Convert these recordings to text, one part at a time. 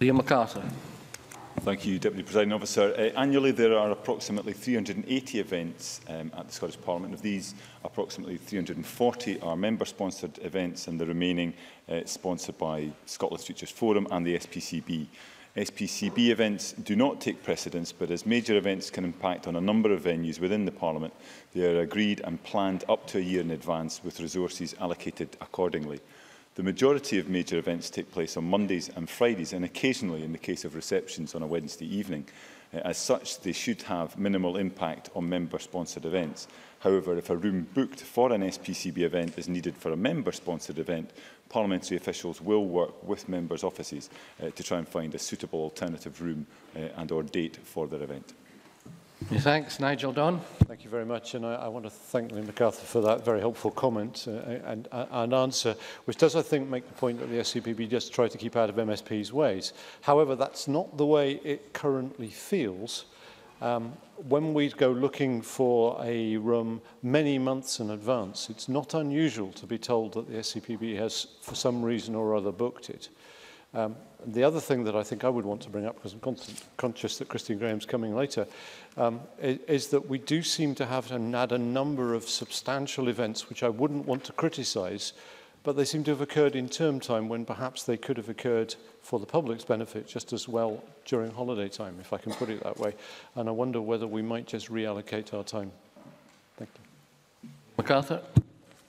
Liam MacArthur. Thank you, Deputy Presiding Officer. Uh, annually, there are approximately 380 events um, at the Scottish Parliament. Of these, approximately 340 are member-sponsored events and the remaining uh, sponsored by Scotland's Futures Forum and the SPCB. SPCB events do not take precedence, but as major events can impact on a number of venues within the Parliament, they are agreed and planned up to a year in advance with resources allocated accordingly. The majority of major events take place on Mondays and Fridays and occasionally in the case of receptions on a Wednesday evening. Uh, as such, they should have minimal impact on member-sponsored events. However, if a room booked for an SPCB event is needed for a member-sponsored event, parliamentary officials will work with members' offices uh, to try and find a suitable alternative room uh, and or date for their event. Thanks, Nigel Don. Thank you very much, and I, I want to thank Lynn MacArthur for that very helpful comment uh, and, uh, and answer, which does, I think, make the point that the SCPB just try to keep out of MSP's ways. However, that's not the way it currently feels. Um, when we go looking for a room many months in advance, it's not unusual to be told that the SCPB has, for some reason or other, booked it. Um, the other thing that I think I would want to bring up, because I'm con conscious that Christine Graham's coming later, um, is, is that we do seem to have had a number of substantial events which I wouldn't want to criticise, but they seem to have occurred in term time when perhaps they could have occurred for the public's benefit just as well during holiday time, if I can put it that way. And I wonder whether we might just reallocate our time. Thank you. MacArthur.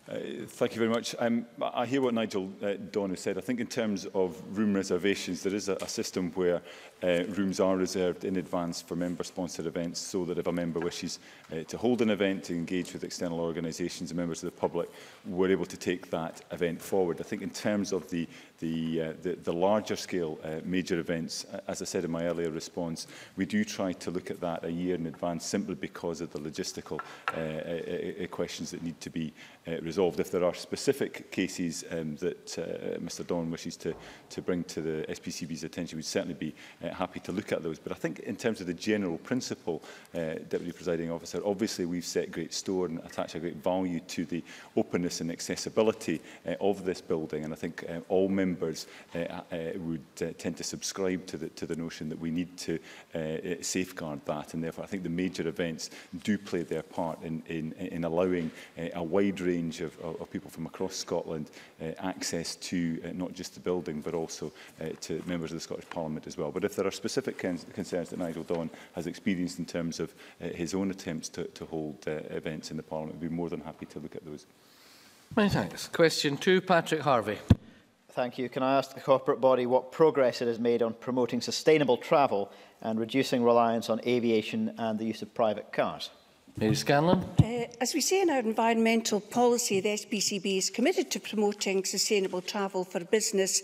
Uh, thank you very much. Um, I hear what Nigel uh, Don has said. I think in terms of room reservations, there is a, a system where uh, rooms are reserved in advance for member-sponsored events so that if a member wishes uh, to hold an event, to engage with external organisations and members of the public, we're able to take that event forward. I think in terms of the, the, uh, the, the larger scale uh, major events, as I said in my earlier response, we do try to look at that a year in advance simply because of the logistical uh, uh, questions that need to be uh, resolved. If there are specific cases um, that uh, Mr Don wishes to, to bring to the SPCB's attention, we'd certainly be uh, happy to look at those. But I think in terms of the general principle, uh, Deputy Presiding Officer, obviously we've set great store and attached a great value to the openness and accessibility uh, of this building. And I think uh, all members uh, uh, would uh, tend to subscribe to the, to the notion that we need to uh, safeguard that. And therefore, I think the major events do play their part in, in, in allowing uh, a wide range of, of, of people from across Scotland uh, access to uh, not just the building, but also uh, to members of the Scottish Parliament as well. But if there there are specific concerns that Nigel Dawn has experienced in terms of uh, his own attempts to, to hold uh, events in the Parliament. We'd be more than happy to look at those. Many thanks. Question two, Patrick Harvey. Thank you. Can I ask the corporate body what progress it has made on promoting sustainable travel and reducing reliance on aviation and the use of private cars? Mary Scanlon. Uh, as we say in our environmental policy, the SBCB is committed to promoting sustainable travel for business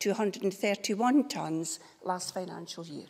to 131 tonnes last financial year.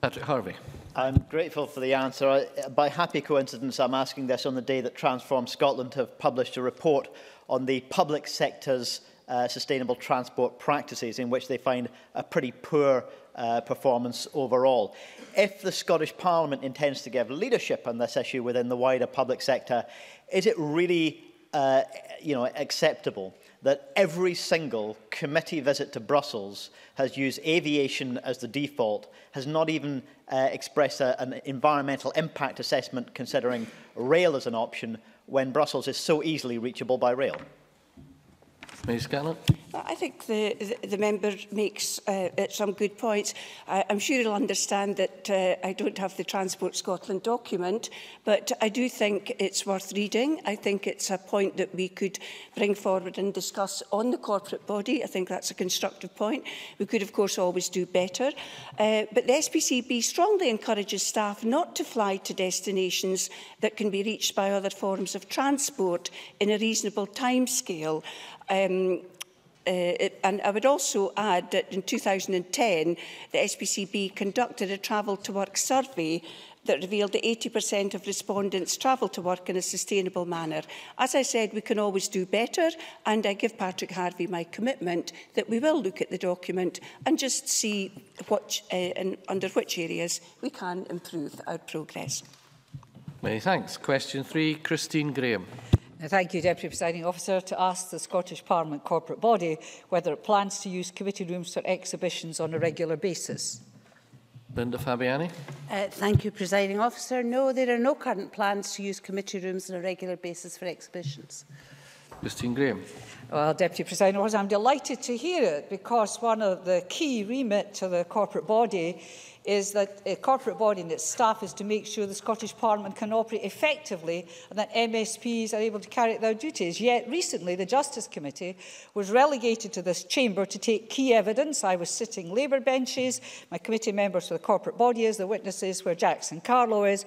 Patrick Harvey. I'm grateful for the answer. I, by happy coincidence, I'm asking this on the day that Transform Scotland have published a report on the public sector's uh, sustainable transport practices in which they find a pretty poor uh, performance overall. If the Scottish Parliament intends to give leadership on this issue within the wider public sector, is it really uh, you know, acceptable that every single committee visit to Brussels has used aviation as the default, has not even uh, expressed a, an environmental impact assessment considering rail as an option when Brussels is so easily reachable by rail? Ms Scanlon. I think the, the, the member makes uh, uh, some good points. I, I'm sure he'll understand that uh, I don't have the Transport Scotland document, but I do think it's worth reading. I think it's a point that we could bring forward and discuss on the corporate body. I think that's a constructive point. We could, of course, always do better. Uh, but the SPCB strongly encourages staff not to fly to destinations that can be reached by other forms of transport in a reasonable timescale. Um, Uh, and I would also add that in 2010, the SPCB conducted a travel to work survey that revealed that 80% of respondents travel to work in a sustainable manner. As I said, we can always do better, and I give Patrick Harvey my commitment that we will look at the document and just see what, uh, and under which areas we can improve our progress. Many thanks. Question three, Christine Graham. Thank you, Deputy Presiding Officer, to ask the Scottish Parliament corporate body whether it plans to use committee rooms for exhibitions on a regular basis. Linda Fabiani. Uh, thank you, Presiding Officer. No, there are no current plans to use committee rooms on a regular basis for exhibitions. Christine Graham. Well, Deputy President, I'm delighted to hear it because one of the key remit to the corporate body is that a corporate body and its staff is to make sure the Scottish Parliament can operate effectively and that MSPs are able to carry out their duties. Yet recently the Justice Committee was relegated to this chamber to take key evidence. I was sitting Labour benches, my committee members for the corporate body is, the witnesses where Jackson Carlo is.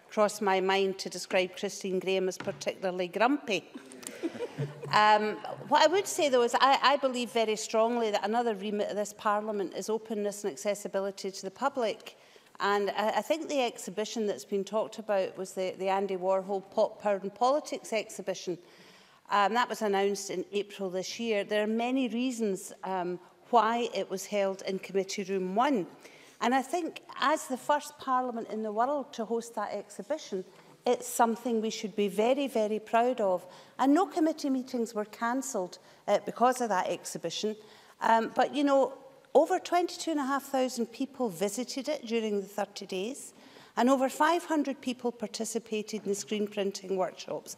cross my mind to describe Christine Graham as particularly grumpy. Um, what I would say, though, is I, I believe very strongly that another remit of this Parliament is openness and accessibility to the public. And I, I think the exhibition that's been talked about was the, the Andy Warhol Pop, Power and Politics exhibition. Um, that was announced in April this year. There are many reasons um, why it was held in Committee Room 1. And I think as the first Parliament in the world to host that exhibition, It's something we should be very, very proud of. And no committee meetings were cancelled uh, because of that exhibition. Um, but, you know, over 22,500 people visited it during the 30 days, and over 500 people participated in the screen printing workshops.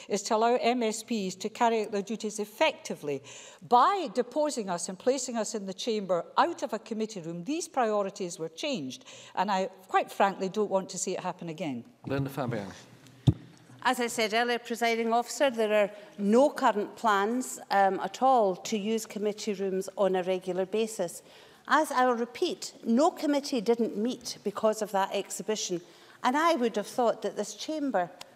is to allow MSPs to carry out their duties effectively. By deposing us and placing us in the chamber out of a committee room, these priorities were changed. And I, quite frankly, don't want to see it happen again. Linda Fabian. As I said earlier, presiding officer, there are no current plans um, at all to use committee rooms on a regular basis. As I will repeat, no committee didn't meet because of that exhibition. And I would have thought that this chamber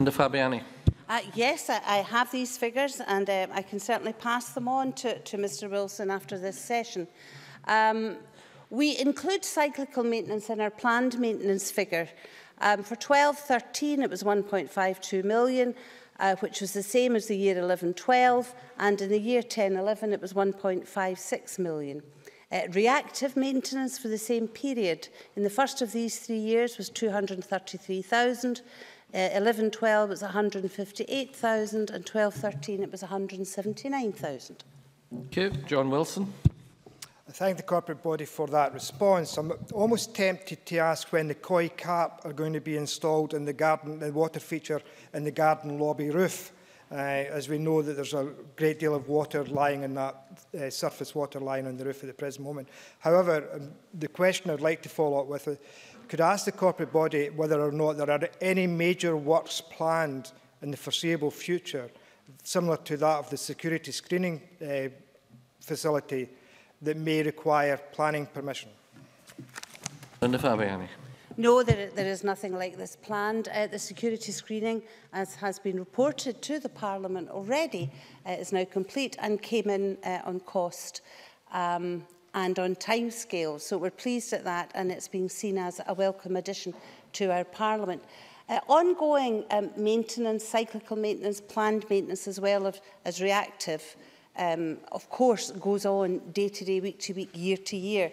Mr. Fabiani. Uh, yes, I, I have these figures and uh, I can certainly pass them on to, to Mr Wilson after this session. Um, we include cyclical maintenance in our planned maintenance figure. Um, for 12-13, it was 1.52 million uh, which was the same as the year 11-12, and in the year 10-11 it was 1.56 million. Uh, reactive maintenance for the same period in the first of these three years was 233,000, uh, 11-12 was 158,000 and 12-13 it was 179,000. Okay, John Wilson. I thank the corporate body for that response. I'm almost tempted to ask when the koi cap are going to be installed in the garden, the water feature in the garden lobby roof, uh, as we know that there's a great deal of water lying in that uh, surface water lying on the roof at the present moment. However, um, the question I'd like to follow up with, uh, could I ask the corporate body whether or not there are any major works planned in the foreseeable future, similar to that of the security screening uh, facility that may require planning permission. Linda Fabiani. No, there, there is nothing like this planned. Uh, the security screening, as has been reported to the Parliament already, uh, is now complete and came in uh, on cost um, and on time scale. So we're pleased at that and it's being seen as a welcome addition to our Parliament. Uh, ongoing um, maintenance, cyclical maintenance, planned maintenance as well of, as reactive maintenance, um, of course, goes on day to day, week to week, year to year.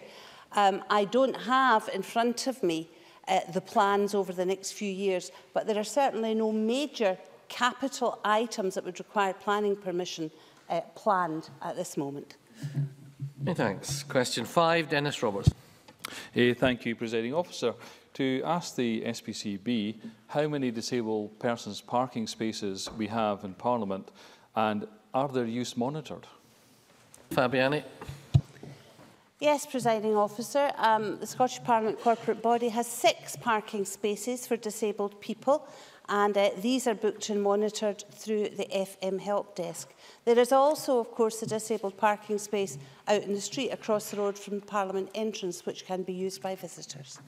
Um, I don't have in front of me uh, the plans over the next few years, but there are certainly no major capital items that would require planning permission uh, planned at this moment. thanks. Question five, Dennis Roberts. Hey, thank you, Presiding Officer. To ask the SPCB how many disabled persons parking spaces we have in Parliament and are their use monitored? Fabiani. Yes, presiding officer. Um, the Scottish Parliament corporate body has six parking spaces for disabled people and uh, these are booked and monitored through the FM help desk. There is also, of course, a disabled parking space out in the street across the road from the Parliament entrance, which can be used by visitors.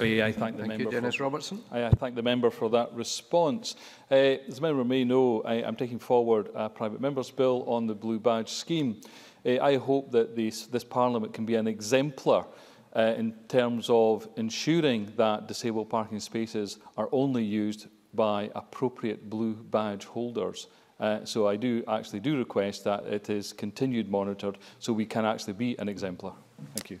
I thank the thank member. You, Dennis for, Robertson. I, I, thank the member for that response. Uh, as the member may know, I, am taking forward a private member's bill on the blue badge scheme. Uh, I hope that this Parliament can be an exemplar uh, in terms of ensuring that disabled parking spaces are only used by appropriate blue badge holders. Uh, so I do actually do request that it is continued monitored so we can actually be an exemplar. Thank you.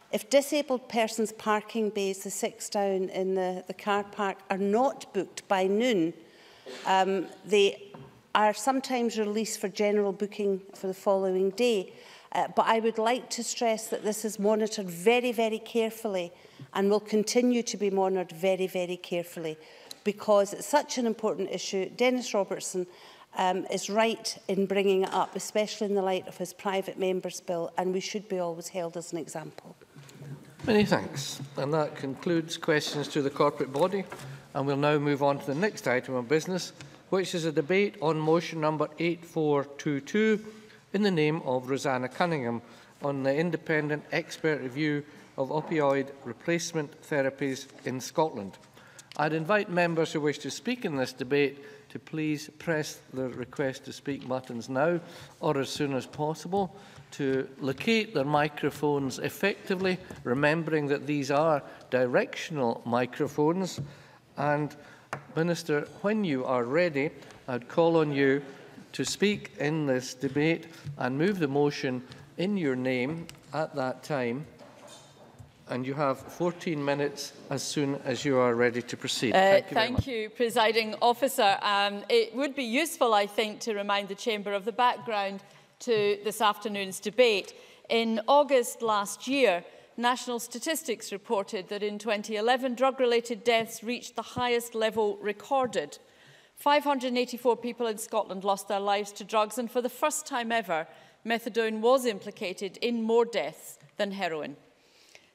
if disabled persons parking bays, the six down in the, the car park, are not booked by noon, Um, they are sometimes released for general booking for the following day. Uh, but I would like to stress that this is monitored very, very carefully and will continue to be monitored very, very carefully because it's such an important issue. Dennis Robertson um, is right in bringing it up, especially in the light of his private member's bill, and we should be always held as an example. Many thanks. And that concludes questions to the corporate body. And we'll now move on to the next item of business, which is a debate on motion number 8422 in the name of Rosanna Cunningham on the independent expert review of opioid replacement therapies in Scotland. I'd invite members who wish to speak in this debate to please press the request to speak buttons now or as soon as possible to locate their microphones effectively, remembering that these are directional microphones And, Minister, when you are ready, I'd call on you to speak in this debate and move the motion in your name at that time. And you have 14 minutes as soon as you are ready to proceed. Uh, thank you, thank you Presiding Officer. Um, it would be useful, I think, to remind the Chamber of the background to this afternoon's debate. In August last year, National Statistics reported that in 2011, drug-related deaths reached the highest level recorded. 584 people in Scotland lost their lives to drugs, and for the first time ever, methadone was implicated in more deaths than heroin.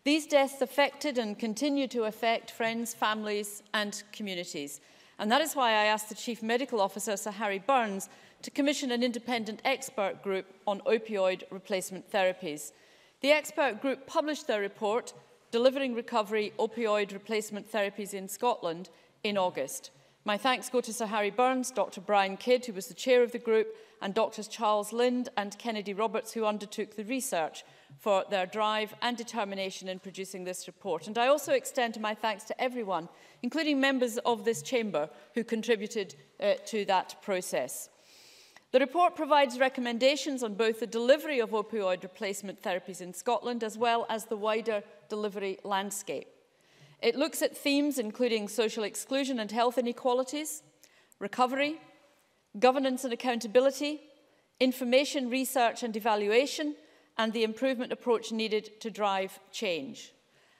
These deaths affected and continue to affect friends, families and communities. And that is why I asked the Chief Medical Officer, Sir Harry Burns, to commission an independent expert group on opioid replacement therapies. The expert group published their report, Delivering Recovery Opioid Replacement Therapies in Scotland, in August. My thanks go to Sir Harry Burns, Dr Brian Kidd, who was the chair of the group, and Drs Charles Lind and Kennedy Roberts, who undertook the research for their drive and determination in producing this report. And I also extend my thanks to everyone, including members of this chamber, who contributed uh, to that process. The report provides recommendations on both the delivery of opioid replacement therapies in Scotland as well as the wider delivery landscape. It looks at themes including social exclusion and health inequalities, recovery, governance and accountability, information research and evaluation, and the improvement approach needed to drive change.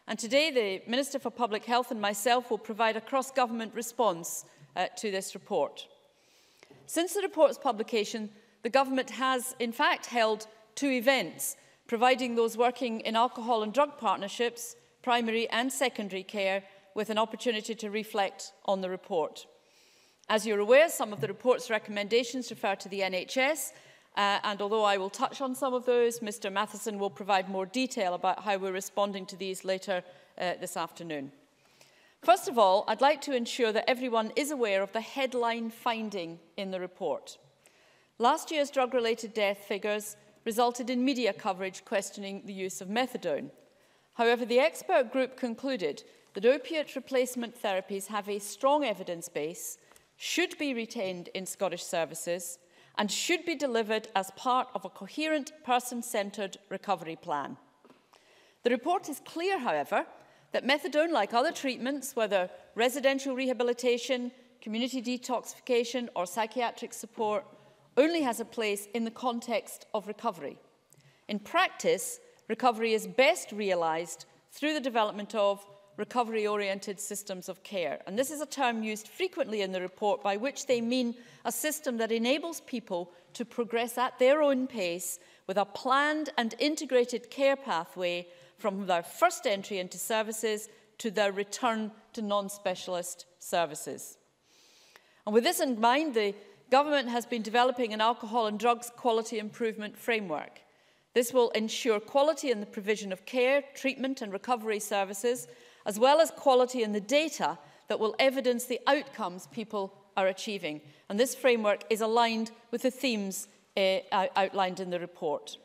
And today the Minister for Public Health and myself will provide a cross-government response uh, to this report. Since the report's publication, the government has in fact held two events, providing those working in alcohol and drug partnerships, primary and secondary care, with an opportunity to reflect on the report. As you're aware, some of the report's recommendations refer to the NHS, uh, and although I will touch on some of those, Mr Matheson will provide more detail about how we're responding to these later uh, this afternoon. First of all, I'd like to ensure that everyone is aware of the headline finding in the report. Last year's drug-related death figures resulted in media coverage questioning the use of methadone. However, the expert group concluded that opiate replacement therapies have a strong evidence base, should be retained in Scottish services, and should be delivered as part of a coherent person-centred recovery plan. The report is clear, however, that methadone, like other treatments, whether residential rehabilitation, community detoxification or psychiatric support, only has a place in the context of recovery. In practice, recovery is best realised through the development of recovery-oriented systems of care. And this is a term used frequently in the report by which they mean a system that enables people to progress at their own pace with a planned and integrated care pathway from their first entry into services to their return to non-specialist services. And with this in mind, the government has been developing an alcohol and drugs quality improvement framework. This will ensure quality in the provision of care, treatment and recovery services, as well as quality in the data that will evidence the outcomes people are achieving. And this framework is aligned with the themes uh, outlined in the report.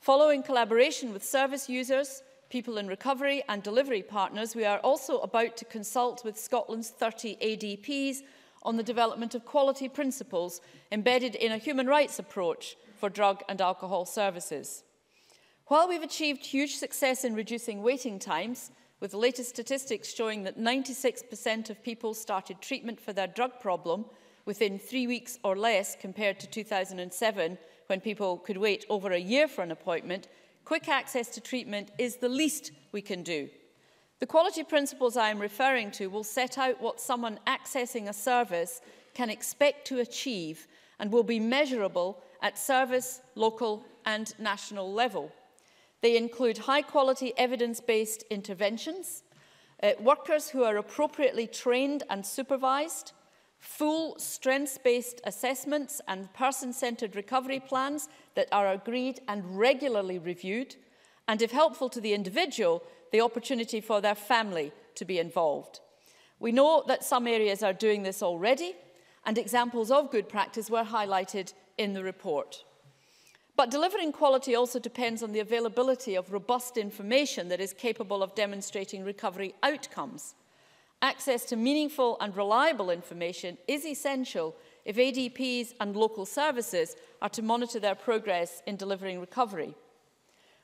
Following collaboration with service users, people in recovery and delivery partners, we are also about to consult with Scotland's 30 ADPs on the development of quality principles embedded in a human rights approach for drug and alcohol services. While we've achieved huge success in reducing waiting times, with the latest statistics showing that 96% of people started treatment for their drug problem within three weeks or less compared to 2007, when people could wait over a year for an appointment, quick access to treatment is the least we can do. The quality principles I am referring to will set out what someone accessing a service can expect to achieve and will be measurable at service, local and national level. They include high-quality evidence-based interventions, uh, workers who are appropriately trained and supervised, full strengths-based assessments and person-centred recovery plans that are agreed and regularly reviewed, and if helpful to the individual, the opportunity for their family to be involved. We know that some areas are doing this already, and examples of good practice were highlighted in the report. But delivering quality also depends on the availability of robust information that is capable of demonstrating recovery outcomes. Access to meaningful and reliable information is essential if ADPs and local services are to monitor their progress in delivering recovery.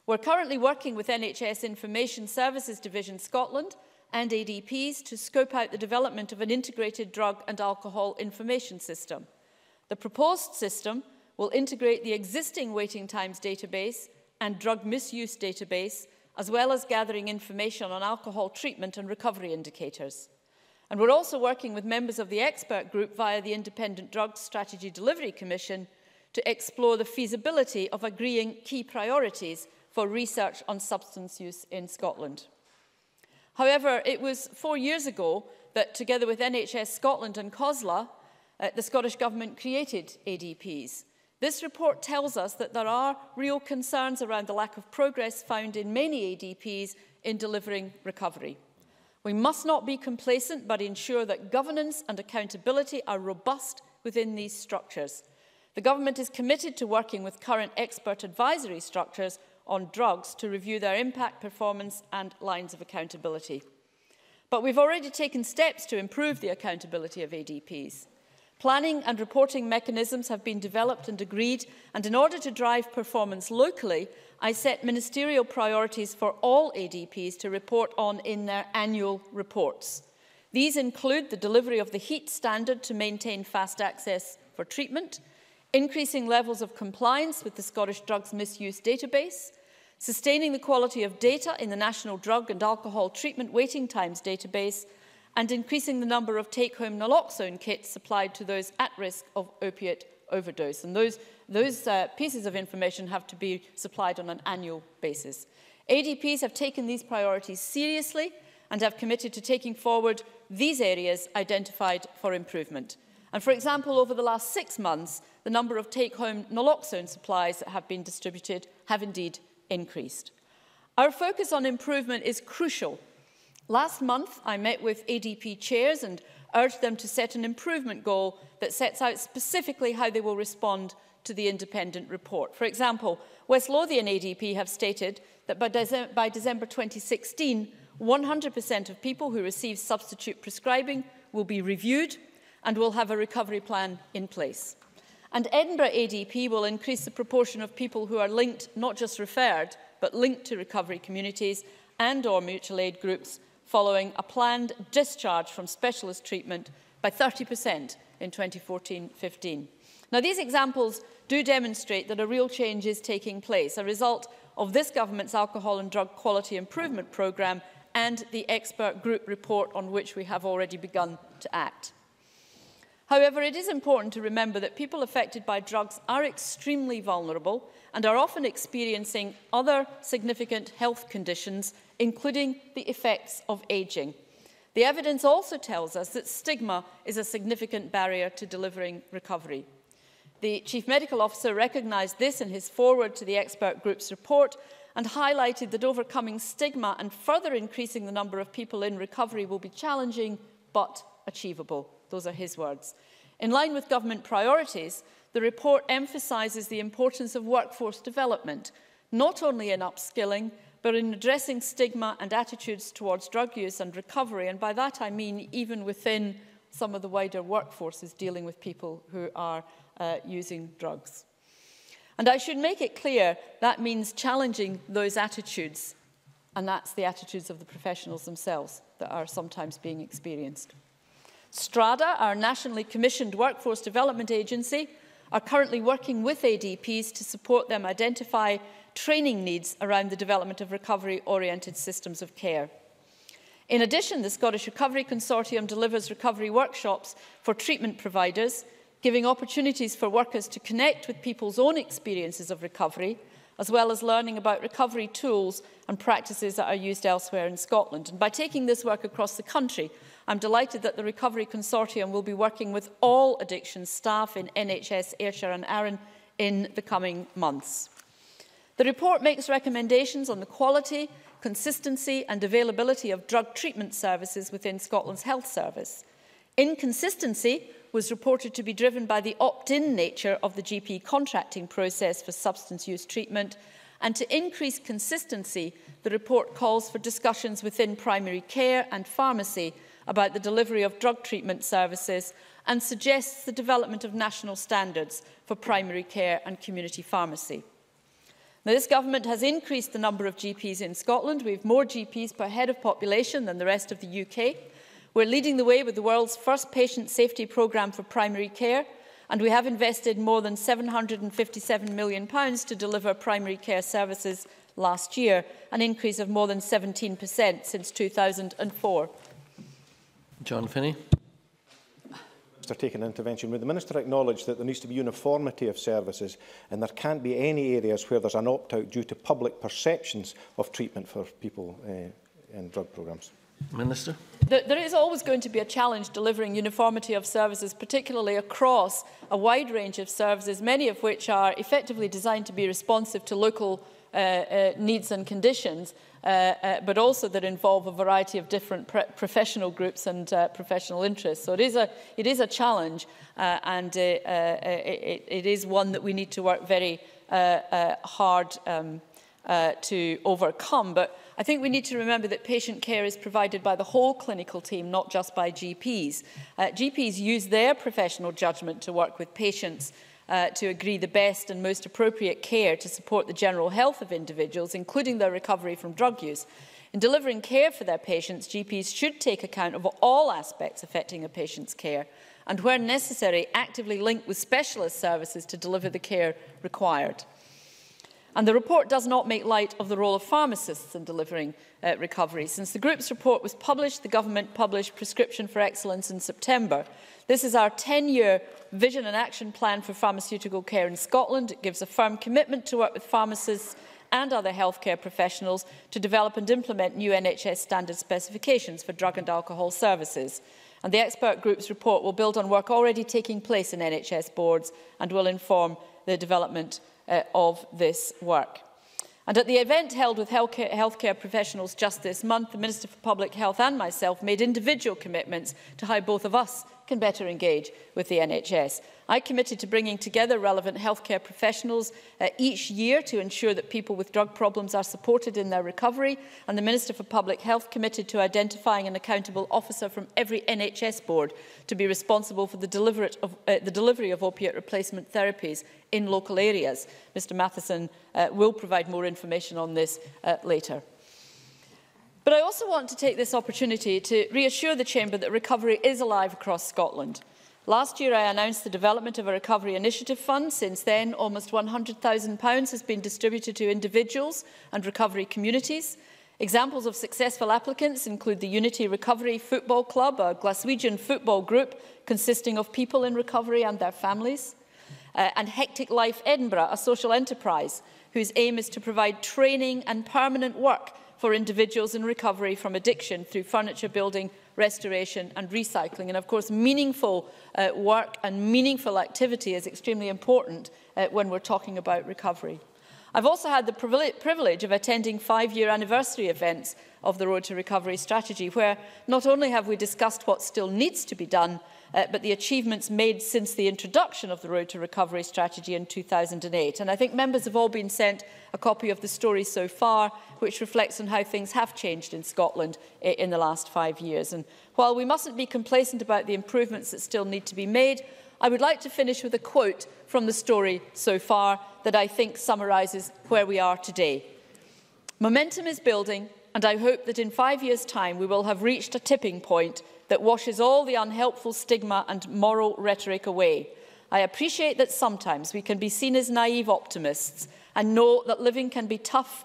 We're currently working with NHS Information Services Division Scotland and ADPs to scope out the development of an integrated drug and alcohol information system. The proposed system will integrate the existing waiting times database and drug misuse database as well as gathering information on alcohol treatment and recovery indicators. And we're also working with members of the expert group via the Independent Drugs Strategy Delivery Commission to explore the feasibility of agreeing key priorities for research on substance use in Scotland. However, it was four years ago that, together with NHS Scotland and COSLA, uh, the Scottish Government created ADPs this report tells us that there are real concerns around the lack of progress found in many ADPs in delivering recovery. We must not be complacent but ensure that governance and accountability are robust within these structures. The government is committed to working with current expert advisory structures on drugs to review their impact performance and lines of accountability. But we've already taken steps to improve the accountability of ADPs. Planning and reporting mechanisms have been developed and agreed, and in order to drive performance locally, I set ministerial priorities for all ADPs to report on in their annual reports. These include the delivery of the heat standard to maintain fast access for treatment, increasing levels of compliance with the Scottish Drugs Misuse Database, sustaining the quality of data in the National Drug and Alcohol Treatment Waiting Times Database, and increasing the number of take-home naloxone kits supplied to those at risk of opiate overdose. And those, those uh, pieces of information have to be supplied on an annual basis. ADPs have taken these priorities seriously and have committed to taking forward these areas identified for improvement. And for example, over the last six months, the number of take-home naloxone supplies that have been distributed have indeed increased. Our focus on improvement is crucial Last month, I met with ADP chairs and urged them to set an improvement goal that sets out specifically how they will respond to the independent report. For example, West Lothian ADP have stated that by, Dece by December 2016, 100% of people who receive substitute prescribing will be reviewed and will have a recovery plan in place. And Edinburgh ADP will increase the proportion of people who are linked, not just referred, but linked to recovery communities and or mutual aid groups following a planned discharge from specialist treatment by 30% in 2014-15. Now, these examples do demonstrate that a real change is taking place, a result of this government's alcohol and drug quality improvement programme and the expert group report on which we have already begun to act. However, it is important to remember that people affected by drugs are extremely vulnerable and are often experiencing other significant health conditions, including the effects of ageing. The evidence also tells us that stigma is a significant barrier to delivering recovery. The Chief Medical Officer recognised this in his forward to the expert group's report and highlighted that overcoming stigma and further increasing the number of people in recovery will be challenging but achievable. Those are his words. In line with government priorities, the report emphasises the importance of workforce development, not only in upskilling, but in addressing stigma and attitudes towards drug use and recovery. And by that I mean even within some of the wider workforces dealing with people who are uh, using drugs. And I should make it clear that means challenging those attitudes, and that's the attitudes of the professionals themselves that are sometimes being experienced. Strada, our nationally commissioned workforce development agency, are currently working with ADPs to support them identify training needs around the development of recovery-oriented systems of care. In addition, the Scottish Recovery Consortium delivers recovery workshops for treatment providers, giving opportunities for workers to connect with people's own experiences of recovery, as well as learning about recovery tools and practices that are used elsewhere in Scotland. And by taking this work across the country, I'm delighted that the Recovery Consortium will be working with all addiction staff in NHS, Ayrshire and Arran in the coming months. The report makes recommendations on the quality, consistency and availability of drug treatment services within Scotland's health service. Inconsistency was reported to be driven by the opt-in nature of the GP contracting process for substance use treatment and to increase consistency, the report calls for discussions within primary care and pharmacy about the delivery of drug treatment services and suggests the development of national standards for primary care and community pharmacy. Now, this government has increased the number of GPs in Scotland. We have more GPs per head of population than the rest of the UK. We're leading the way with the world's first patient safety programme for primary care, and we have invested more than £757 million to deliver primary care services last year, an increase of more than 17% since 2004. John Finney. Minister Taken an intervention. Would the Minister acknowledge that there needs to be uniformity of services and there can't be any areas where there's an opt-out due to public perceptions of treatment for people uh, in drug programmes? Minister. There is always going to be a challenge delivering uniformity of services, particularly across a wide range of services, many of which are effectively designed to be responsive to local uh, uh, needs and conditions. Uh, uh, but also that involve a variety of different professional groups and uh, professional interests. So it is a, it is a challenge uh, and it, it is one that we need to work very uh, hard um, to overcome. But I think we need to remember that patient care is provided by the whole clinical team, not just by GPs. Uh, GPs use their professional judgment to work with patients uh, to agree the best and most appropriate care to support the general health of individuals, including their recovery from drug use. In delivering care for their patients, GPs should take account of all aspects affecting a patient's care and, where necessary, actively link with specialist services to deliver the care required. And the report does not make light of the role of pharmacists in delivering uh, recovery. Since the group's report was published, the government published Prescription for Excellence in September. This is our 10-year vision and action plan for pharmaceutical care in Scotland. It gives a firm commitment to work with pharmacists and other healthcare professionals to develop and implement new NHS standard specifications for drug and alcohol services. And the expert group's report will build on work already taking place in NHS boards and will inform the development uh, of this work. And at the event held with healthcare professionals just this month, the Minister for Public Health and myself made individual commitments to how both of us can better engage with the NHS. I committed to bringing together relevant healthcare professionals uh, each year to ensure that people with drug problems are supported in their recovery, and the Minister for Public Health committed to identifying an accountable officer from every NHS board to be responsible for the, of, uh, the delivery of opiate replacement therapies in local areas. Mr Matheson uh, will provide more information on this uh, later. But I also want to take this opportunity to reassure the Chamber that recovery is alive across Scotland. Last year, I announced the development of a recovery initiative fund. Since then, almost £100,000 has been distributed to individuals and recovery communities. Examples of successful applicants include the Unity Recovery Football Club, a Glaswegian football group consisting of people in recovery and their families, uh, and Hectic Life Edinburgh, a social enterprise whose aim is to provide training and permanent work for individuals in recovery from addiction through furniture building, restoration and recycling. And of course, meaningful uh, work and meaningful activity is extremely important uh, when we're talking about recovery. I've also had the privilege of attending five-year anniversary events of the Road to Recovery strategy, where not only have we discussed what still needs to be done, uh, but the achievements made since the introduction of the Road to Recovery strategy in 2008. And I think members have all been sent a copy of the story so far, which reflects on how things have changed in Scotland in the last five years. And while we mustn't be complacent about the improvements that still need to be made, I would like to finish with a quote from the story so far that I think summarises where we are today. Momentum is building, and I hope that in five years' time we will have reached a tipping point that washes all the unhelpful stigma and moral rhetoric away. I appreciate that sometimes we can be seen as naive optimists and know that living can be tough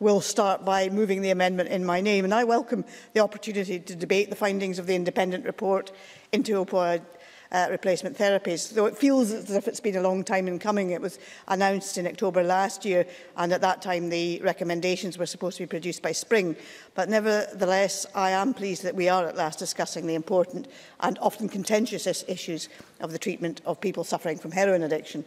will start by moving the amendment in my name. And I welcome the opportunity to debate the findings of the independent report into OPOA uh, replacement therapies. Though it feels as if it's been a long time in coming, it was announced in October last year, and at that time the recommendations were supposed to be produced by spring. But nevertheless, I am pleased that we are at last discussing the important and often contentious issues of the treatment of people suffering from heroin addiction.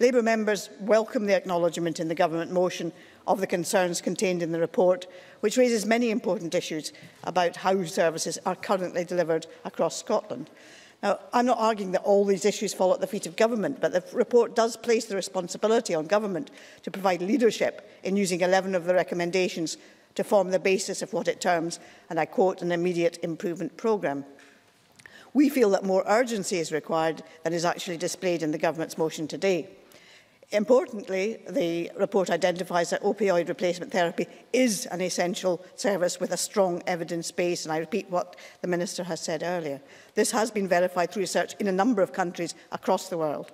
Labour members welcome the acknowledgement in the government motion of the concerns contained in the report, which raises many important issues about how services are currently delivered across Scotland. Now, I'm not arguing that all these issues fall at the feet of government, but the report does place the responsibility on government to provide leadership in using 11 of the recommendations to form the basis of what it terms, and I quote, an immediate improvement programme. We feel that more urgency is required than is actually displayed in the government's motion today. Importantly, the report identifies that opioid replacement therapy is an essential service with a strong evidence base, and I repeat what the Minister has said earlier. This has been verified through research in a number of countries across the world.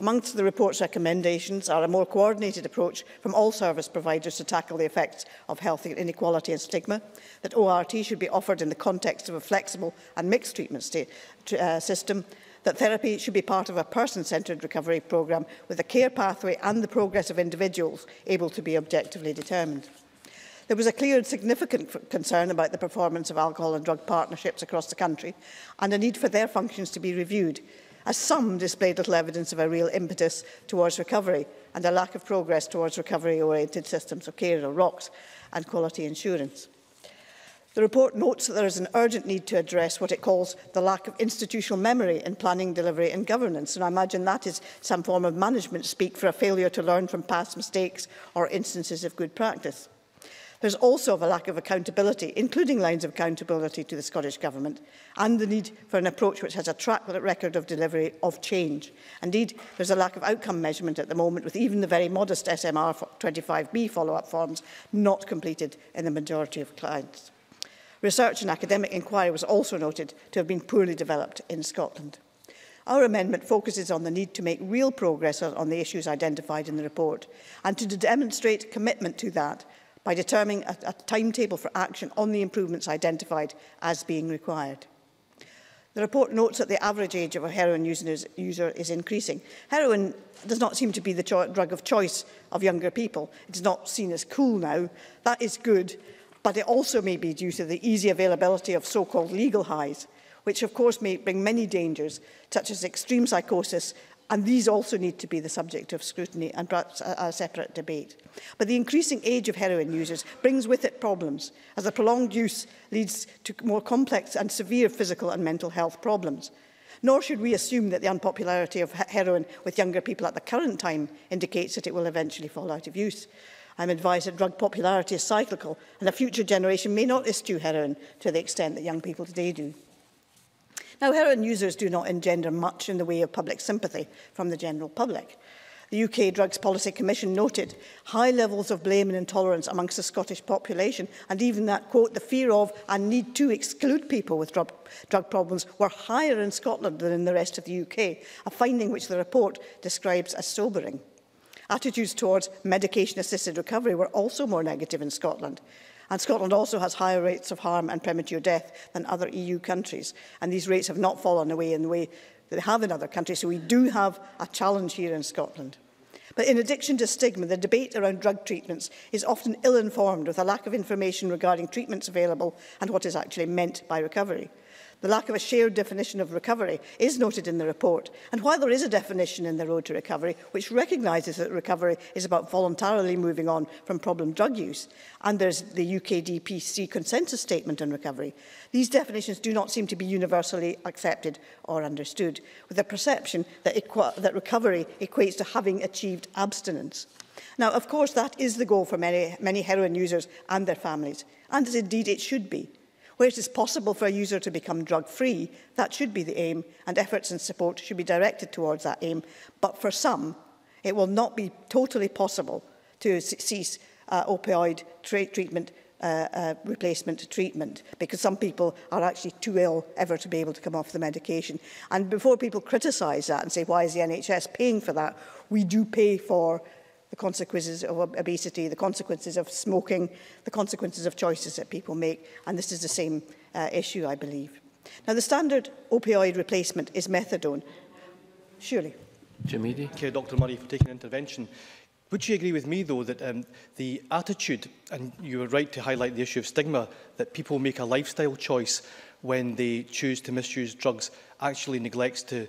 Amongst the report's recommendations are a more coordinated approach from all service providers to tackle the effects of health inequality and stigma, that ORT should be offered in the context of a flexible and mixed treatment state, uh, system, that therapy should be part of a person-centred recovery programme with a care pathway and the progress of individuals able to be objectively determined. There was a clear and significant concern about the performance of alcohol and drug partnerships across the country and a need for their functions to be reviewed, as some displayed little evidence of a real impetus towards recovery and a lack of progress towards recovery-oriented systems of care or ROCs and quality insurance. The report notes that there is an urgent need to address what it calls the lack of institutional memory in planning, delivery and governance. And I imagine that is some form of management speak for a failure to learn from past mistakes or instances of good practice. There's also a lack of accountability, including lines of accountability to the Scottish Government, and the need for an approach which has a track record of delivery of change. Indeed, there's a lack of outcome measurement at the moment, with even the very modest SMR 25B follow-up forms not completed in the majority of clients. Research and academic inquiry was also noted to have been poorly developed in Scotland. Our amendment focuses on the need to make real progress on the issues identified in the report and to demonstrate commitment to that by determining a, a timetable for action on the improvements identified as being required. The report notes that the average age of a heroin user is increasing. Heroin does not seem to be the drug of choice of younger people. It's not seen as cool now. That is good, but it also may be due to the easy availability of so-called legal highs, which of course may bring many dangers, such as extreme psychosis, and these also need to be the subject of scrutiny and perhaps a, a separate debate. But the increasing age of heroin users brings with it problems, as the prolonged use leads to more complex and severe physical and mental health problems. Nor should we assume that the unpopularity of heroin with younger people at the current time indicates that it will eventually fall out of use. I'm advised that drug popularity is cyclical and a future generation may not eschew heroin to the extent that young people today do. Now, heroin users do not engender much in the way of public sympathy from the general public. The UK Drugs Policy Commission noted high levels of blame and intolerance amongst the Scottish population and even that, quote, the fear of and need to exclude people with drug, drug problems were higher in Scotland than in the rest of the UK, a finding which the report describes as sobering. Attitudes towards medication-assisted recovery were also more negative in Scotland. And Scotland also has higher rates of harm and premature death than other EU countries. And these rates have not fallen away in the way that they have in other countries. So we do have a challenge here in Scotland. But in addiction to stigma, the debate around drug treatments is often ill-informed with a lack of information regarding treatments available and what is actually meant by recovery. The lack of a shared definition of recovery is noted in the report. And while there is a definition in the Road to Recovery which recognises that recovery is about voluntarily moving on from problem drug use, and there's the UKDPC consensus statement on recovery, these definitions do not seem to be universally accepted or understood, with the perception that, that recovery equates to having achieved abstinence. Now, of course, that is the goal for many, many heroin users and their families, and as indeed it should be. Where it is possible for a user to become drug-free, that should be the aim, and efforts and support should be directed towards that aim. But for some, it will not be totally possible to cease uh, opioid treatment uh, uh, replacement treatment because some people are actually too ill ever to be able to come off the medication. And before people criticise that and say, why is the NHS paying for that? We do pay for consequences of obesity, the consequences of smoking, the consequences of choices that people make. And this is the same uh, issue, I believe. Now, the standard opioid replacement is methadone. Surely. Eady. Thank you, Dr Murray, for taking intervention. Would you agree with me, though, that um, the attitude, and you were right to highlight the issue of stigma, that people make a lifestyle choice when they choose to misuse drugs, actually neglects to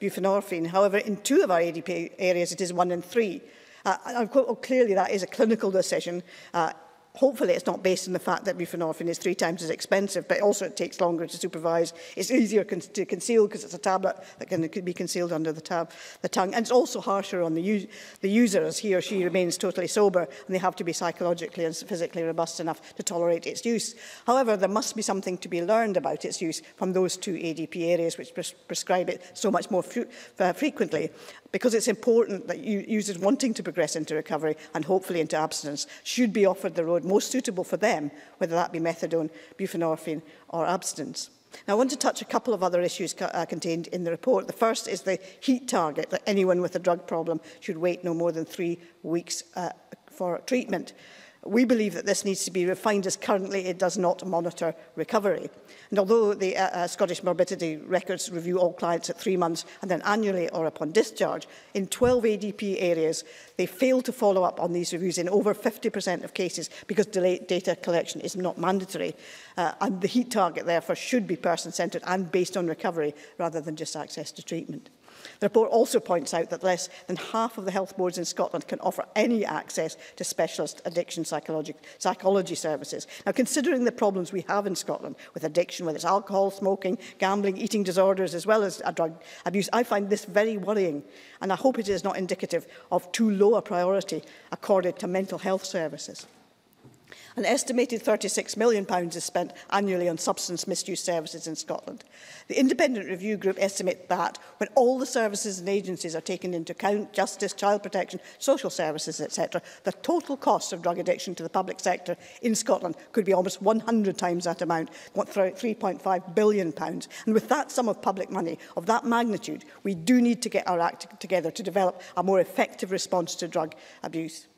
buprenorphine. However, in two of our ADP areas, it is one in three. Uh, and, clearly, that is a clinical decision. Uh, hopefully it's not based on the fact that buprenorphine is three times as expensive, but also it takes longer to supervise. It's easier con to conceal because it's a tablet that can, can be concealed under the, tab the tongue. And it's also harsher on the, the user as he or she remains totally sober and they have to be psychologically and physically robust enough to tolerate its use. However, there must be something to be learned about its use from those two ADP areas which pres prescribe it so much more uh, frequently because it's important that users wanting to progress into recovery and hopefully into abstinence should be offered the road most suitable for them, whether that be methadone, buprenorphine or abstinence. Now, I want to touch a couple of other issues co uh, contained in the report. The first is the heat target, that anyone with a drug problem should wait no more than three weeks uh, for treatment. We believe that this needs to be refined as currently it does not monitor recovery. And although the uh, uh, Scottish Morbidity Records review all clients at three months and then annually or upon discharge, in 12 ADP areas, they fail to follow up on these reviews in over 50% of cases because delayed data collection is not mandatory. Uh, and the heat target, therefore, should be person-centred and based on recovery rather than just access to treatment. The report also points out that less than half of the health boards in Scotland can offer any access to specialist addiction psychology, psychology services. Now, considering the problems we have in Scotland with addiction, whether it's alcohol, smoking, gambling, eating disorders, as well as drug abuse, I find this very worrying. And I hope it is not indicative of too low a priority accorded to mental health services. An estimated £36 million is spent annually on substance misuse services in Scotland. The Independent Review Group estimate that when all the services and agencies are taken into account, justice, child protection, social services, etc., the total cost of drug addiction to the public sector in Scotland could be almost 100 times that amount, £3.5 billion. And with that sum of public money of that magnitude, we do need to get our act together to develop a more effective response to drug abuse.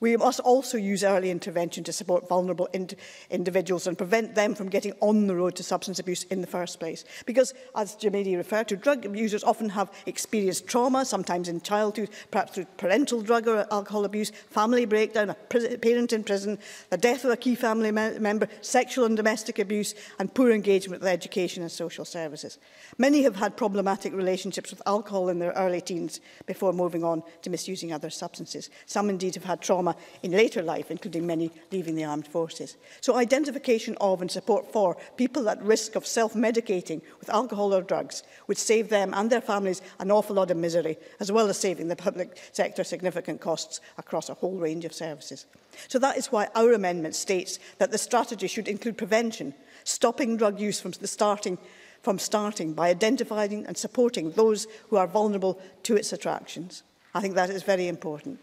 We must also use early intervention to support vulnerable ind individuals and prevent them from getting on the road to substance abuse in the first place. Because, as Jamedi referred to, drug users often have experienced trauma, sometimes in childhood, perhaps through parental drug or alcohol abuse, family breakdown, a parent in prison, the death of a key family me member, sexual and domestic abuse, and poor engagement with education and social services. Many have had problematic relationships with alcohol in their early teens before moving on to misusing other substances. Some indeed have had trauma trauma in later life, including many leaving the armed forces. So identification of and support for people at risk of self-medicating with alcohol or drugs would save them and their families an awful lot of misery, as well as saving the public sector significant costs across a whole range of services. So that is why our amendment states that the strategy should include prevention, stopping drug use from the starting from starting by identifying and supporting those who are vulnerable to its attractions. I think that is very important.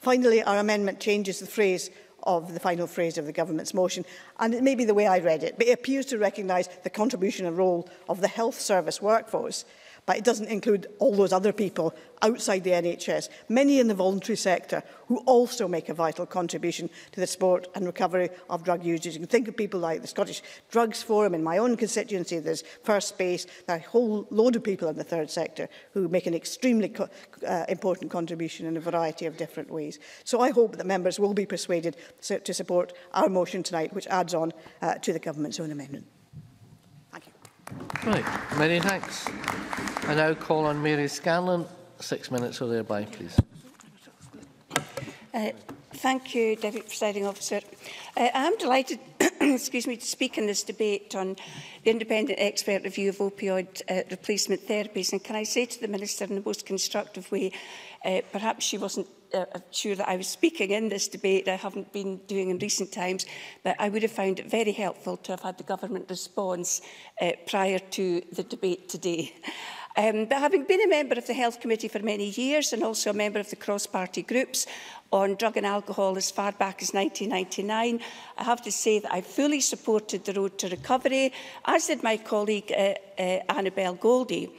Finally, our amendment changes the phrase of the final phrase of the government's motion and it may be the way I read it but it appears to recognise the contribution and role of the health service workforce but it doesn't include all those other people outside the NHS, many in the voluntary sector who also make a vital contribution to the support and recovery of drug users. You can think of people like the Scottish Drugs Forum in my own constituency, there's First Space, there are a whole load of people in the third sector who make an extremely co uh, important contribution in a variety of different ways. So I hope that members will be persuaded to support our motion tonight, which adds on uh, to the government's own amendment. Right, many thanks. I now call on Mary Scanlon. Six minutes or thereby, please. Uh, thank you, Deputy Presiding Officer. Uh, I am delighted excuse me, to speak in this debate on the independent expert review of opioid uh, replacement therapies. And can I say to the Minister in the most constructive way, uh, perhaps she wasn't uh, sure that I was speaking in this debate. I haven't been doing in recent times, but I would have found it very helpful to have had the government response uh, prior to the debate today. Um, but having been a member of the Health Committee for many years and also a member of the cross-party groups on drug and alcohol as far back as 1999, I have to say that I fully supported the road to recovery, as did my colleague uh, uh, Annabel Goldie.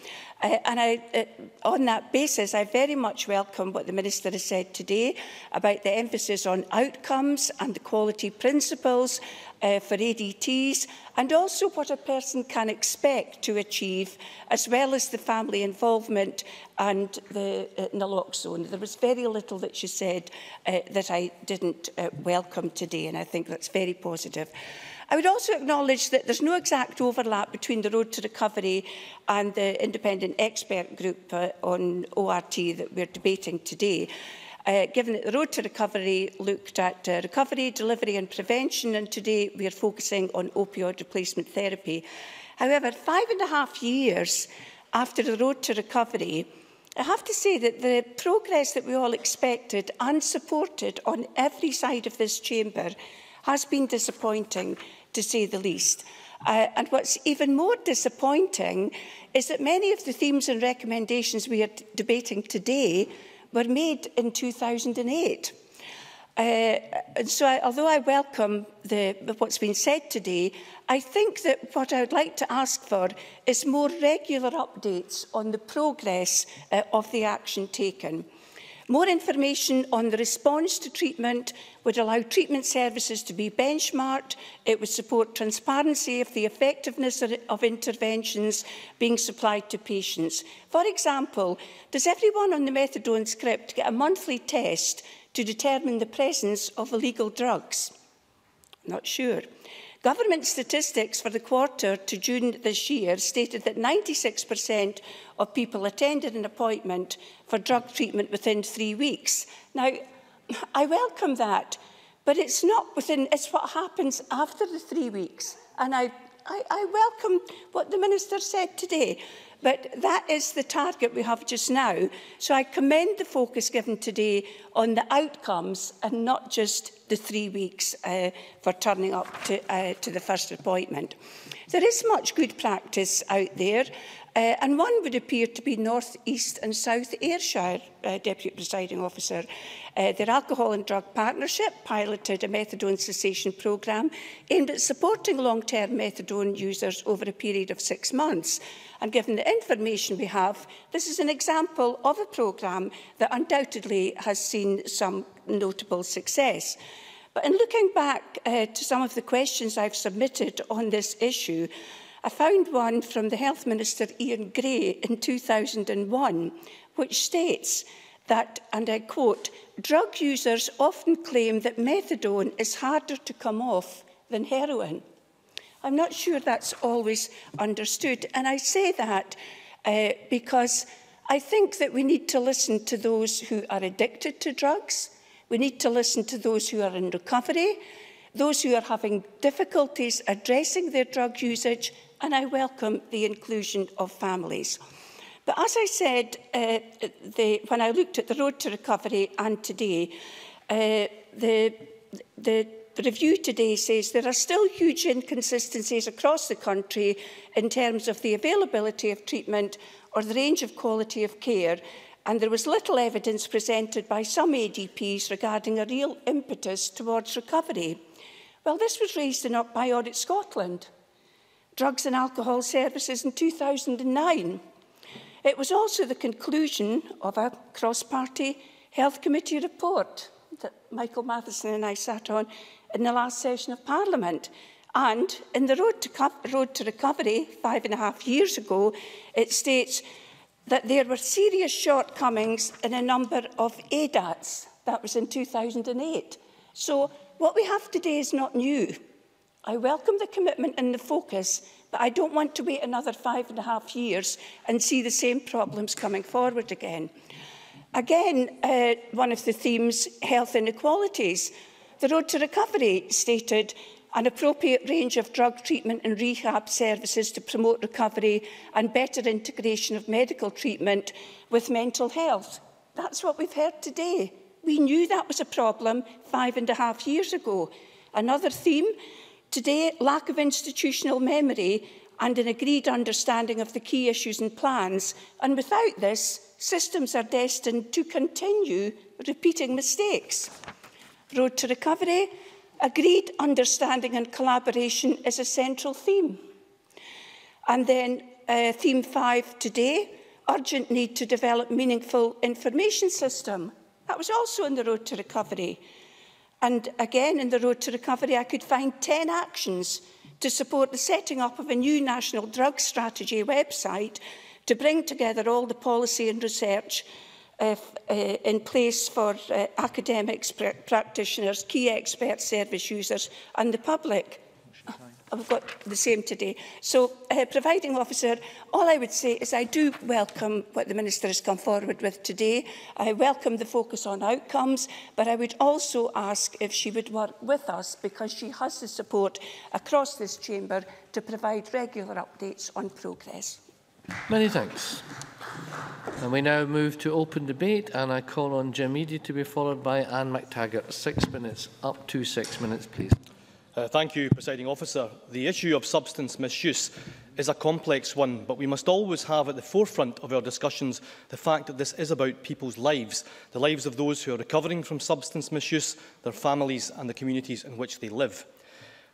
Uh, and I, uh, on that basis, I very much welcome what the Minister has said today about the emphasis on outcomes and the quality principles uh, for ADTs and also what a person can expect to achieve as well as the family involvement and the uh, naloxone. There was very little that she said uh, that I didn't uh, welcome today and I think that's very positive. I would also acknowledge that there's no exact overlap between the Road to Recovery and the independent expert group uh, on ORT that we're debating today uh, given that the road to recovery looked at uh, recovery, delivery and prevention, and today we are focusing on opioid replacement therapy. However, five and a half years after the road to recovery, I have to say that the progress that we all expected and supported on every side of this chamber has been disappointing, to say the least. Uh, and what's even more disappointing is that many of the themes and recommendations we are debating today were made in 2008. Uh, and so I, although I welcome the, what's been said today, I think that what I would like to ask for is more regular updates on the progress uh, of the action taken. More information on the response to treatment would allow treatment services to be benchmarked. It would support transparency of the effectiveness of interventions being supplied to patients. For example, does everyone on the methadone script get a monthly test to determine the presence of illegal drugs? Not sure. Government statistics for the quarter to June this year stated that 96% of people attended an appointment for drug treatment within three weeks. Now, I welcome that, but it's not within, it's what happens after the three weeks. And I, I, I welcome what the Minister said today. But that is the target we have just now. So I commend the focus given today on the outcomes and not just the three weeks uh, for turning up to, uh, to the first appointment. There is much good practice out there Uh, and one would appear to be North East and South Ayrshire, uh, Deputy Presiding Officer. Uh, their Alcohol and Drug Partnership piloted a methadone cessation programme aimed at supporting long-term methadone users over a period of six months. And given the information we have, this is an example of a programme that undoubtedly has seen some notable success. But in looking back uh, to some of the questions I've submitted on this issue, I found one from the Health Minister Ian Gray in 2001, which states that, and I quote, drug users often claim that methadone is harder to come off than heroin. I'm not sure that's always understood. And I say that uh, because I think that we need to listen to those who are addicted to drugs. We need to listen to those who are in recovery, those who are having difficulties addressing their drug usage and I welcome the inclusion of families. But as I said, uh, the, when I looked at the road to recovery and today, uh, the, the review today says there are still huge inconsistencies across the country in terms of the availability of treatment or the range of quality of care and there was little evidence presented by some ADPs regarding a real impetus towards recovery. Well, this was raised in, by Audit Scotland. Drugs and Alcohol Services in 2009. It was also the conclusion of a cross-party health committee report that Michael Matheson and I sat on in the last session of Parliament. And in the Road to, Road to Recovery five and a half years ago, it states that there were serious shortcomings in a number of ADATs. That was in 2008. So what we have today is not new. I welcome the commitment and the focus, but I don't want to wait another five and a half years and see the same problems coming forward again. Again, uh, one of the themes, health inequalities. The Road to Recovery stated an appropriate range of drug treatment and rehab services to promote recovery and better integration of medical treatment with mental health. That's what we've heard today. We knew that was a problem five and a half years ago. Another theme Today, lack of institutional memory and an agreed understanding of the key issues and plans, and without this, systems are destined to continue repeating mistakes. Road to recovery, agreed understanding and collaboration is a central theme. And then uh, theme five today, urgent need to develop meaningful information system. That was also in the road to recovery. And again, in the Road to Recovery, I could find 10 actions to support the setting up of a new National Drug Strategy website to bring together all the policy and research uh, uh, in place for uh, academics, pr practitioners, key experts, service users and the public. I've got the same today. So, uh, providing officer, all I would say is I do welcome what the Minister has come forward with today. I welcome the focus on outcomes, but I would also ask if she would work with us because she has the support across this chamber to provide regular updates on progress. Many thanks. And we now move to open debate and I call on Jim Eady to be followed by Anne McTaggart. Six minutes, up to six minutes please. Uh, thank you, Presiding Officer. The issue of substance misuse is a complex one, but we must always have at the forefront of our discussions the fact that this is about people's lives, the lives of those who are recovering from substance misuse, their families and the communities in which they live.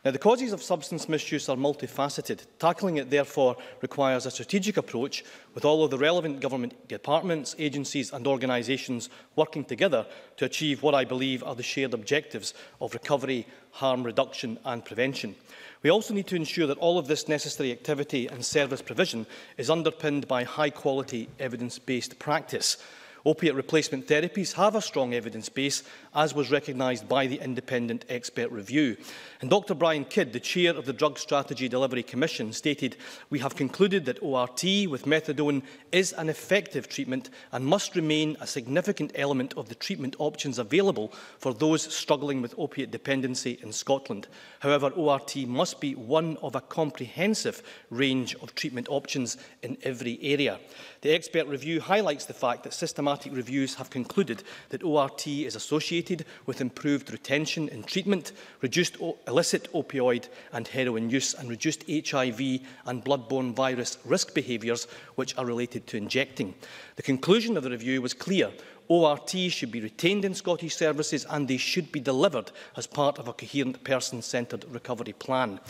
Now, the causes of substance misuse are multifaceted. Tackling it, therefore, requires a strategic approach with all of the relevant government departments, agencies and organisations working together to achieve what I believe are the shared objectives of recovery, harm reduction and prevention. We also need to ensure that all of this necessary activity and service provision is underpinned by high-quality evidence-based practice. Opiate replacement therapies have a strong evidence base as was recognised by the independent expert review. And Dr Brian Kidd, the chair of the Drug Strategy Delivery Commission, stated, we have concluded that ORT with methadone is an effective treatment and must remain a significant element of the treatment options available for those struggling with opiate dependency in Scotland. However, ORT must be one of a comprehensive range of treatment options in every area. The expert review highlights the fact that systematic reviews have concluded that ORT is associated associated with improved retention and treatment, reduced illicit opioid and heroin use, and reduced HIV and bloodborne virus risk behaviours which are related to injecting. The conclusion of the review was clear. ORT should be retained in Scottish services and they should be delivered as part of a coherent person-centred recovery plan.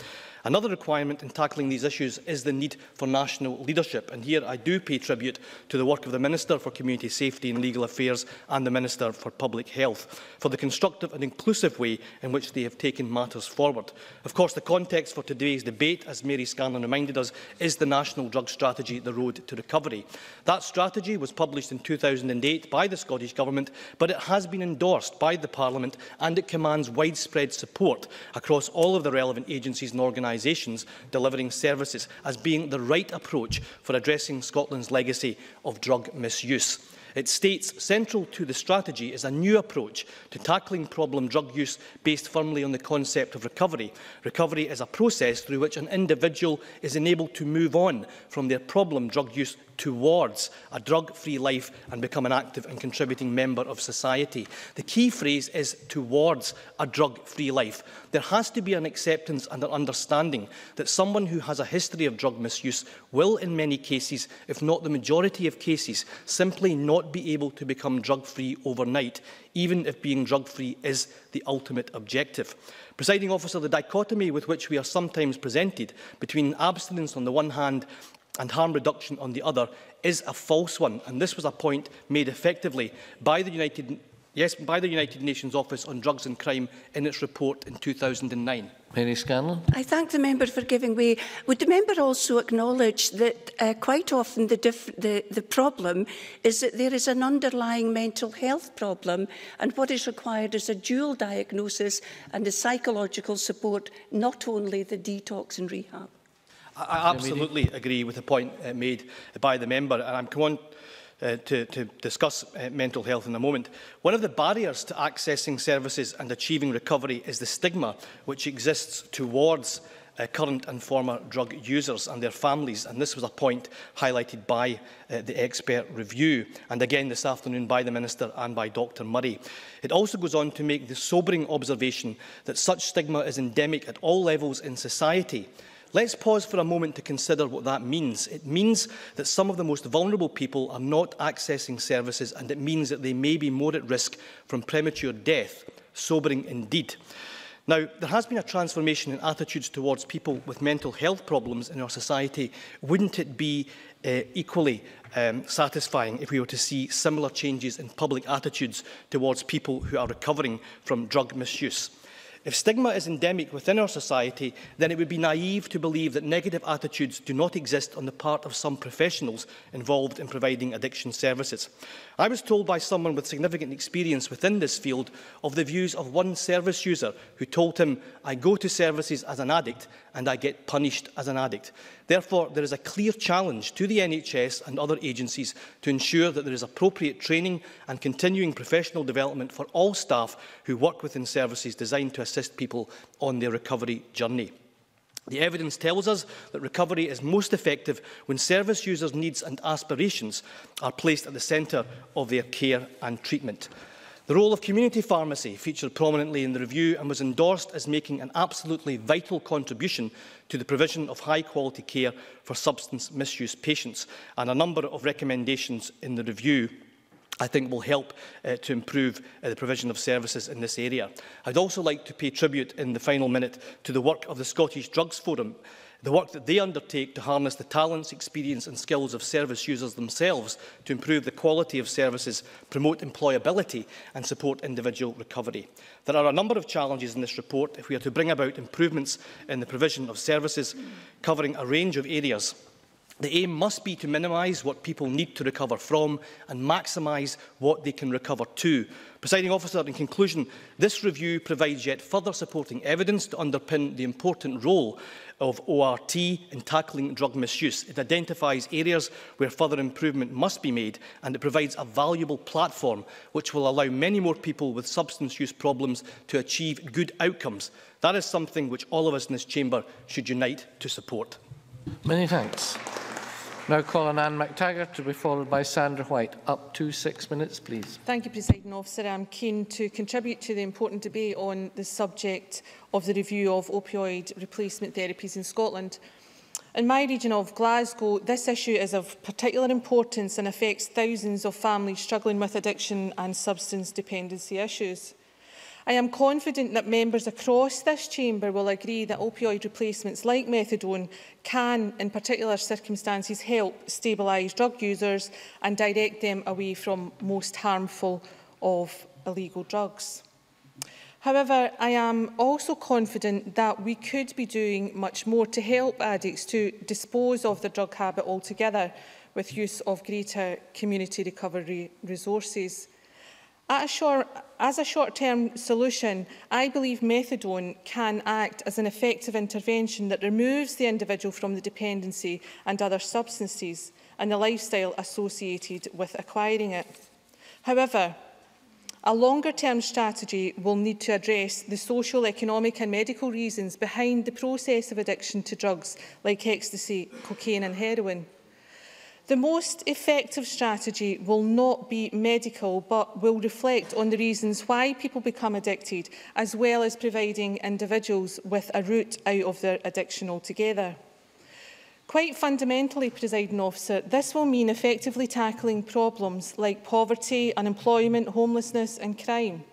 Another requirement in tackling these issues is the need for national leadership, and here I do pay tribute to the work of the Minister for Community Safety and Legal Affairs and the Minister for Public Health for the constructive and inclusive way in which they have taken matters forward. Of course, the context for today's debate, as Mary Scanlon reminded us, is the National Drug Strategy, The Road to Recovery. That strategy was published in 2008 by the Scottish Government, but it has been endorsed by the Parliament and it commands widespread support across all of the relevant agencies and organisations organisations delivering services as being the right approach for addressing Scotland's legacy of drug misuse. It states central to the strategy is a new approach to tackling problem drug use based firmly on the concept of recovery. Recovery is a process through which an individual is enabled to move on from their problem drug use towards a drug-free life and become an active and contributing member of society. The key phrase is towards a drug-free life. There has to be an acceptance and an understanding that someone who has a history of drug misuse will, in many cases, if not the majority of cases, simply not be able to become drug-free overnight, even if being drug-free is the ultimate objective. Presiding officer, the dichotomy with which we are sometimes presented between abstinence on the one hand and harm reduction on the other is a false one. And this was a point made effectively by the United, yes, by the United Nations Office on Drugs and Crime in its report in 2009. Mary Scanlon. I thank the member for giving way. Would the member also acknowledge that uh, quite often the, the, the problem is that there is an underlying mental health problem and what is required is a dual diagnosis and the psychological support, not only the detox and rehab. I absolutely agree with the point uh, made by the member, and I'm come on uh, to, to discuss uh, mental health in a moment. One of the barriers to accessing services and achieving recovery is the stigma which exists towards uh, current and former drug users and their families. And this was a point highlighted by uh, the expert review, and again this afternoon by the Minister and by Dr Murray. It also goes on to make the sobering observation that such stigma is endemic at all levels in society, Let's pause for a moment to consider what that means. It means that some of the most vulnerable people are not accessing services and it means that they may be more at risk from premature death. Sobering indeed. Now, there has been a transformation in attitudes towards people with mental health problems in our society. Wouldn't it be uh, equally um, satisfying if we were to see similar changes in public attitudes towards people who are recovering from drug misuse? If stigma is endemic within our society, then it would be naive to believe that negative attitudes do not exist on the part of some professionals involved in providing addiction services. I was told by someone with significant experience within this field of the views of one service user who told him, I go to services as an addict and I get punished as an addict. Therefore, there is a clear challenge to the NHS and other agencies to ensure that there is appropriate training and continuing professional development for all staff who work within services designed to assist people on their recovery journey. The evidence tells us that recovery is most effective when service users' needs and aspirations are placed at the centre of their care and treatment. The role of community pharmacy featured prominently in the review and was endorsed as making an absolutely vital contribution to the provision of high-quality care for substance misuse patients, and a number of recommendations in the review I think will help uh, to improve uh, the provision of services in this area. I'd also like to pay tribute in the final minute to the work of the Scottish Drugs Forum, The work that they undertake to harness the talents, experience and skills of service users themselves to improve the quality of services, promote employability and support individual recovery. There are a number of challenges in this report if we are to bring about improvements in the provision of services covering a range of areas. The aim must be to minimise what people need to recover from and maximise what they can recover to Presiding officer, in conclusion, this review provides yet further supporting evidence to underpin the important role of ORT in tackling drug misuse. It identifies areas where further improvement must be made and it provides a valuable platform which will allow many more people with substance use problems to achieve good outcomes. That is something which all of us in this chamber should unite to support. Many thanks. Now call on Anne McTaggart to be followed by Sandra White. Up to six minutes, please. Thank you, President Officer. I'm keen to contribute to the important debate on the subject of the review of opioid replacement therapies in Scotland. In my region of Glasgow, this issue is of particular importance and affects thousands of families struggling with addiction and substance dependency issues. I am confident that members across this chamber will agree that opioid replacements like methadone can, in particular circumstances, help stabilise drug users and direct them away from most harmful of illegal drugs. However, I am also confident that we could be doing much more to help addicts to dispose of the drug habit altogether with use of greater community recovery resources. A short, as a short-term solution, I believe methadone can act as an effective intervention that removes the individual from the dependency and other substances and the lifestyle associated with acquiring it. However, a longer-term strategy will need to address the social, economic and medical reasons behind the process of addiction to drugs like ecstasy, cocaine and heroin. The most effective strategy will not be medical, but will reflect on the reasons why people become addicted, as well as providing individuals with a route out of their addiction altogether. Quite fundamentally, presiding officer, this will mean effectively tackling problems like poverty, unemployment, homelessness and crime.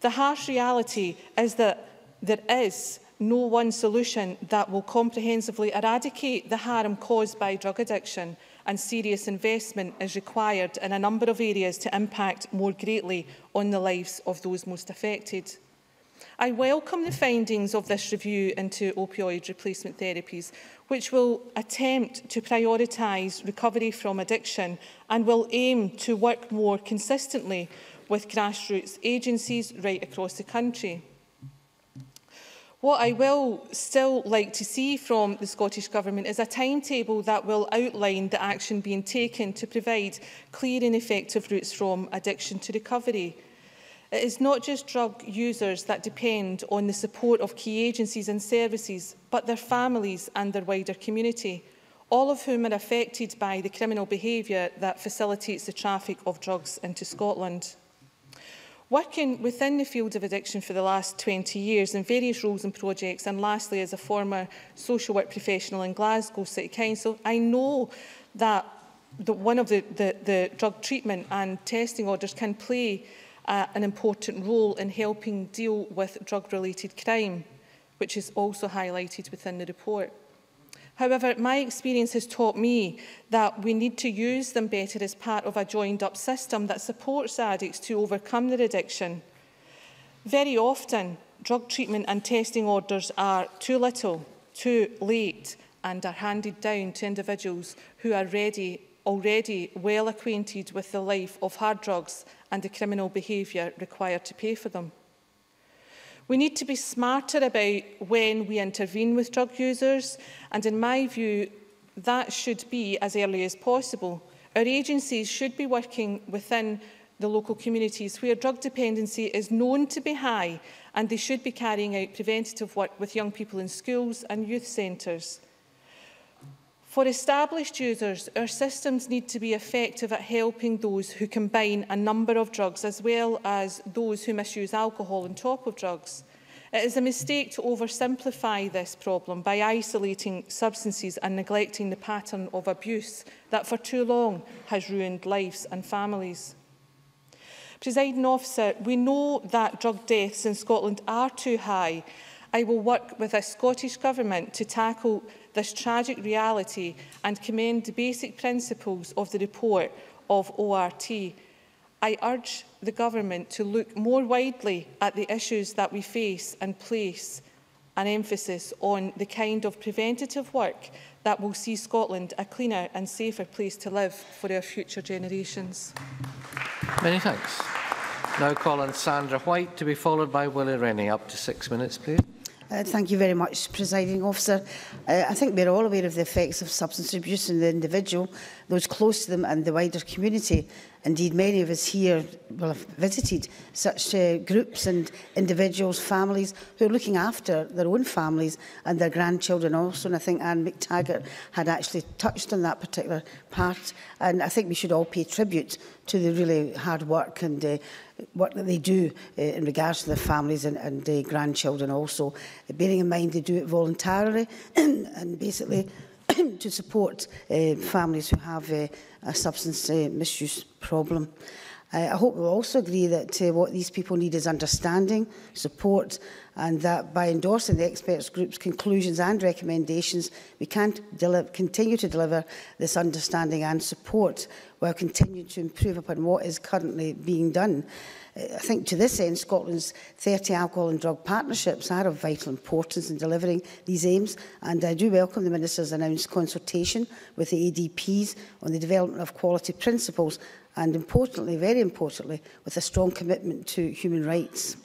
The harsh reality is that there is no one solution that will comprehensively eradicate the harm caused by drug addiction, and serious investment is required in a number of areas to impact more greatly on the lives of those most affected. I welcome the findings of this review into opioid replacement therapies, which will attempt to prioritise recovery from addiction and will aim to work more consistently with grassroots agencies right across the country. What I will still like to see from the Scottish Government is a timetable that will outline the action being taken to provide clear and effective routes from addiction to recovery. It is not just drug users that depend on the support of key agencies and services, but their families and their wider community, all of whom are affected by the criminal behaviour that facilitates the traffic of drugs into Scotland. Working within the field of addiction for the last 20 years in various roles and projects, and lastly as a former social work professional in Glasgow City Council, I know that the, one of the, the, the drug treatment and testing orders can play uh, an important role in helping deal with drug-related crime, which is also highlighted within the report. However, my experience has taught me that we need to use them better as part of a joined-up system that supports addicts to overcome their addiction. Very often, drug treatment and testing orders are too little, too late, and are handed down to individuals who are ready, already well acquainted with the life of hard drugs and the criminal behaviour required to pay for them. We need to be smarter about when we intervene with drug users, and in my view, that should be as early as possible. Our agencies should be working within the local communities where drug dependency is known to be high and they should be carrying out preventative work with young people in schools and youth centres. For established users, our systems need to be effective at helping those who combine a number of drugs as well as those who misuse alcohol on top of drugs. It is a mistake to oversimplify this problem by isolating substances and neglecting the pattern of abuse that for too long has ruined lives and families. Presiding officer, we know that drug deaths in Scotland are too high. I will work with the Scottish Government to tackle this tragic reality and commend the basic principles of the report of ORT. I urge the government to look more widely at the issues that we face and place an emphasis on the kind of preventative work that will see Scotland a cleaner and safer place to live for our future generations. Many thanks. Now call on Sandra White to be followed by Willie Rennie. Up to six minutes, please. Uh, thank you very much, Presiding Officer. Uh, I think we're all aware of the effects of substance abuse on the individual, those close to them and the wider community. Indeed, many of us here will have visited such uh, groups and individuals, families who are looking after their own families and their grandchildren also. And I think Anne McTaggart had actually touched on that particular part. And I think we should all pay tribute to the really hard work and uh, work that they do uh, in regards to their families and, and uh, grandchildren also. Bearing in mind they do it voluntarily and basically to support uh, families who have uh, a substance uh, misuse problem. Uh, I hope we'll also agree that uh, what these people need is understanding, support, and that by endorsing the experts group's conclusions and recommendations, we can continue to deliver this understanding and support while continuing to improve upon what is currently being done. I think to this end, Scotland's 30 alcohol and drug partnerships are of vital importance in delivering these aims, and I do welcome the Minister's announced consultation with the ADPs on the development of quality principles and importantly, very importantly, with a strong commitment to human rights.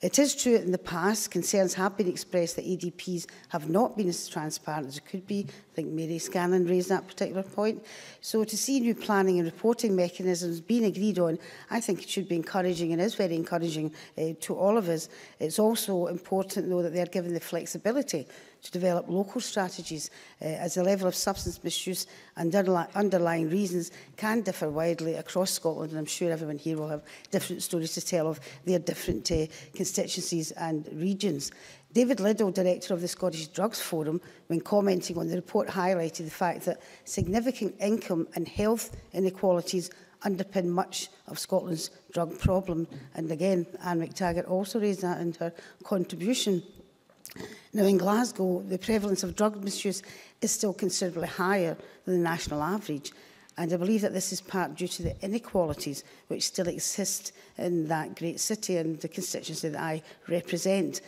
It is true that in the past, concerns have been expressed that EDPs have not been as transparent as it could be. I think Mary Scanlon raised that particular point. So to see new planning and reporting mechanisms being agreed on, I think it should be encouraging and is very encouraging uh, to all of us. It's also important, though, that they are given the flexibility to develop local strategies uh, as the level of substance misuse and underlying reasons can differ widely across Scotland and I'm sure everyone here will have different stories to tell of their different uh, constituencies and regions. David Liddell, director of the Scottish Drugs Forum, when commenting on the report highlighted the fact that significant income and health inequalities underpin much of Scotland's drug problem. And again, Anne McTaggart also raised that in her contribution. Now, in Glasgow, the prevalence of drug misuse is still considerably higher than the national average, and I believe that this is part due to the inequalities which still exist in that great city and the constituency that I represent.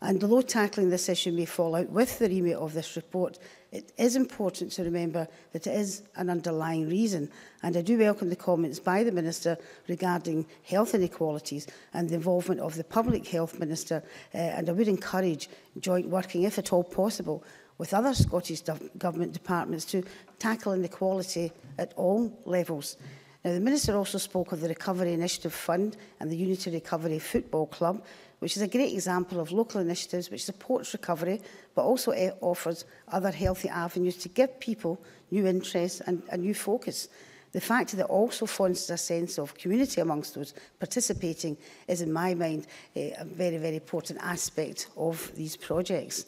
And although tackling this issue may fall out with the remit of this report, it is important to remember that it is an underlying reason. And I do welcome the comments by the Minister regarding health inequalities and the involvement of the Public Health Minister. Uh, and I would encourage joint working, if at all possible, with other Scottish Government departments to tackle inequality at all levels. Now, the Minister also spoke of the Recovery Initiative Fund and the Unity Recovery Football Club which is a great example of local initiatives which supports recovery but also eh, offers other healthy avenues to give people new interests and a new focus. The fact that it also fosters a sense of community amongst those participating is, in my mind, eh, a very, very important aspect of these projects.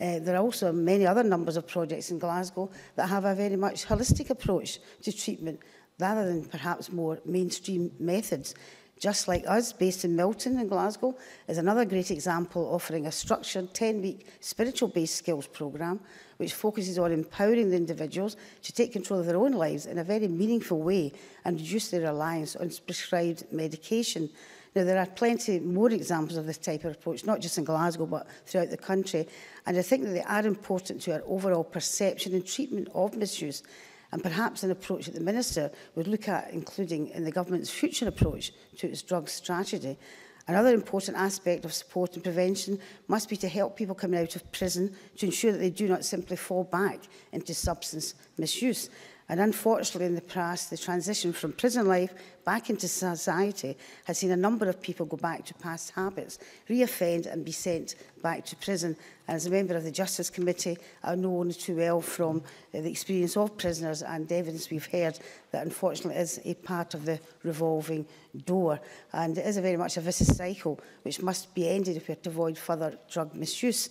Uh, there are also many other numbers of projects in Glasgow that have a very much holistic approach to treatment rather than perhaps more mainstream methods just like us, based in Milton in Glasgow, is another great example offering a structured 10-week spiritual-based skills program which focuses on empowering the individuals to take control of their own lives in a very meaningful way and reduce their reliance on prescribed medication. Now, there are plenty more examples of this type of approach, not just in Glasgow, but throughout the country. And I think that they are important to our overall perception and treatment of misuse And perhaps an approach that the Minister would look at, including in the government's future approach to its drug strategy. Another important aspect of support and prevention must be to help people coming out of prison to ensure that they do not simply fall back into substance misuse. And unfortunately, in the past, the transition from prison life back into society has seen a number of people go back to past habits, reoffend and be sent back to prison. And as a member of the Justice Committee, I know only too well from the experience of prisoners and evidence we've heard that unfortunately is a part of the revolving door. And it is a very much a vicious cycle which must be ended if we're to avoid further drug misuse.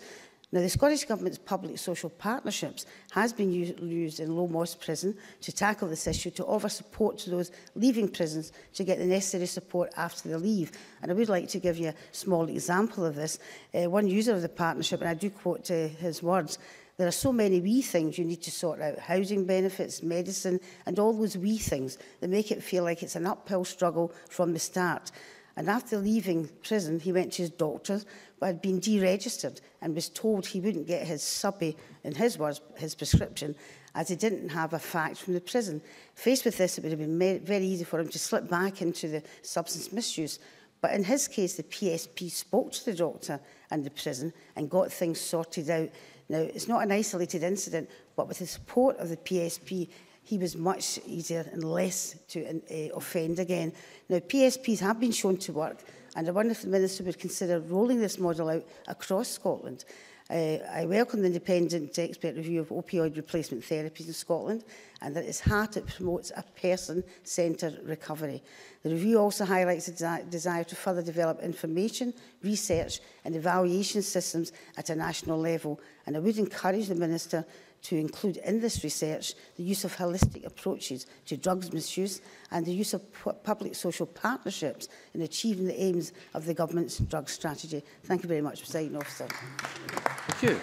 Now, the Scottish Government's public social partnerships has been used in Low Prison to tackle this issue, to offer support to those leaving prisons to get the necessary support after they leave. And I would like to give you a small example of this. Uh, one user of the partnership, and I do quote uh, his words, there are so many wee things you need to sort out, housing benefits, medicine, and all those wee things that make it feel like it's an uphill struggle from the start. And after leaving prison, he went to his doctor, had been deregistered and was told he wouldn't get his subby, in his words, his prescription, as he didn't have a fact from the prison. Faced with this, it would have been very easy for him to slip back into the substance misuse. But in his case, the PSP spoke to the doctor and the prison and got things sorted out. Now, it's not an isolated incident, but with the support of the PSP, he was much easier and less to uh, offend again. Now, PSPs have been shown to work And I wonder if the Minister would consider rolling this model out across Scotland. Uh, I welcome the independent expert review of opioid replacement therapies in Scotland and that its heart it promotes a person-centred recovery. The review also highlights the de desire to further develop information, research and evaluation systems at a national level and I would encourage the Minister to include in this research the use of holistic approaches to drugs misuse and the use of public social partnerships in achieving the aims of the government's drug strategy. Thank you very much, President Officer. Thank you.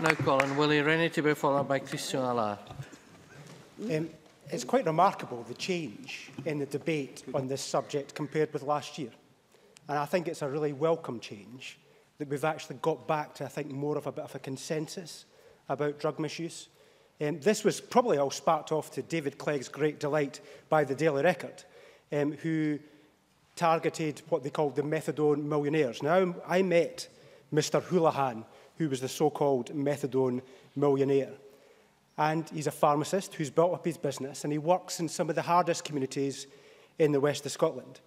Now Colin Willie Rennie to be followed by Christian Allard. Um, it's quite remarkable the change in the debate on this subject compared with last year. And I think it's a really welcome change that we've actually got back to, I think, more of a bit of a consensus about drug misuse. Um, this was probably all sparked off to David Clegg's great delight by the Daily Record, um, who targeted what they called the methadone millionaires. Now, I met Mr. Houlihan, who was the so-called methadone millionaire. And he's a pharmacist who's built up his business and he works in some of the hardest communities in the west of Scotland.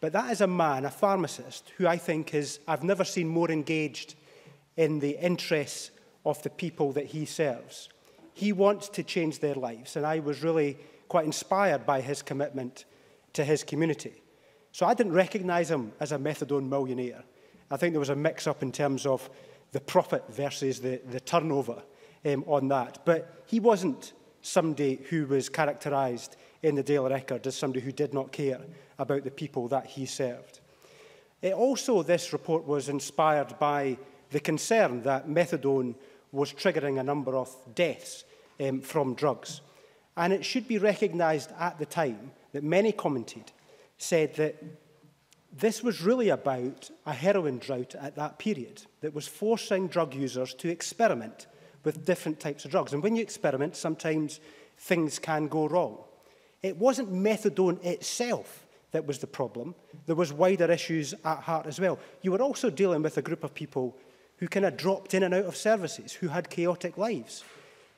But that is a man, a pharmacist, who I think is, I've never seen more engaged in the interests of the people that he serves. He wants to change their lives, and I was really quite inspired by his commitment to his community. So I didn't recognize him as a methadone millionaire. I think there was a mix up in terms of the profit versus the, the turnover um, on that. But he wasn't somebody who was characterized in the Daily Record as somebody who did not care about the people that he served. It also, this report was inspired by the concern that methadone was triggering a number of deaths um, from drugs. And it should be recognised at the time that many commented, said that this was really about a heroin drought at that period that was forcing drug users to experiment with different types of drugs. And when you experiment, sometimes things can go wrong. It wasn't methadone itself that was the problem. There was wider issues at heart as well. You were also dealing with a group of people who kind of dropped in and out of services, who had chaotic lives.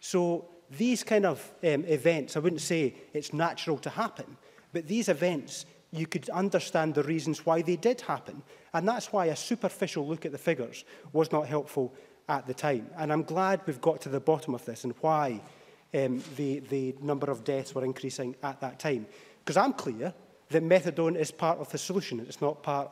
So these kind of um, events, I wouldn't say it's natural to happen, but these events, you could understand the reasons why they did happen. And that's why a superficial look at the figures was not helpful at the time. And I'm glad we've got to the bottom of this and why um, the, the number of deaths were increasing at that time. Because I'm clear that methadone is part of the solution, it's not part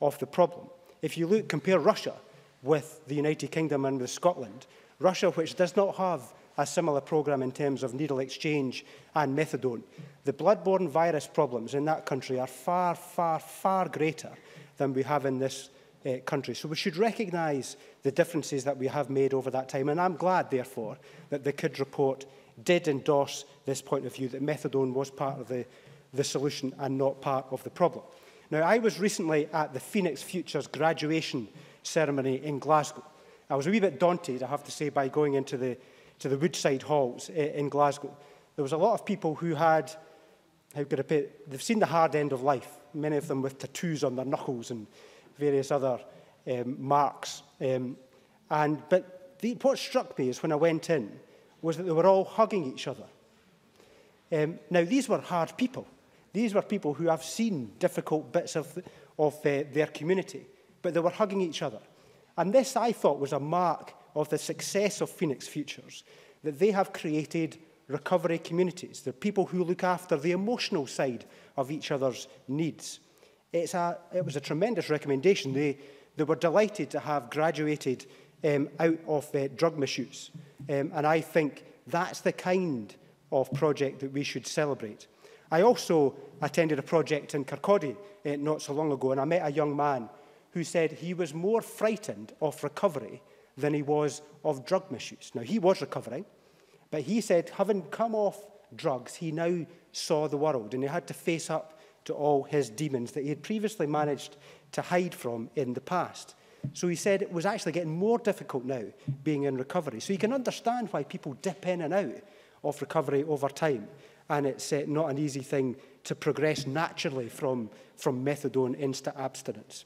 of the problem. If you look, compare Russia with the United Kingdom and with Scotland. Russia, which does not have a similar programme in terms of needle exchange and methadone, the bloodborne virus problems in that country are far, far, far greater than we have in this uh, country. So we should recognise the differences that we have made over that time. And I'm glad, therefore, that the KID report did endorse this point of view that methadone was part of the, the solution and not part of the problem. Now, I was recently at the Phoenix Futures graduation ceremony in Glasgow. I was a wee bit daunted, I have to say, by going into the, to the Woodside Halls eh, in Glasgow. There was a lot of people who had, how could I put it, they've seen the hard end of life, many of them with tattoos on their knuckles and various other um, marks. Um, and, but the, what struck me is when I went in was that they were all hugging each other. Um, now, these were hard people. These were people who have seen difficult bits of, of uh, their community but they were hugging each other. And this, I thought, was a mark of the success of Phoenix Futures, that they have created recovery communities. They're people who look after the emotional side of each other's needs. It's a, it was a tremendous recommendation. They, they were delighted to have graduated um, out of uh, drug misuse. Um, and I think that's the kind of project that we should celebrate. I also attended a project in Kirkcaldy uh, not so long ago, and I met a young man who said he was more frightened of recovery than he was of drug misuse. Now, he was recovering, but he said, having come off drugs, he now saw the world and he had to face up to all his demons that he had previously managed to hide from in the past. So he said it was actually getting more difficult now being in recovery. So you can understand why people dip in and out of recovery over time. And it's uh, not an easy thing to progress naturally from, from methadone into abstinence.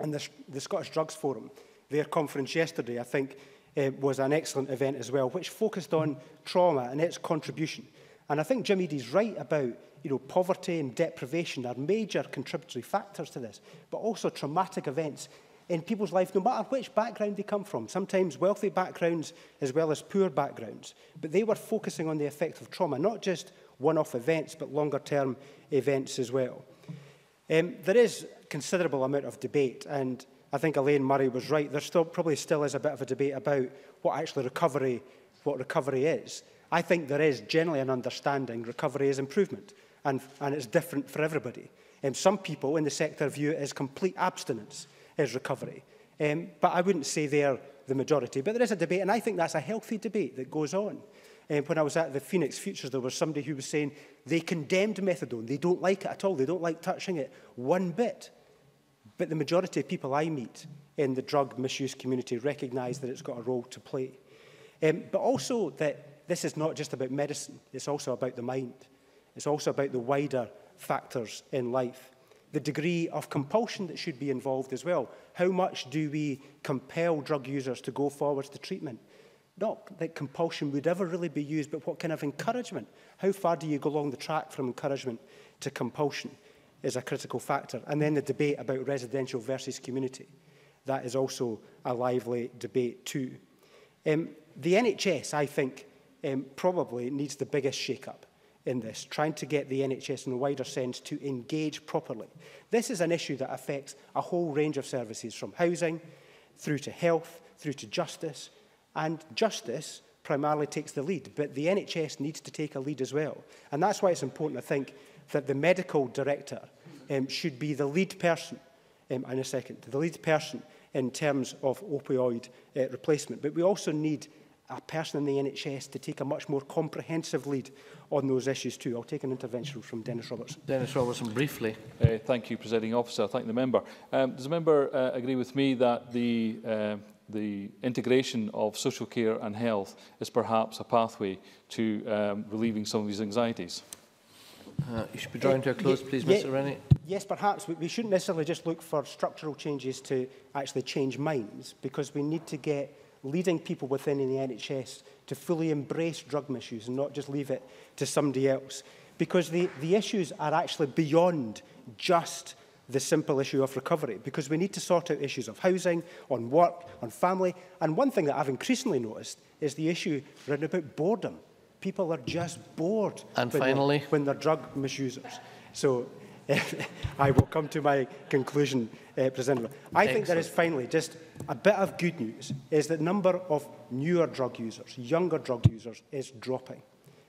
And the, the Scottish Drugs Forum, their conference yesterday, I think, uh, was an excellent event as well, which focused on trauma and its contribution. And I think Jim Eady's right about you know, poverty and deprivation are major contributory factors to this, but also traumatic events in people's life, no matter which background they come from, sometimes wealthy backgrounds as well as poor backgrounds. But they were focusing on the effect of trauma, not just one-off events, but longer-term events as well. Um, there is considerable amount of debate. And I think Elaine Murray was right. There still, probably still is a bit of a debate about what actually recovery, what recovery is. I think there is generally an understanding recovery is improvement, and, and it's different for everybody. Um, some people in the sector view it as complete abstinence is recovery. Um, but I wouldn't say they're the majority. But there is a debate, and I think that's a healthy debate that goes on. Um, when I was at the Phoenix Futures, there was somebody who was saying they condemned methadone. They don't like it at all. They don't like touching it one bit. But the majority of people I meet in the drug misuse community recognise that it's got a role to play. Um, but also that this is not just about medicine, it's also about the mind. It's also about the wider factors in life. The degree of compulsion that should be involved as well. How much do we compel drug users to go forwards to treatment? Not that compulsion would ever really be used, but what kind of encouragement? How far do you go along the track from encouragement to compulsion? is a critical factor. And then the debate about residential versus community. That is also a lively debate too. Um, the NHS, I think, um, probably needs the biggest shake-up in this, trying to get the NHS in a wider sense to engage properly. This is an issue that affects a whole range of services, from housing through to health, through to justice, and justice primarily takes the lead, but the NHS needs to take a lead as well. And that's why it's important, I think, that the medical director um, should be the lead person um, in a second, the lead person in terms of opioid uh, replacement. But we also need a person in the NHS to take a much more comprehensive lead on those issues too. I'll take an intervention from Dennis Robertson. Dennis Robertson, briefly. Uh, thank you, Presiding Officer. Thank the member. Um, does the member uh, agree with me that the, uh, the integration of social care and health is perhaps a pathway to um, relieving some of these anxieties? Uh, you should be drawing to a eh, close, please, yeah, Mr Rennie. Yes, perhaps. We, we shouldn't necessarily just look for structural changes to actually change minds, because we need to get leading people within the NHS to fully embrace drug misuse and not just leave it to somebody else. Because the, the issues are actually beyond just the simple issue of recovery because we need to sort out issues of housing, on work, on family. And one thing that I've increasingly noticed is the issue written about boredom. People are just bored. And when finally, they're, when they're drug misusers. So I will come to my conclusion, uh, President. I Excellent. think there is finally just a bit of good news is that number of newer drug users, younger drug users, is dropping.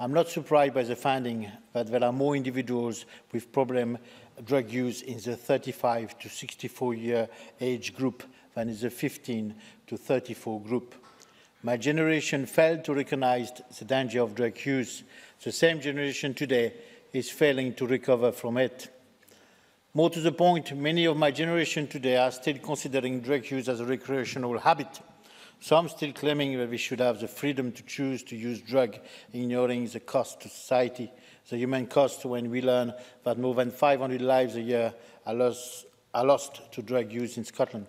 I'm not surprised by the finding that there are more individuals with problem drug use in the 35 to 64 year age group than in the 15 to 34 group. My generation failed to recognize the danger of drug use. The same generation today is failing to recover from it. More to the point, many of my generation today are still considering drug use as a recreational habit. Some still claiming that we should have the freedom to choose to use drug, ignoring the cost to society, the human cost when we learn that more than 500 lives a year are lost, are lost to drug use in Scotland.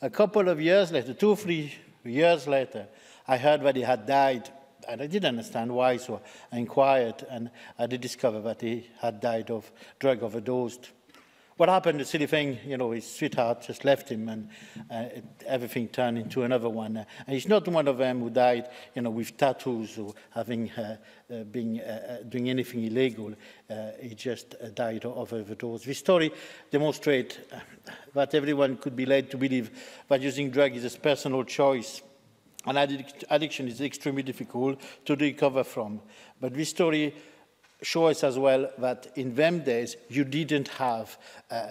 a couple of years later, two, three years later, I heard that he had died, and I didn't understand why, so I inquired, and I did discover that he had died of drug overdose what happened to Silifeng, you know, his sweetheart just left him and uh, everything turned into another one. Uh, and he's not one of them who died, you know, with tattoos or having, uh, uh, being, uh, uh doing anything illegal. Uh, he just uh, died of overdose. This story demonstrates uh, that everyone could be led to believe that using drugs is a personal choice and addic addiction is extremely difficult to recover from. But this story us as well that in them days you didn't have uh,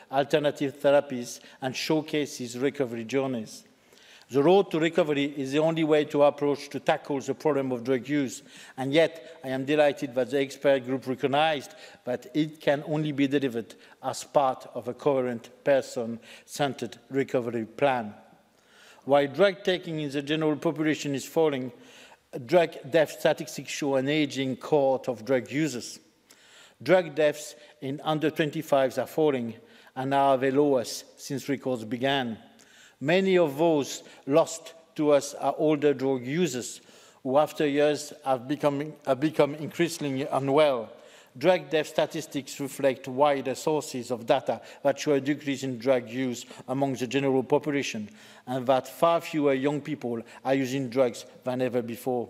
alternative therapies and showcases recovery journeys. The road to recovery is the only way to approach to tackle the problem of drug use. And yet, I am delighted that the expert group recognized that it can only be delivered as part of a coherent person-centered recovery plan. While drug taking in the general population is falling, drug death statistics show an aging cohort of drug users. Drug deaths in under 25s are falling and are the lowest since records began. Many of those lost to us are older drug users who after years have become, have become increasingly unwell Drug death statistics reflect wider sources of data that show a decrease in drug use among the general population and that far fewer young people are using drugs than ever before.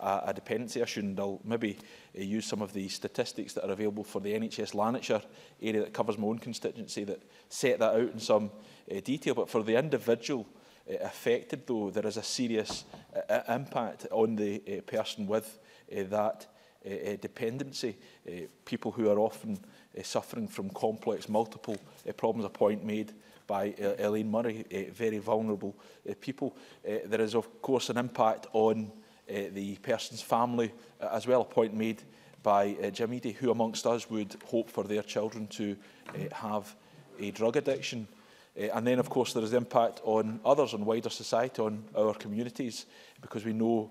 a, a dependency issue, and I'll maybe uh, use some of the statistics that are available for the NHS Lanarkshire area that covers my own constituency that set that out in some uh, detail. But for the individual affected, though, there is a serious uh, uh, impact on the uh, person with that dependency. people who are often suffering from complex, multiple problems, a point made by uh, Elaine Murray, uh, very vulnerable uh, people. Uh, there is, of course, an impact on uh, the person's family uh, as well, a point made by uh, Jamidi, who amongst us would hope for their children to uh, have a drug addiction Uh, and then, of course, there is the impact on others, on wider society, on our communities, because we know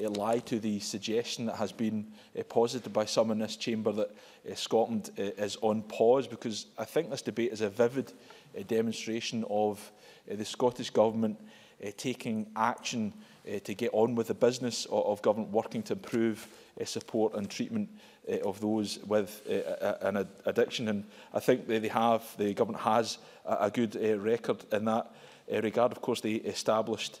a lie to the suggestion that has been uh, posited by some in this chamber that uh, Scotland uh, is on pause because I think this debate is a vivid uh, demonstration of uh, the Scottish Government uh, taking action uh, to get on with the business of, of government working to improve uh, support and treatment uh, of those with uh, an addiction. And I think they, they have, the government has a, a good uh, record in that uh, regard. Of course, they established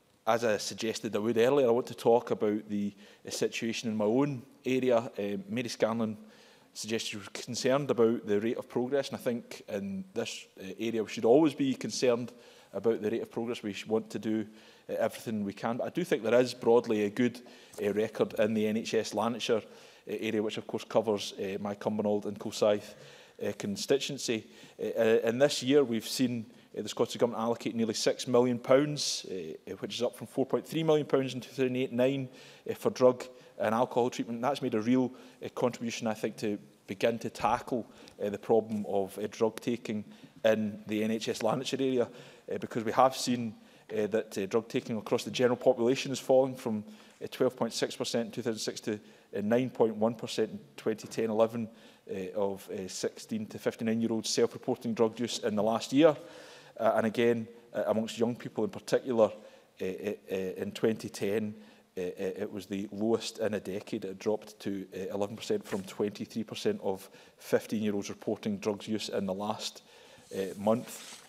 as I suggested I would earlier, I want to talk about the situation in my own area. Mary Scanlon suggested she was concerned about the rate of progress, and I think in this area we should always be concerned about the rate of progress. We want to do everything we can. But I do think there is broadly a good record in the NHS Lanarkshire Uh, area, which of course covers uh, my Cumbernauld and Coolsyth uh, constituency. Uh, uh, and this year we've seen uh, the Scottish Government allocate nearly £6 million, uh, uh, which is up from £4.3 million in 2008-9 uh, for drug and alcohol treatment. And that's made a real uh, contribution, I think, to begin to tackle uh, the problem of uh, drug taking in the NHS Lanarkshire area, uh, because we have seen uh, that uh, drug taking across the general population is falling from 12.6% in 2006 to 9.1% uh, in 2010-11 uh, of uh, 16 to 59-year-olds self-reporting drug use in the last year. Uh, and again, uh, amongst young people in particular, uh, uh, uh in 2010, uh, uh, it was the lowest in a decade. It dropped to 11% from 23% of 15-year-olds reporting drugs use in the last uh, month.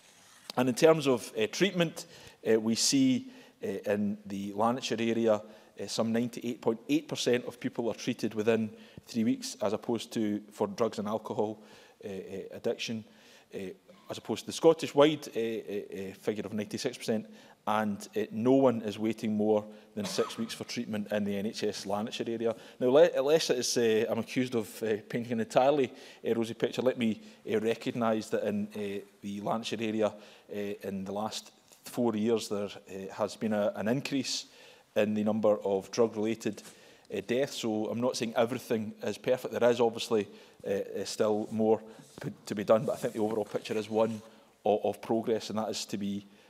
And in terms of uh, treatment, uh, we see uh, in the Lanarkshire area uh, some 98.8% of people are treated within three weeks, as opposed to for drugs and alcohol uh, addiction, uh, as opposed to the Scottish-wide uh, uh, figure of 96%, and uh, no one is waiting more than six weeks for treatment in the NHS Lanarkshire area. Now, le unless it is, uh, I'm accused of uh, painting an entirely uh, rosy picture, let me uh, recognise that in uh, the Lanarkshire area uh, in the last four years there uh, has been a, an increase in the number of drug-related uh, deaths. So I'm not saying everything is perfect. There is obviously uh, still more to be done, but I think the overall picture is one of, of progress, and that is to be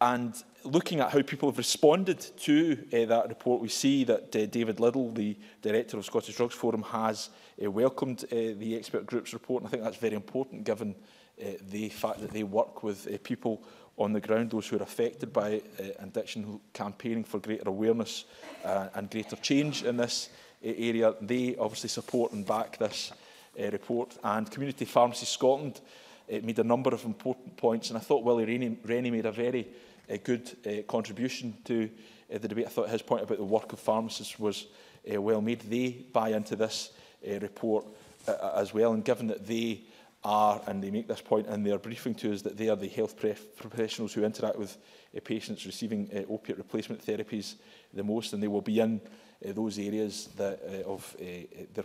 And looking at how people have responded to uh, that report, we see that uh, David Liddell, the director of Scottish Drugs Forum, has uh, welcomed uh, the expert group's report. And I think that's very important given uh, the fact that they work with uh, people on the ground, those who are affected by uh, addiction, campaigning for greater awareness uh, and greater change in this uh, area. They obviously support and back this uh, report, and Community Pharmacy Scotland uh, made a number of important points, and I thought Willie Rainey, Rainey made a very uh, good uh, contribution to uh, the debate. I thought his point about the work of pharmacists was uh, well made. They buy into this uh, report uh, uh as well, and given that they are, and they make this point in their briefing to us, that they are the health professionals who interact with uh, patients receiving uh, opiate replacement therapies the most, and they will be in uh, those areas that, uh, of uh, their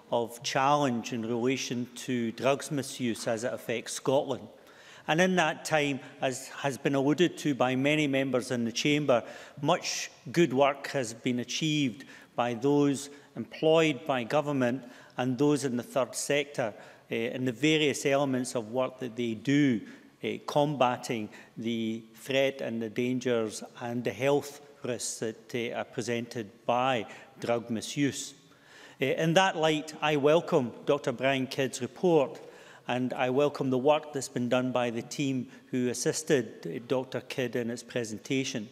of challenge in relation to drugs misuse as it affects Scotland. And in that time, as has been alluded to by many members in the Chamber, much good work has been achieved by those employed by government and those in the third sector uh, in the various elements of work that they do uh, combating the threat and the dangers and the health risks that uh, are presented by drug misuse. Eh, in that light, I welcome Dr Brian Kidd's report and I welcome the work that's been done by the team who assisted Dr Kidd in its presentation.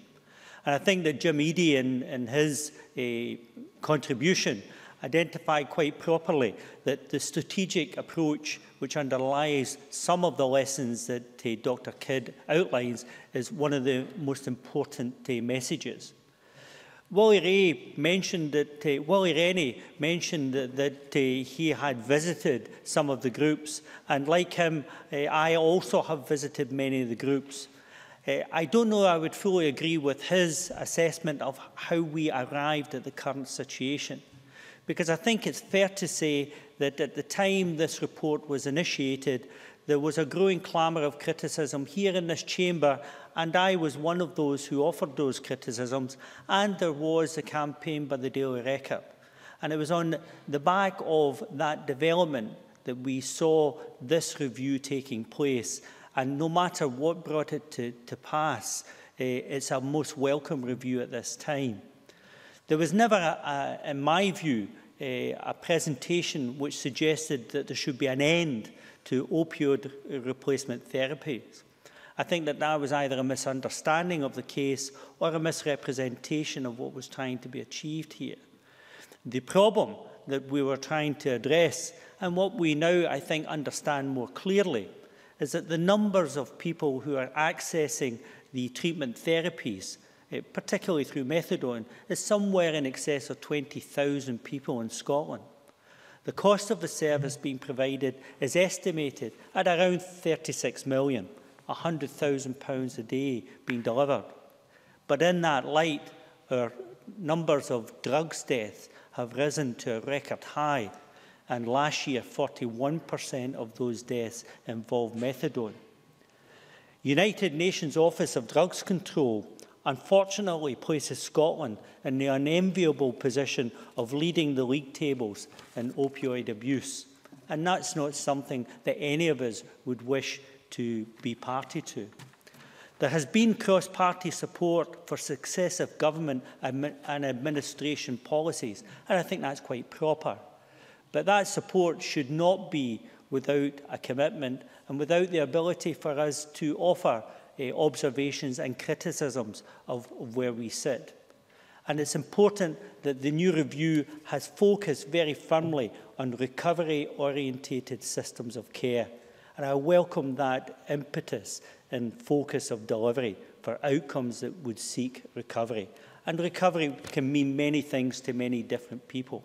And I think that Jim Eady, in, in his uh, contribution, identified quite properly that the strategic approach which underlies some of the lessons that uh, Dr Kidd outlines is one of the most important uh, messages. Wally Ray mentioned that uh, Rennie mentioned that, that uh, he had visited some of the groups, and like him, uh, I also have visited many of the groups. Uh, I don't know I would fully agree with his assessment of how we arrived at the current situation, because I think it's fair to say that at the time this report was initiated, there was a growing clamour of criticism here in this chamber and I was one of those who offered those criticisms, and there was a campaign by the Daily Record. And it was on the back of that development that we saw this review taking place. And no matter what brought it to, to pass, eh, it's a most welcome review at this time. There was never, a, a, in my view, a, eh, a presentation which suggested that there should be an end to opioid replacement therapies. I think that that was either a misunderstanding of the case or a misrepresentation of what was trying to be achieved here. The problem that we were trying to address and what we now, I think, understand more clearly is that the numbers of people who are accessing the treatment therapies, eh, particularly through methadone, is somewhere in excess of 20,000 people in Scotland. The cost of the service being provided is estimated at around 36 million. million. £100,000 a day being delivered. But in that light, our numbers of drugs deaths have risen to a record high, and last year 41% of those deaths involved methadone. United Nations Office of Drugs Control unfortunately places Scotland in the unenviable position of leading the league tables in opioid abuse. And that's not something that any of us would wish to be party to. There has been cross-party support for successive government and administration policies, and I think that's quite proper. But that support should not be without a commitment and without the ability for us to offer uh, observations and criticisms of, of where we sit. And it's important that the new review has focused very firmly on recovery-orientated systems of care – and I welcome that impetus and focus of delivery for outcomes that would seek recovery. And recovery can mean many things to many different people.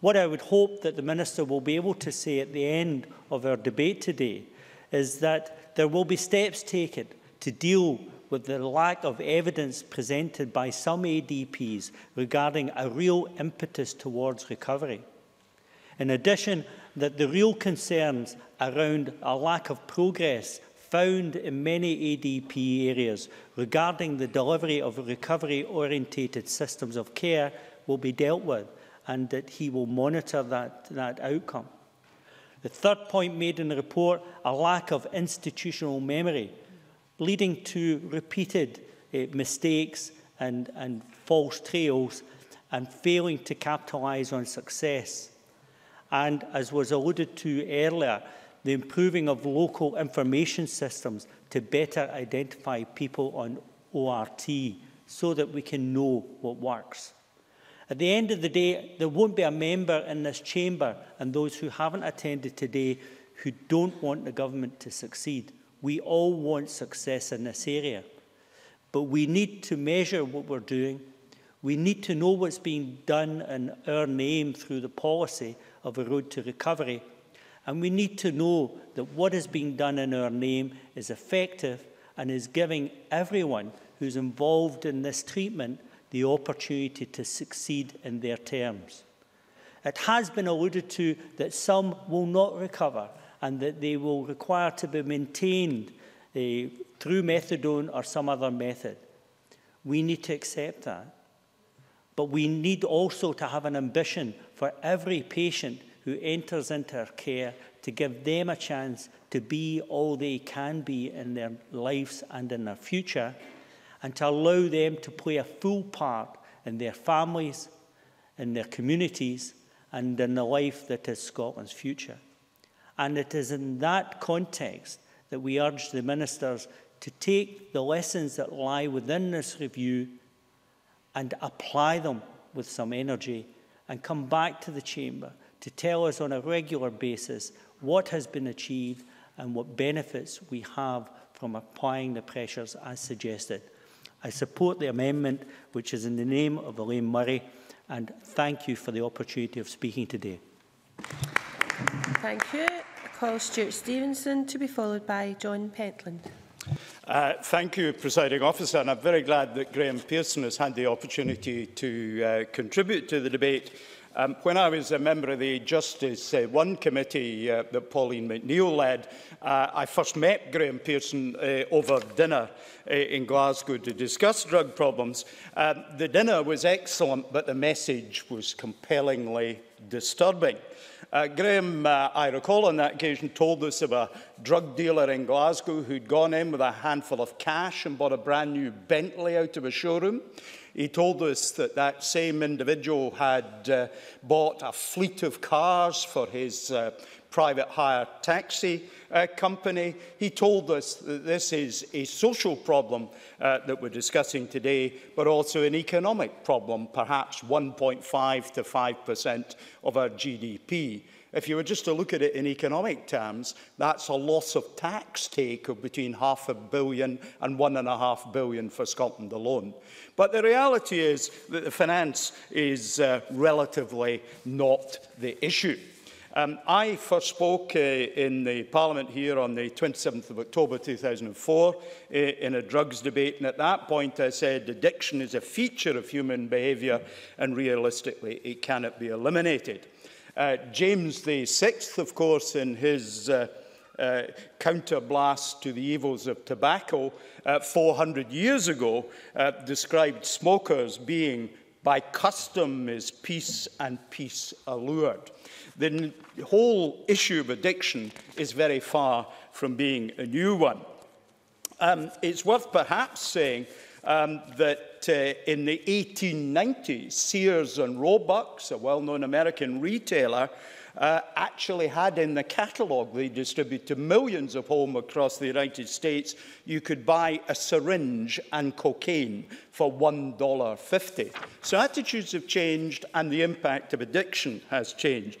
What I would hope that the Minister will be able to say at the end of our debate today is that there will be steps taken to deal with the lack of evidence presented by some ADPs regarding a real impetus towards recovery. In addition, that the real concerns around a lack of progress found in many ADP areas regarding the delivery of recovery-orientated systems of care will be dealt with and that he will monitor that, that outcome. The third point made in the report, a lack of institutional memory, leading to repeated uh, mistakes and, and false trails and failing to capitalise on success and, as was alluded to earlier, the improving of local information systems to better identify people on ORT so that we can know what works. At the end of the day, there won't be a member in this chamber and those who haven't attended today who don't want the government to succeed. We all want success in this area. But we need to measure what we're doing. We need to know what's being done in our name through the policy of a road to recovery. And we need to know that what is being done in our name is effective and is giving everyone who's involved in this treatment the opportunity to succeed in their terms. It has been alluded to that some will not recover and that they will require to be maintained uh, through methadone or some other method. We need to accept that. But we need also to have an ambition for every patient who enters into our care to give them a chance to be all they can be in their lives and in their future, and to allow them to play a full part in their families, in their communities, and in the life that is Scotland's future. And it is in that context that we urge the ministers to take the lessons that lie within this review and apply them with some energy and come back to the chamber to tell us on a regular basis what has been achieved and what benefits we have from applying the pressures as suggested. I support the amendment, which is in the name of Elaine Murray, and thank you for the opportunity of speaking today. Thank you. I call Stuart Stevenson to be followed by John Pentland. Uh, thank you, Presiding Officer, and I'm very glad that Graham Pearson has had the opportunity to uh, contribute to the debate. Um, when I was a member of the Justice uh, One Committee uh, that Pauline McNeill led, uh, I first met Graham Pearson uh, over dinner uh, in Glasgow to discuss drug problems. Um, the dinner was excellent, but the message was compellingly disturbing. Uh, Graham, uh, I recall on that occasion, told us of a drug dealer in Glasgow who'd gone in with a handful of cash and bought a brand new Bentley out of a showroom. He told us that that same individual had uh, bought a fleet of cars for his uh, private hire taxi uh, company. He told us that this is a social problem uh, that we're discussing today, but also an economic problem, perhaps 1.5 to 5% of our GDP. If you were just to look at it in economic terms, that's a loss of tax take of between half a billion and one and a half billion for Scotland alone. But the reality is that the finance is uh, relatively not the issue. Um, I first spoke uh, in the Parliament here on the 27th of October 2004 uh, eh, in a drugs debate, and at that point I said addiction is a feature of human behaviour and realistically it cannot be eliminated. Uh, James VI, of course, in his uh, uh, counterblast to the evils of tobacco uh, 400 years ago uh, described smokers being by custom is peace and peace allured. The whole issue of addiction is very far from being a new one. Um, it's worth perhaps saying um, that uh, in the 1890s, Sears and Roebuck, a well-known American retailer, uh, actually had in the catalogue they distribute to millions of homes across the United States, you could buy a syringe and cocaine for $1.50. So attitudes have changed and the impact of addiction has changed.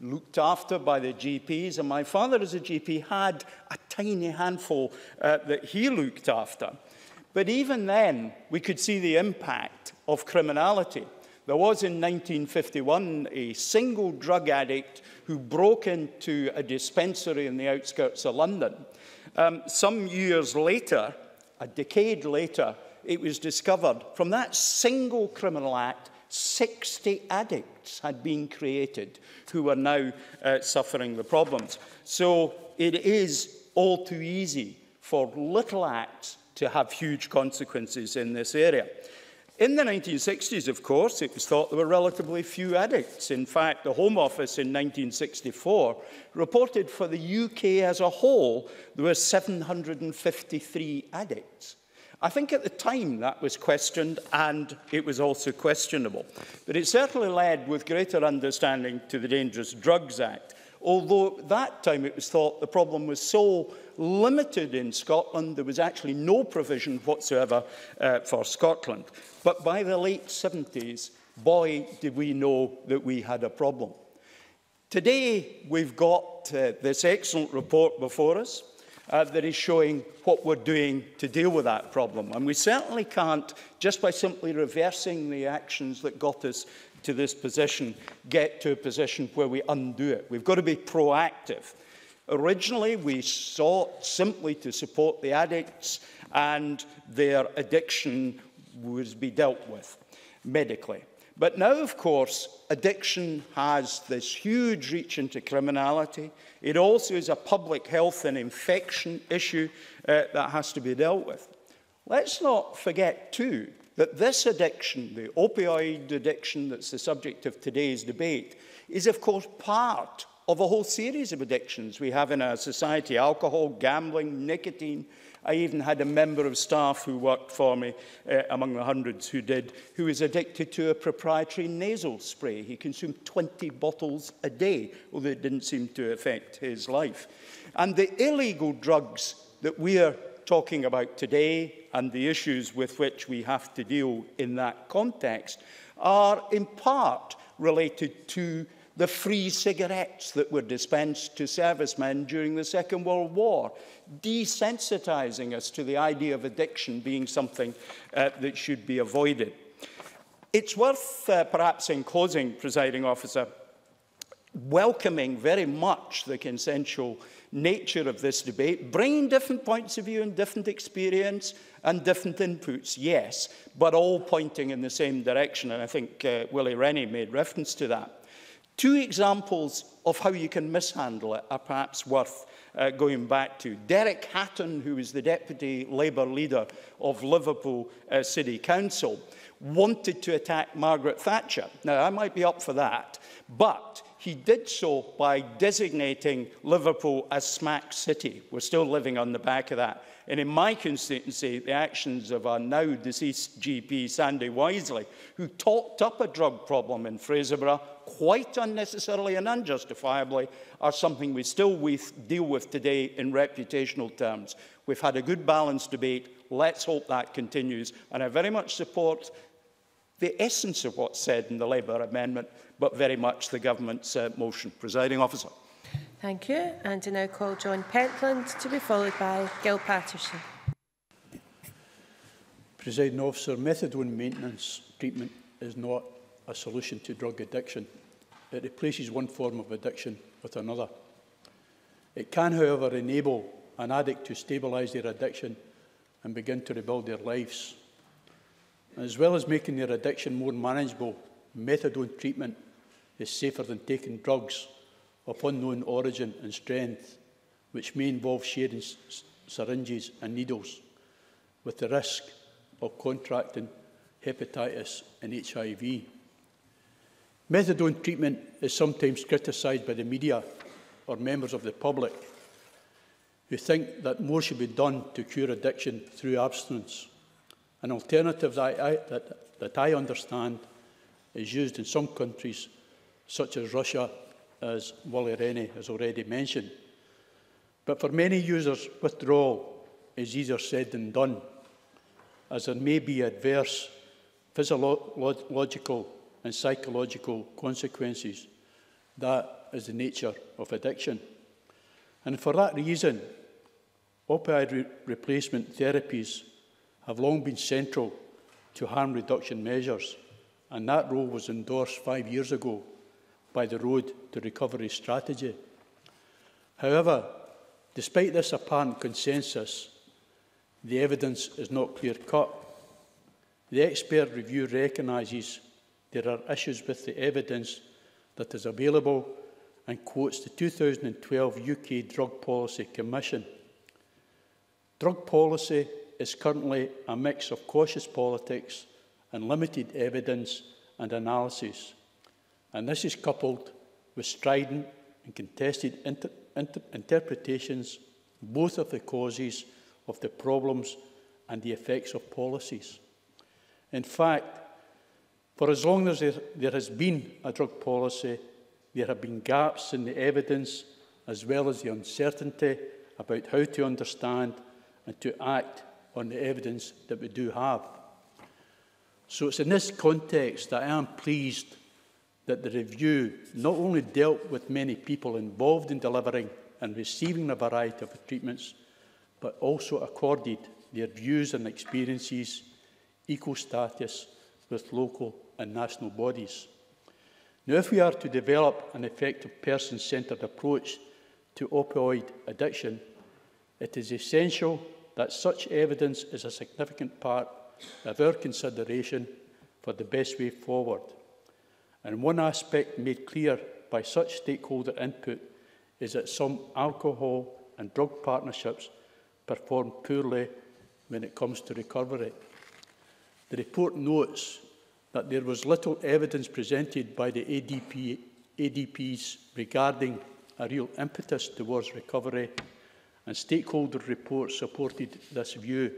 looked after by the GPs, and my father as a GP had a tiny handful uh, that he looked after. But even then, we could see the impact of criminality. There was in 1951 a single drug addict who broke into a dispensary in the outskirts of London. Um, some years later, a decade later, it was discovered from that single criminal act, 60 addicts had been created who are now uh, suffering the problems. So it is all too easy for little acts to have huge consequences in this area. In the 1960s, of course, it was thought there were relatively few addicts. In fact, the Home Office in 1964 reported for the UK as a whole, there were 753 addicts. I think at the time that was questioned and it was also questionable. But it certainly led with greater understanding to the Dangerous Drugs Act although at that time it was thought the problem was so limited in Scotland, there was actually no provision whatsoever uh, for Scotland. But by the late 70s, boy, did we know that we had a problem. Today, we've got uh, this excellent report before us uh, that is showing what we're doing to deal with that problem. And we certainly can't, just by simply reversing the actions that got us to this position get to a position where we undo it. We've got to be proactive. Originally, we sought simply to support the addicts and their addiction was be dealt with medically. But now, of course, addiction has this huge reach into criminality. It also is a public health and infection issue uh, that has to be dealt with. Let's not forget, too, that this addiction, the opioid addiction that's the subject of today's debate, is of course part of a whole series of addictions we have in our society, alcohol, gambling, nicotine. I even had a member of staff who worked for me, uh, among the hundreds who did, who was addicted to a proprietary nasal spray. He consumed 20 bottles a day, although it didn't seem to affect his life. And the illegal drugs that we are talking about today, and the issues with which we have to deal in that context are in part related to the free cigarettes that were dispensed to servicemen during the Second World War, desensitizing us to the idea of addiction being something uh, that should be avoided. It's worth, uh, perhaps in closing, presiding officer, welcoming very much the consensual nature of this debate, bringing different points of view and different experience and different inputs, yes, but all pointing in the same direction. And I think uh, Willie Rennie made reference to that. Two examples of how you can mishandle it are perhaps worth uh, going back to. Derek Hatton, who is the deputy Labour leader of Liverpool uh, City Council, wanted to attack Margaret Thatcher. Now, I might be up for that, but he did so by designating Liverpool as smack city. We're still living on the back of that. And in my constituency, the actions of our now deceased GP, Sandy Wisely, who talked up a drug problem in Fraserburgh quite unnecessarily and unjustifiably, are something we still with, deal with today in reputational terms. We've had a good balanced debate. Let's hope that continues. And I very much support the essence of what's said in the Labour amendment but very much the government's uh, motion. Presiding officer. Thank you. And I now call John Pentland to be followed by Gil Patterson. Presiding officer, methadone maintenance treatment is not a solution to drug addiction. It replaces one form of addiction with another. It can, however, enable an addict to stabilise their addiction and begin to rebuild their lives. As well as making their addiction more manageable, methadone treatment is safer than taking drugs of unknown origin and strength, which may involve sharing syringes and needles, with the risk of contracting hepatitis and HIV. Methadone treatment is sometimes criticised by the media or members of the public who think that more should be done to cure addiction through abstinence. An alternative that I, that, that I understand – is used in some countries, such as Russia, as Wally Rennie has already mentioned. But for many users, withdrawal is easier said than done, as there may be adverse physiological and psychological consequences. That is the nature of addiction. And for that reason, opioid re replacement therapies have long been central to harm reduction measures and that role was endorsed five years ago by the Road to Recovery strategy. However, despite this apparent consensus, the evidence is not clear-cut. The expert review recognises there are issues with the evidence that is available and quotes the 2012 UK Drug Policy Commission. Drug policy is currently a mix of cautious politics and limited evidence and analysis. And this is coupled with strident and contested inter inter interpretations both of the causes of the problems and the effects of policies. In fact, for as long as there, there has been a drug policy, there have been gaps in the evidence as well as the uncertainty about how to understand and to act on the evidence that we do have. So it's in this context that I am pleased that the review not only dealt with many people involved in delivering and receiving a variety of treatments, but also accorded their views and experiences equal status with local and national bodies. Now, if we are to develop an effective person-centred approach to opioid addiction, it is essential that such evidence is a significant part of our consideration for the best way forward. And one aspect made clear by such stakeholder input is that some alcohol and drug partnerships perform poorly when it comes to recovery. The report notes that there was little evidence presented by the ADP, ADPs regarding a real impetus towards recovery, and stakeholder reports supported this view.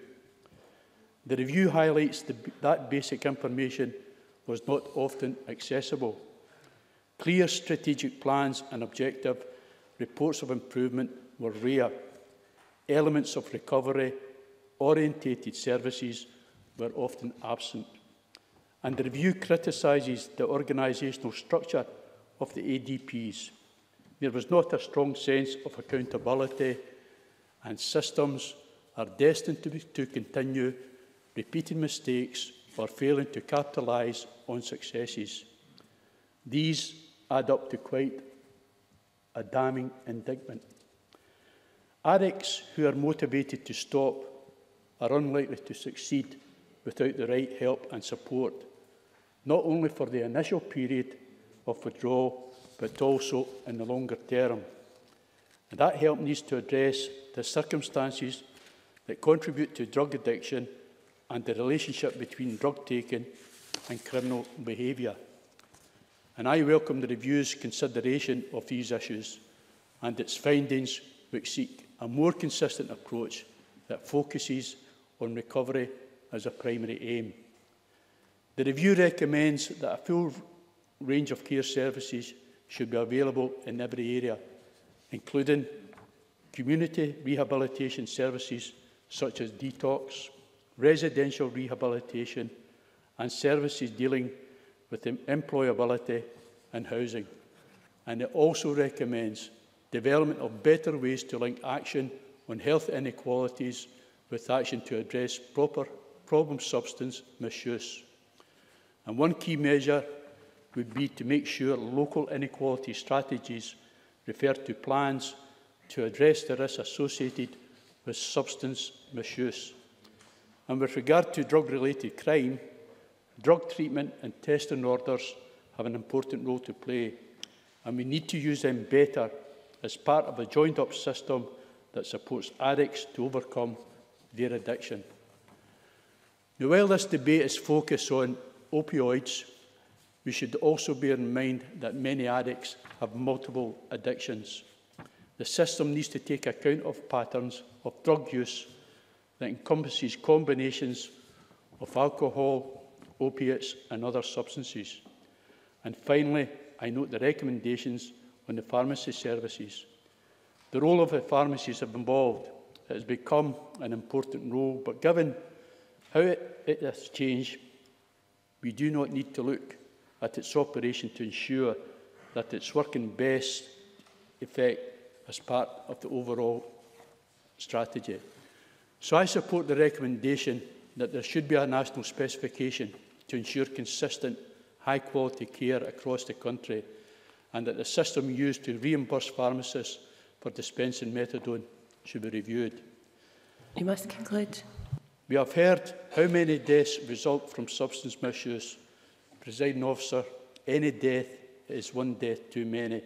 The review highlights the, that basic information was not often accessible. Clear strategic plans and objective reports of improvement were rare. Elements of recovery-orientated services were often absent. And the review criticises the organisational structure of the ADPs. There was not a strong sense of accountability and systems are destined to, be, to continue repeating mistakes or failing to capitalise on successes. These add up to quite a damning indictment. Addicts who are motivated to stop are unlikely to succeed without the right help and support, not only for the initial period of withdrawal, but also in the longer term. And that help needs to address the circumstances that contribute to drug addiction and the relationship between drug taking and criminal behaviour. And I welcome the review's consideration of these issues and its findings which seek a more consistent approach that focuses on recovery as a primary aim. The review recommends that a full range of care services should be available in every area, including community rehabilitation services such as detox, residential rehabilitation, and services dealing with employability and housing. And it also recommends development of better ways to link action on health inequalities with action to address proper problem substance misuse. And one key measure would be to make sure local inequality strategies refer to plans to address the risks associated with substance misuse. And with regard to drug-related crime, drug treatment and testing orders have an important role to play, and we need to use them better as part of a joined-up system that supports addicts to overcome their addiction. Now, while this debate is focused on opioids, we should also bear in mind that many addicts have multiple addictions. The system needs to take account of patterns of drug use that encompasses combinations of alcohol, opiates and other substances. And finally, I note the recommendations on the pharmacy services. The role of the pharmacies have evolved. It has become an important role, but given how it, it has changed, we do not need to look at its operation to ensure that it's working best effect as part of the overall strategy. So I support the recommendation that there should be a national specification to ensure consistent, high-quality care across the country and that the system used to reimburse pharmacists for dispensing methadone should be reviewed. You must conclude. We have heard how many deaths result from substance misuse. Presiding officer, any death is one death too many,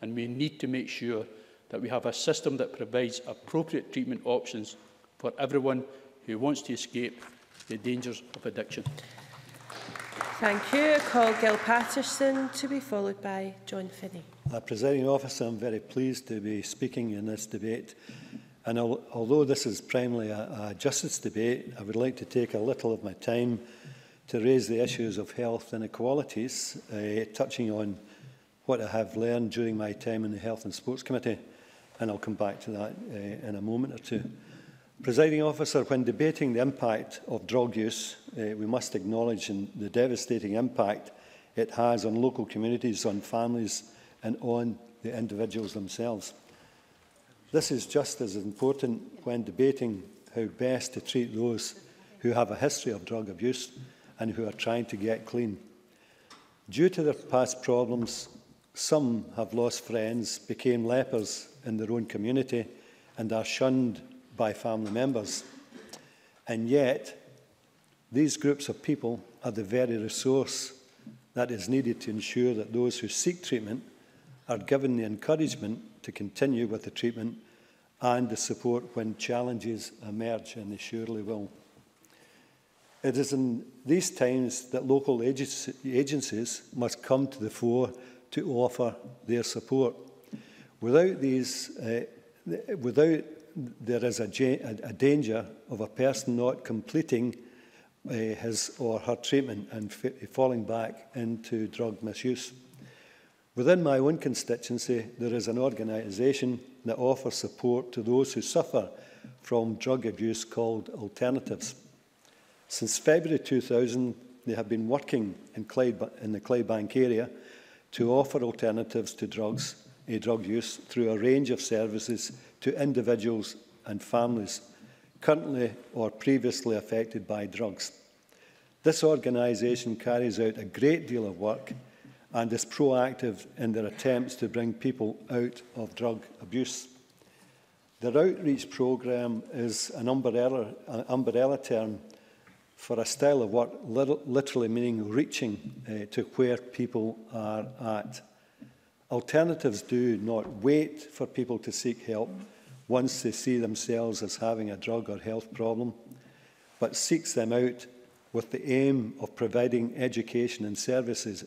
and we need to make sure that we have a system that provides appropriate treatment options for everyone who wants to escape the dangers of addiction. Thank you. I call Gil Patterson to be followed by John Finney. Uh, Presiding officer, I'm very pleased to be speaking in this debate. And al although this is primarily a, a justice debate, I would like to take a little of my time to raise the issues of health inequalities, uh, touching on what I have learned during my time in the Health and Sports Committee, and I'll come back to that uh, in a moment or two. Presiding officer, when debating the impact of drug use, uh, we must acknowledge the devastating impact it has on local communities, on families and on the individuals themselves. This is just as important when debating how best to treat those who have a history of drug abuse and who are trying to get clean. Due to their past problems, some have lost friends, became lepers in their own community and are shunned by family members. And yet, these groups of people are the very resource that is needed to ensure that those who seek treatment are given the encouragement to continue with the treatment and the support when challenges emerge, and they surely will. It is in these times that local agencies must come to the fore to offer their support. Without, these, uh, without there is a, a, danger of a person not completing uh, his or her treatment and falling back into drug misuse. Within my own constituency, there is an organisation that offers support to those who suffer from drug abuse called Alternatives. Since February 2000, they have been working in, Clyde, in the Claybank area to offer alternatives to drugs, a uh, drug use through a range of services to individuals and families currently or previously affected by drugs. This organisation carries out a great deal of work and is proactive in their attempts to bring people out of drug abuse. Their outreach programme is an umbrella, an umbrella term for a style of work literally meaning reaching uh, to where people are at. Alternatives do not wait for people to seek help once they see themselves as having a drug or health problem, but seeks them out with the aim of providing education and services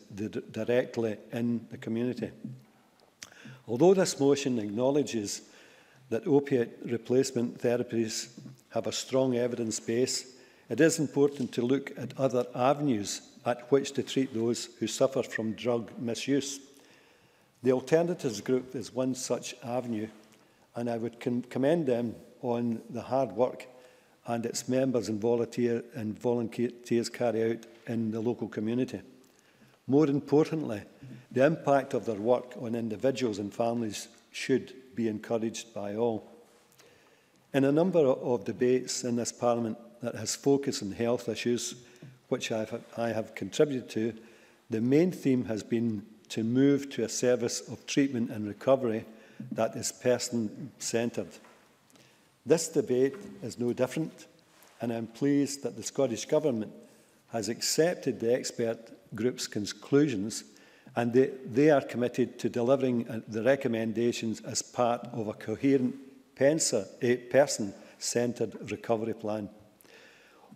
directly in the community. Although this motion acknowledges that opiate replacement therapies have a strong evidence base, it is important to look at other avenues at which to treat those who suffer from drug misuse. The Alternatives Group is one such avenue and I would commend them on the hard work and its members and, volunteer and volunteers carry out in the local community. More importantly, the impact of their work on individuals and families should be encouraged by all. In a number of debates in this Parliament that has focused on health issues, which I've, I have contributed to, the main theme has been to move to a service of treatment and recovery that is person-centred. This debate is no different, and I'm pleased that the Scottish Government has accepted the expert group's conclusions and they, they are committed to delivering uh, the recommendations as part of a coherent person-centred recovery plan.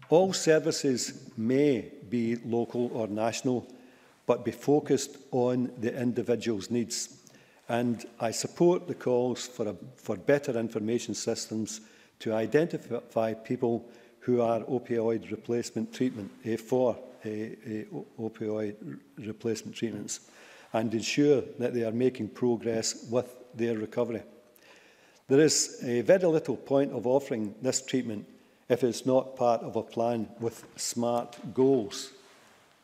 All services may be local or national, but be focused on the individual's needs. And I support the calls for, a, for better information systems to identify people who are opioid replacement treatment for opioid replacement treatments and ensure that they are making progress with their recovery. There is a very little point of offering this treatment if it's not part of a plan with smart goals.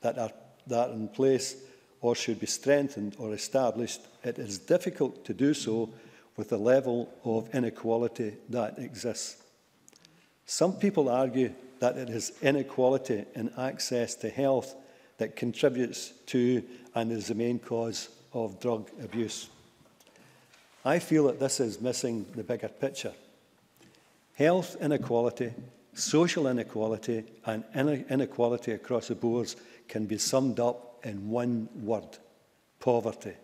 that are, that are in place or should be strengthened or established, it is difficult to do so with the level of inequality that exists. Some people argue that it is inequality in access to health that contributes to and is the main cause of drug abuse. I feel that this is missing the bigger picture. Health inequality, social inequality and inequality across the boards can be summed up in one word, poverty.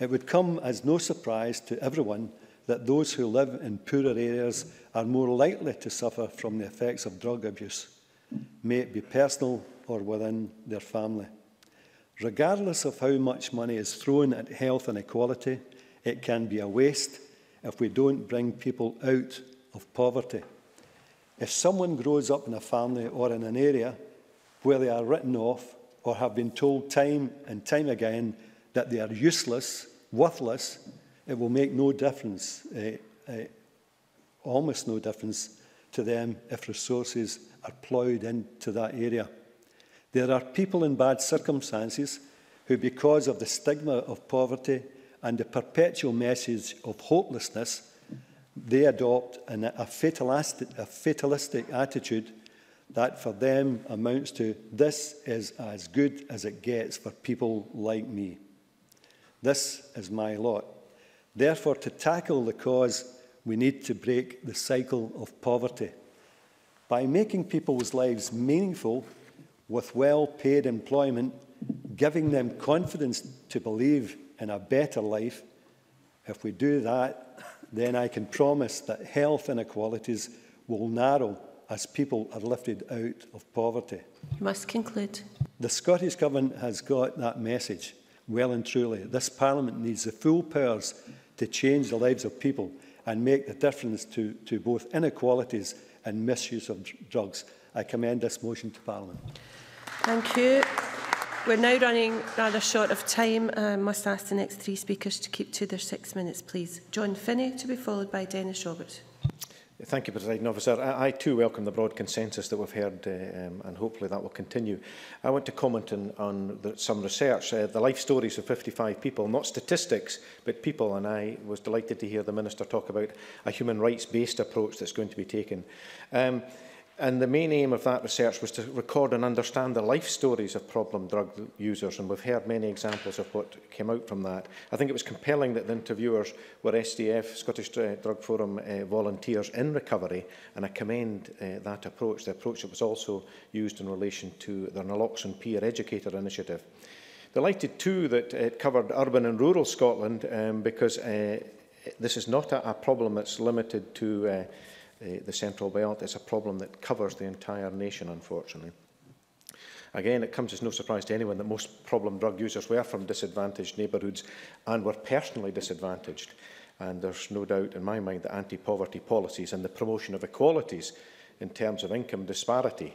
It would come as no surprise to everyone that those who live in poorer areas are more likely to suffer from the effects of drug abuse, may it be personal or within their family. Regardless of how much money is thrown at health inequality, it can be a waste if we don't bring people out of poverty. If someone grows up in a family or in an area where they are written off or have been told time and time again that they are useless, worthless, it will make no difference, uh, uh, almost no difference to them if resources are ploughed into that area. There are people in bad circumstances who, because of the stigma of poverty and the perpetual message of hopelessness, they adopt an, a, fatalistic, a fatalistic attitude that for them amounts to this is as good as it gets for people like me. This is my lot. Therefore, to tackle the cause, we need to break the cycle of poverty. By making people's lives meaningful with well-paid employment, giving them confidence to believe in a better life, if we do that, then I can promise that health inequalities will narrow as people are lifted out of poverty. You must conclude. The Scottish Government has got that message well and truly. This Parliament needs the full powers to change the lives of people and make the difference to, to both inequalities and misuse of dr drugs. I commend this motion to Parliament. Thank you. We're now running rather short of time. I um, must ask the next three speakers to keep to their six minutes, please. John Finney, to be followed by Dennis Roberts. Thank you, President Officer. I, I too welcome the broad consensus that we've heard, uh, um, and hopefully that will continue. I want to comment on, on the, some research, uh, the life stories of 55 people, not statistics, but people, and I was delighted to hear the Minister talk about a human rights-based approach that's going to be taken. Um, And the main aim of that research was to record and understand the life stories of problem drug users, and we've heard many examples of what came out from that. I think it was compelling that the interviewers were SDF, Scottish uh, Drug Forum uh, volunteers in recovery, and I commend uh, that approach, the approach that was also used in relation to the naloxone peer educator initiative. Delighted too that it covered urban and rural Scotland um, because uh, this is not a, a problem that's limited to uh, the central belt. It's a problem that covers the entire nation, unfortunately. Again, it comes as no surprise to anyone that most problem drug users were from disadvantaged neighbourhoods and were personally disadvantaged. And there's no doubt in my mind that anti-poverty policies and the promotion of equalities in terms of income disparity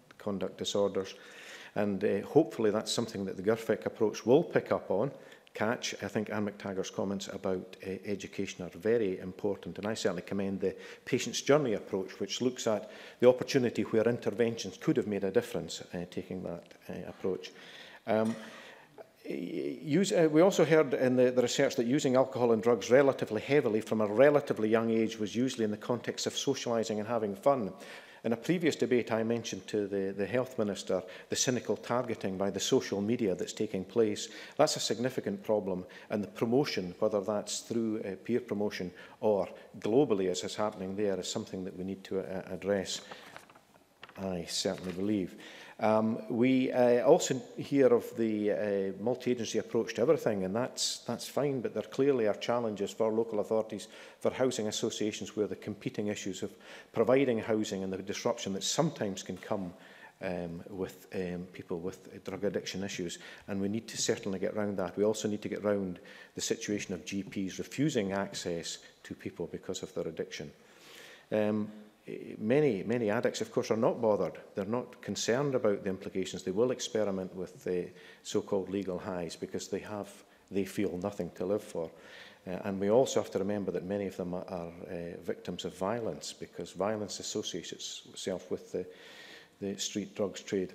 conduct disorders. And uh, hopefully that's something that the GERFIC approach will pick up on. Catch, I think Anne McTaggart's comments about uh, education are very important and I certainly commend the patient's journey approach which looks at the opportunity where interventions could have made a difference uh, taking that uh, approach. Um, Use, uh, we also heard in the, the research that using alcohol and drugs relatively heavily from a relatively young age was usually in the context of socialising and having fun. In a previous debate, I mentioned to the, the Health Minister the cynical targeting by the social media that's taking place. That's a significant problem, and the promotion, whether that's through uh, peer promotion or globally, as is happening there, is something that we need to uh, address, I certainly believe. Um, we uh, also hear of the uh, multi-agency approach to everything, and that's, that's fine, but there clearly are challenges for local authorities, for housing associations, where the competing issues of providing housing and the disruption that sometimes can come um, with um, people with uh, drug addiction issues. And we need to certainly get around that. We also need to get around the situation of GPs refusing access to people because of their addiction. Um, many, many addicts, of course, are not bothered. They're not concerned about the implications. They will experiment with the so-called legal highs because they have, they feel nothing to live for. Uh, and we also have to remember that many of them are, are uh, victims of violence because violence associates itself with the, the street drugs trade.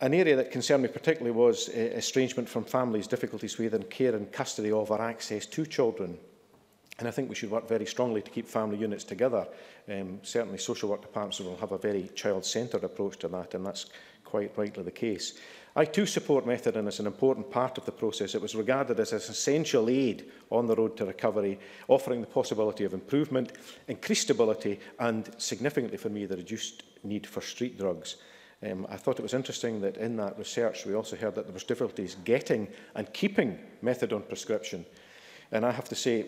An area that concerned me particularly was uh, estrangement from families, difficulties and care and custody of access to children And I think we should work very strongly to keep family units together. Um, certainly social work departments will have a very child-centred approach to that, and that's quite rightly the case. I too support Methadone as an important part of the process. It was regarded as an essential aid on the road to recovery, offering the possibility of improvement, increased stability, and significantly for me, the reduced need for street drugs. Um, I thought it was interesting that in that research we also heard that there was difficulties getting and keeping methadone prescription. And I have to say,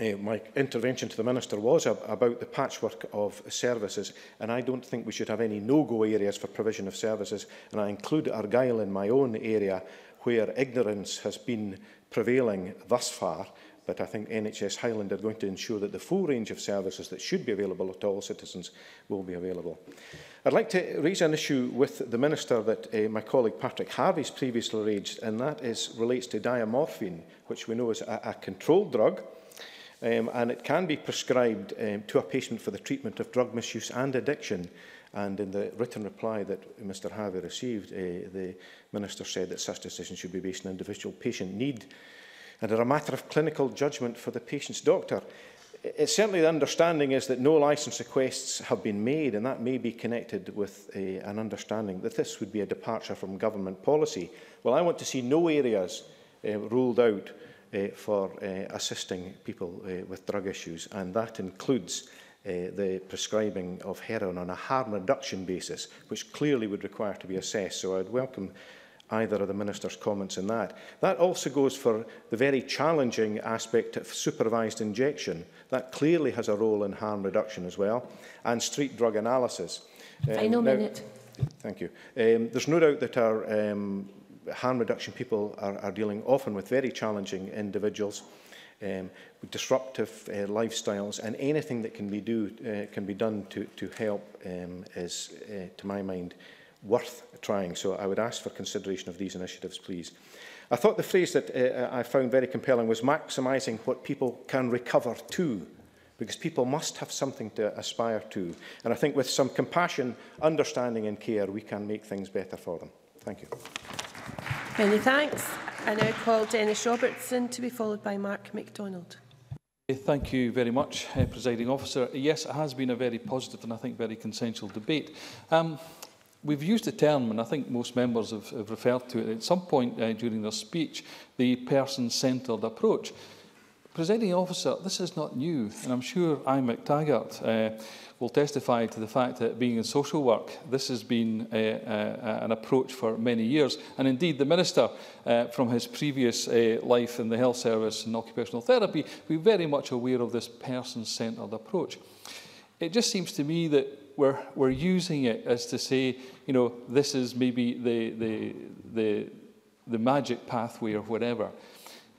uh, my intervention to the Minister was ab about the patchwork of services, and I don't think we should have any no-go areas for provision of services, and I include Argyll in my own area, where ignorance has been prevailing thus far, but I think NHS Highland are going to ensure that the full range of services that should be available to all citizens will be available. I'd like to raise an issue with the Minister that uh, my colleague Patrick Harvey's previously raised, and that is, relates to diamorphine, which we know is a, a controlled drug, um, and it can be prescribed um, to a patient for the treatment of drug misuse and addiction. And in the written reply that Mr Harvey received, uh, the Minister said that such decisions should be based on individual patient need and are a matter of clinical judgment for the patient's doctor. It, certainly the understanding is that no licence requests have been made and that may be connected with a, uh, an understanding that this would be a departure from government policy. Well, I want to see no areas uh, ruled out uh, for uh, assisting people uh, with drug issues, and that includes uh, the prescribing of heroin on a harm reduction basis, which clearly would require to be assessed. So I'd welcome either of the Minister's comments on that. That also goes for the very challenging aspect of supervised injection. That clearly has a role in harm reduction as well, and street drug analysis. Um, Final now, minute. Thank you. Um, there's no doubt that our um, harm reduction people are, are dealing often with very challenging individuals um, with disruptive uh, lifestyles and anything that can be, do, uh, can be done to, to help um, is, uh, to my mind, worth trying. So I would ask for consideration of these initiatives, please. I thought the phrase that uh, I found very compelling was maximising what people can recover to, because people must have something to aspire to. And I think with some compassion, understanding and care, we can make things better for them. Thank you. Many thanks. I now call Dennis Robertson to be followed by Mark MacDonald. Thank you very much, uh, Presiding Officer. Yes, it has been a very positive and I think very consensual debate. Um, we've used the term, and I think most members have, have referred to it at some point uh, during their speech, the person-centred approach. Presiding officer, this is not new, and I'm sure I McTaggart uh, will testify to the fact that being in social work, this has been uh, uh, an approach for many years. And indeed, the Minister, uh, from his previous uh, life in the health service and occupational therapy, we're very much aware of this person-centred approach. It just seems to me that we're, we're using it as to say, you know, this is maybe the, the, the, the magic pathway or whatever.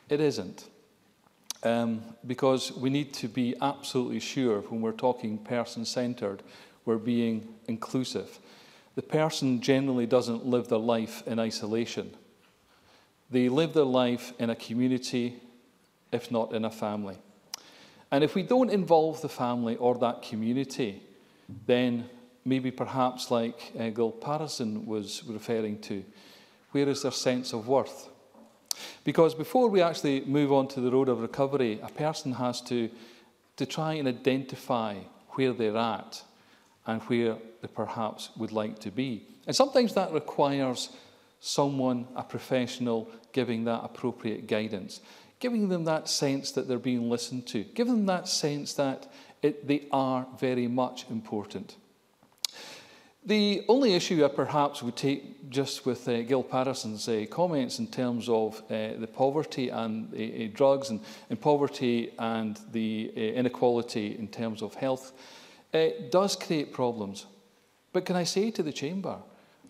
It isn't um, because we need to be absolutely sure when we're talking person centered, we're being inclusive. The person generally doesn't live their life in isolation, they live their life in a community, if not in a family. And if we don't involve the family or that community, then maybe perhaps like uh, Gil Parison was referring to, where is their sense of worth? Because before we actually move on to the road of recovery, a person has to, to try and identify where they're at and where they perhaps would like to be. And sometimes that requires someone, a professional, giving that appropriate guidance, giving them that sense that they're being listened to, giving them that sense that it, they are very much important. The only issue I perhaps would take just with uh, Gil Patterson's uh, comments in terms of uh, the poverty and uh, uh, drugs and, and, poverty and the uh, inequality in terms of health does create problems. But can I say to the Chamber,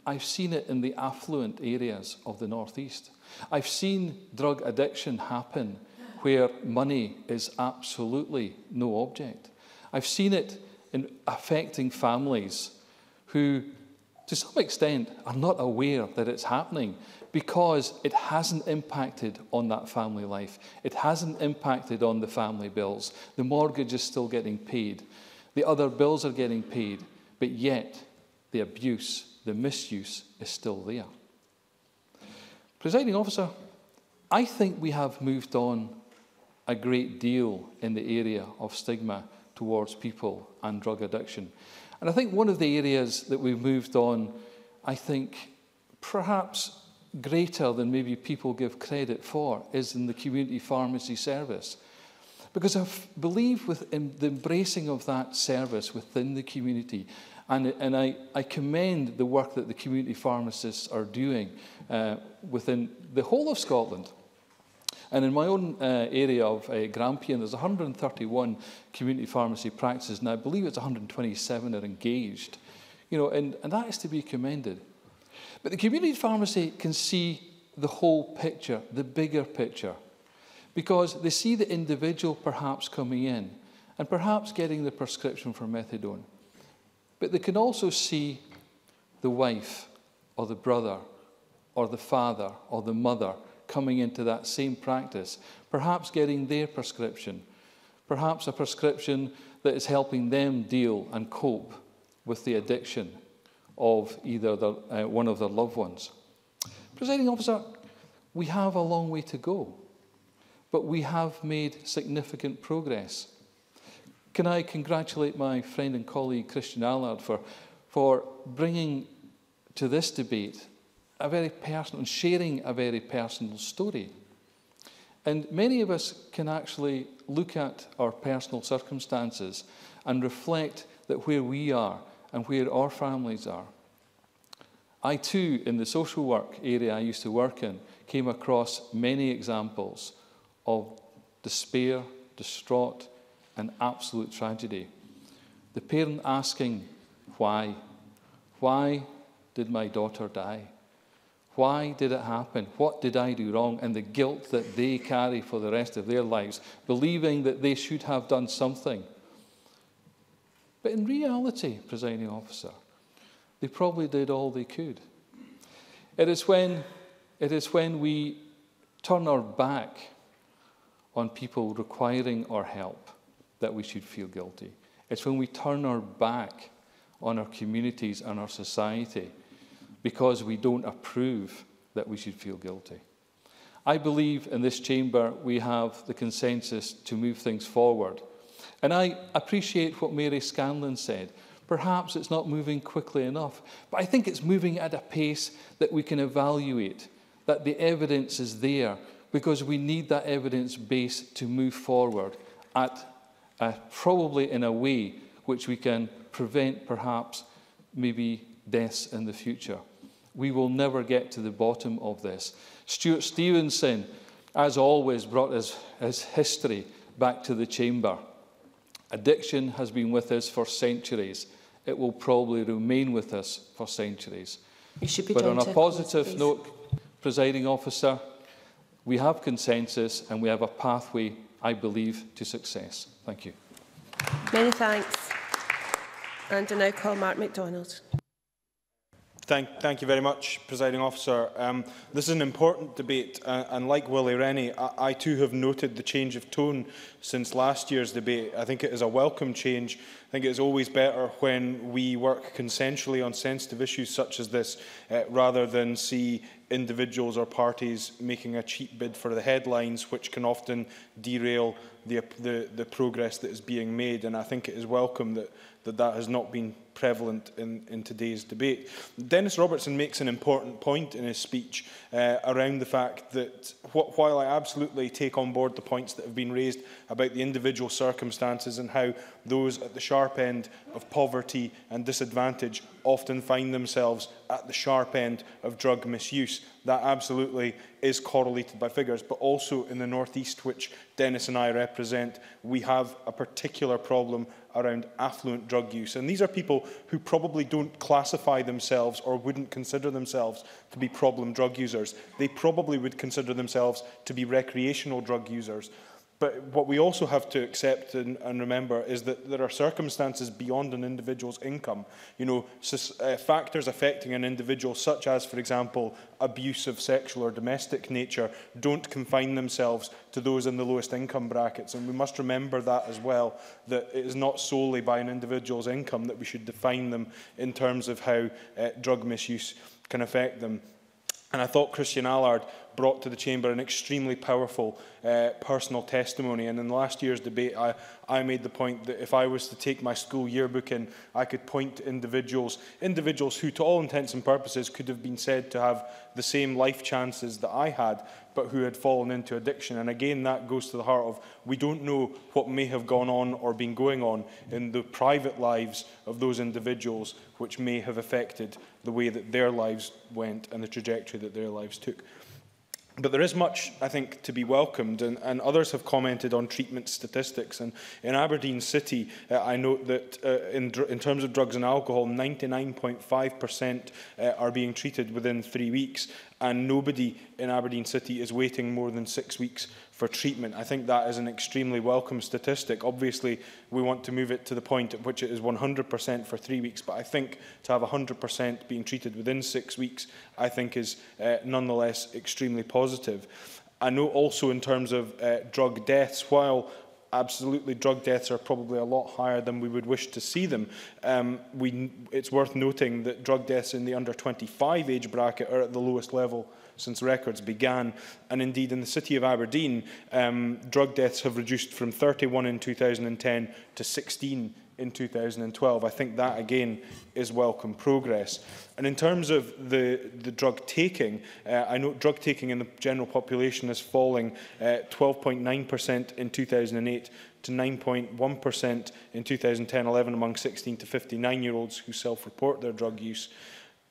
I've seen it in the affluent areas of the Northeast. I've seen drug addiction happen where money is absolutely no object. I've seen it in affecting families who, to some extent, are not aware that it's happening because it hasn't impacted on that family life. It hasn't impacted on the family bills. The mortgage is still getting paid, the other bills are getting paid, but yet the abuse, the misuse is still there. Presiding officer, I think we have moved on a great deal in the area of stigma towards people and drug addiction. And I think one of the areas that we've moved on, I think perhaps greater than maybe people give credit for, is in the community pharmacy service. Because I believe with the embracing of that service within the community, and, and I, I, commend the work that the community pharmacists are doing uh, within the whole of Scotland. And in my own uh, area of uh, Grampian, there's 131 community pharmacy practices, and I believe it's 127 are engaged. You know, and, and that is to be commended. But the community pharmacy can see the whole picture, the bigger picture, because they see the individual perhaps coming in and perhaps getting the prescription for methadone. But they can also see the wife or the brother or the father or the mother coming into that same practice, perhaps getting their prescription, perhaps a prescription that is helping them deal and cope with the addiction of either the, uh, one of their loved ones. Presiding officer, we have a long way to go, but we have made significant progress. Can I congratulate my friend and colleague Christian Allard for, for bringing to this debate a very personal, and sharing a very personal story. And many of us can actually look at our personal circumstances and reflect that where we are and where our families are. I too, in the social work area I used to work in, came across many examples of despair, distraught, and absolute tragedy. The parent asking, Why? Why did my daughter die? Why did it happen? What did I do wrong? And the guilt that they carry for the rest of their lives, believing that they should have done something. But in reality, presiding officer, they probably did all they could. It is when, it is when we turn our back on people requiring our help that we should feel guilty. It's when we turn our back on our communities and our society because we don't approve that we should feel guilty. I believe in this chamber we have the consensus to move things forward. And I appreciate what Mary Scanlon said. Perhaps it's not moving quickly enough, but I think it's moving at a pace that we can evaluate, that the evidence is there, because we need that evidence base to move forward at probably in a way which we can prevent perhaps maybe deaths in the future. We will never get to the bottom of this. Stuart Stevenson, as always, brought his, his history back to the chamber. Addiction has been with us for centuries. It will probably remain with us for centuries. but on a positive note, presiding officer, we have consensus and we have a pathway, I believe, to success. Thank you. Many thanks. And I now call Mark MacDonald. Thank, thank, you very much, Presiding Officer. Um, this is an important debate, uh, and like Willie Rennie, I, I, too have noted the change of tone since last year's debate. I think it is a welcome change. I think it is always better when we work consensually on sensitive issues such as this, uh, rather than see individuals or parties making a cheap bid for the headlines, which can often derail the, the, the progress that is being made. And I think it is welcome that that, that has not been prevalent in, in today's debate. Dennis Robertson makes an important point in his speech uh, around the fact that wh while I absolutely take on board the points that have been raised about the individual circumstances and how those at the sharp end of poverty and disadvantage often find themselves at the sharp end of drug misuse. That absolutely is correlated by figures, but also in the Northeast, which Dennis and I represent, we have a particular problem around affluent drug use. And these are people who probably don't classify themselves or wouldn't consider themselves to be problem drug users. They probably would consider themselves to be recreational drug users. But what we also have to accept and, and, remember is that there are circumstances beyond an individual's income. You know, uh, factors affecting an individual, such as, for example, abuse of sexual or domestic nature, don't confine themselves to those in the lowest income brackets. And we must remember that as well, that it is not solely by an individual's income that we should define them in terms of how uh, drug misuse can affect them. And I thought Christian Allard brought to the chamber an extremely powerful uh, personal testimony. And in last year's debate, I, I made the point that if I was to take my school yearbook in, I could point to individuals, individuals who, to all intents and purposes, could have been said to have the same life chances that I had, but who had fallen into addiction. And again, that goes to the heart of we don't know what may have gone on or been going on in the private lives of those individuals, which may have affected the way that their lives went and the trajectory that their lives took. But there is much, I think, to be welcomed, and, and others have commented on treatment statistics. And in Aberdeen City, uh, I note that uh, in, in terms of drugs and alcohol, 99.5% uh, are being treated within three weeks, and nobody in Aberdeen City is waiting more than six weeks for treatment. I think that is an extremely welcome statistic. Obviously, we want to move it to the point at which it is 100% for three weeks, but I think to have 100% being treated within six weeks, I think is uh, nonetheless extremely positive. I know also in terms of uh, drug deaths, while absolutely drug deaths are probably a lot higher than we would wish to see them. Um, we, it's worth noting that drug deaths in the under 25 age bracket are at the lowest level since records began. And indeed, in the city of Aberdeen, um, drug deaths have reduced from 31 in 2010 to 16 in 2012. I think that, again, is welcome progress. And in terms of the, the drug taking, uh, I know drug taking in the general population is falling 12.9% uh, in 2008 to 9.1% in 2010-11 among 16 to 59-year-olds who self-report their drug use.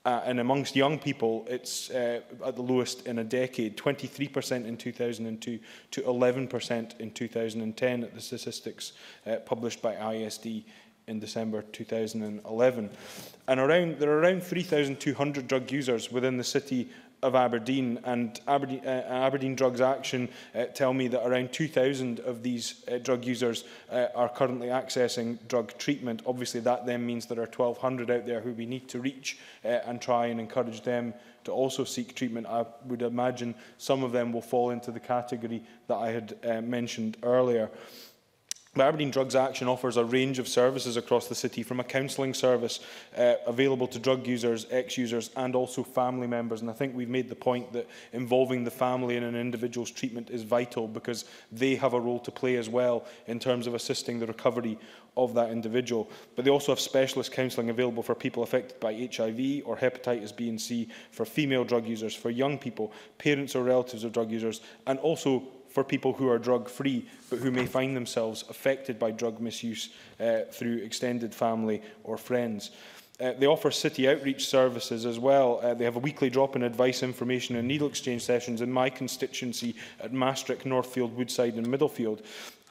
Uh, and amongst young people, it's uh, at the lowest in a decade, 23% in 2002 to 11% in 2010 at the statistics uh, published by ISD in December 2011. And around, there are around 3,200 drug users within the city of Aberdeen and Aberdeen, uh, uh, Aberdeen Drugs Action uh, tell me that around 2,000 of these uh, drug users uh, are currently accessing drug treatment. Obviously, that then means there are 1,200 out there who we need to reach uh, and try and encourage them to also seek treatment. I would imagine some of them will fall into the category that I had uh, mentioned earlier. The Aberdeen Drugs Action offers a range of services across the city, from a counselling service uh, available to drug users, ex-users and also family members. And I think we've made the point that involving the family in an individual's treatment is vital because they have a role to play as well in terms of assisting the recovery of that individual. But they also have specialist counselling available for people affected by HIV or hepatitis B and C, for female drug users, for young people, parents or relatives of drug users, and also for people who are drug free but who may find themselves affected by drug misuse uh, through extended family or friends. Uh, they offer city outreach services as well. Uh, they have a weekly drop in advice, information and needle exchange sessions in my constituency at Maastricht, Northfield, Woodside and Middlefield.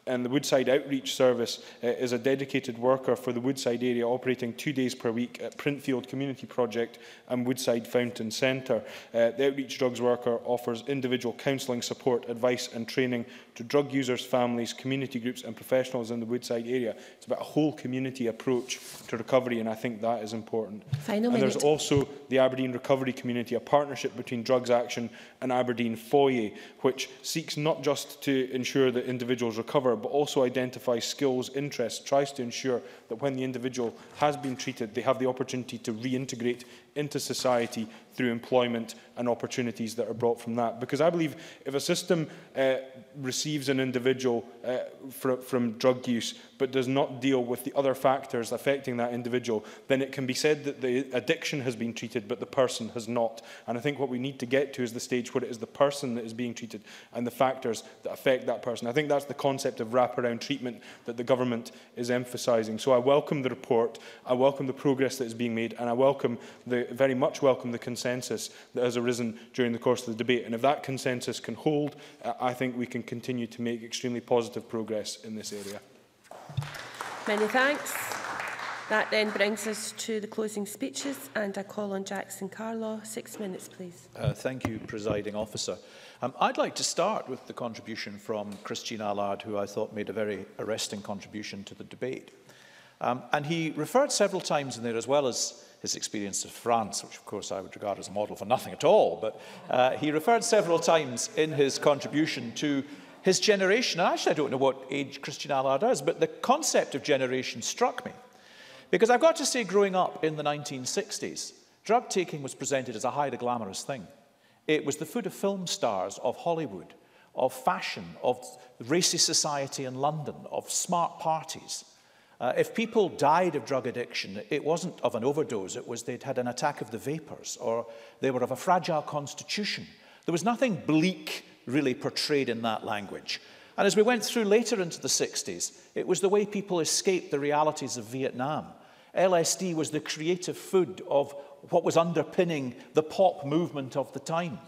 and the Woodside Outreach Service uh, is a dedicated worker for the Woodside area operating two days per week at Printfield Community Project and Woodside Fountain Centre. Uh, the outreach drugs worker offers individual counselling support, advice and training to drug users, families, community groups and professionals in the Woodside area. It's about a whole community approach to recovery and I think that is important. Final and minute. there's also the Aberdeen Recovery Community, a partnership between Drugs Action and Aberdeen Foyer, which seeks not just to ensure that individuals recover but also identifies skills, interests, tries to ensure that when the individual has been treated, they have the opportunity to reintegrate into society through employment and opportunities that are brought from that. Because I believe if a system uh, receives an individual uh, fr from drug use but does not deal with the other factors affecting that individual, then it can be said that the addiction has been treated but the person has not. And I think what we need to get to is the stage where it is the person that is being treated and the factors that affect that person. I think that's the concept of wraparound treatment that the government is emphasising. So I welcome the report, I welcome the progress that is being made, and I welcome the, very much welcome the consensus that has arisen during the course of the debate. And if that consensus can hold, uh, I think we can continue to make extremely positive progress in this area. Many thanks. That then brings us to the closing speeches and I call on Jackson Carlaw. Six minutes, please. Uh, thank you, presiding officer. Um, I'd like to start with the contribution from Christine Allard, who I thought made a very arresting contribution to the debate. Um, and he referred several times in there, as well as his experience of France, which of course I would regard as a model for nothing at all, but uh, he referred several times in his contribution to his generation. And actually, I don't know what age Christian Allard is, but the concept of generation struck me. Because I've got to say, growing up in the 1960s, drug taking was presented as a highly glamorous thing. It was the food of film stars, of Hollywood, of fashion, of racy society in London, of smart parties. Uh, if people died of drug addiction, it wasn't of an overdose, it was they'd had an attack of the vapors or they were of a fragile constitution. There was nothing bleak really portrayed in that language. And as we went through later into the 60s, it was the way people escaped the realities of Vietnam. LSD was the creative food of what was underpinning the pop movement of the time.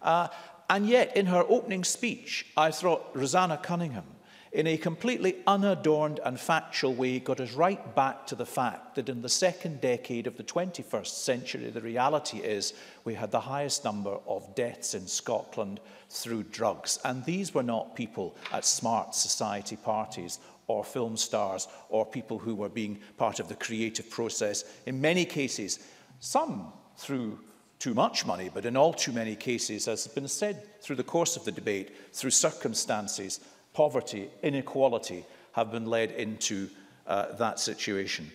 Uh, and yet, in her opening speech, I thought Rosanna Cunningham in a completely unadorned and factual way, got us right back to the fact that in the second decade of the 21st century, the reality is we had the highest number of deaths in Scotland through drugs. And these were not people at smart society parties or film stars or people who were being part of the creative process. In many cases, some through too much money, but in all too many cases, as has been said through the course of the debate, through circumstances poverty, inequality have been led into uh, that situation.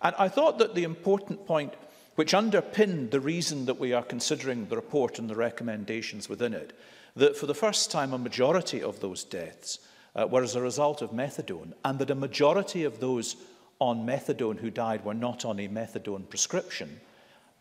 And I thought that the important point which underpinned the reason that we are considering the report and the recommendations within it, that for the first time a majority of those deaths uh, were as a result of methadone, and that a majority of those on methadone who died were not on a methadone prescription,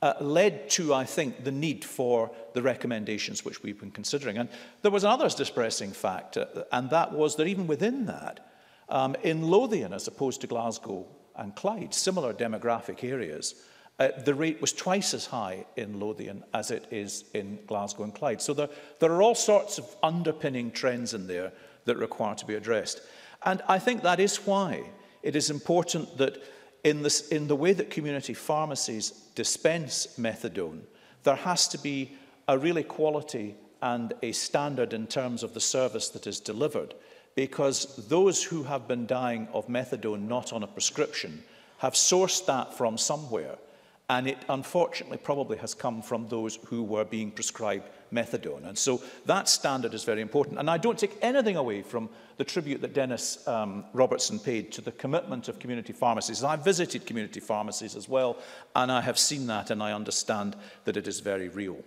uh, led to, I think, the need for the recommendations which we've been considering. And there was another distressing fact, uh, and that was that even within that, um, in Lothian, as opposed to Glasgow and Clyde, similar demographic areas, uh, the rate was twice as high in Lothian as it is in Glasgow and Clyde. So there, there are all sorts of underpinning trends in there that require to be addressed. And I think that is why it is important that in, this, in the way that community pharmacies dispense methadone, there has to be a really quality and a standard in terms of the service that is delivered because those who have been dying of methadone not on a prescription have sourced that from somewhere and it unfortunately probably has come from those who were being prescribed methadone. And so that standard is very important. And I don't take anything away from the tribute that Dennis um, Robertson paid to the commitment of community pharmacies. I visited community pharmacies as well, and I have seen that, and I understand that it is very real.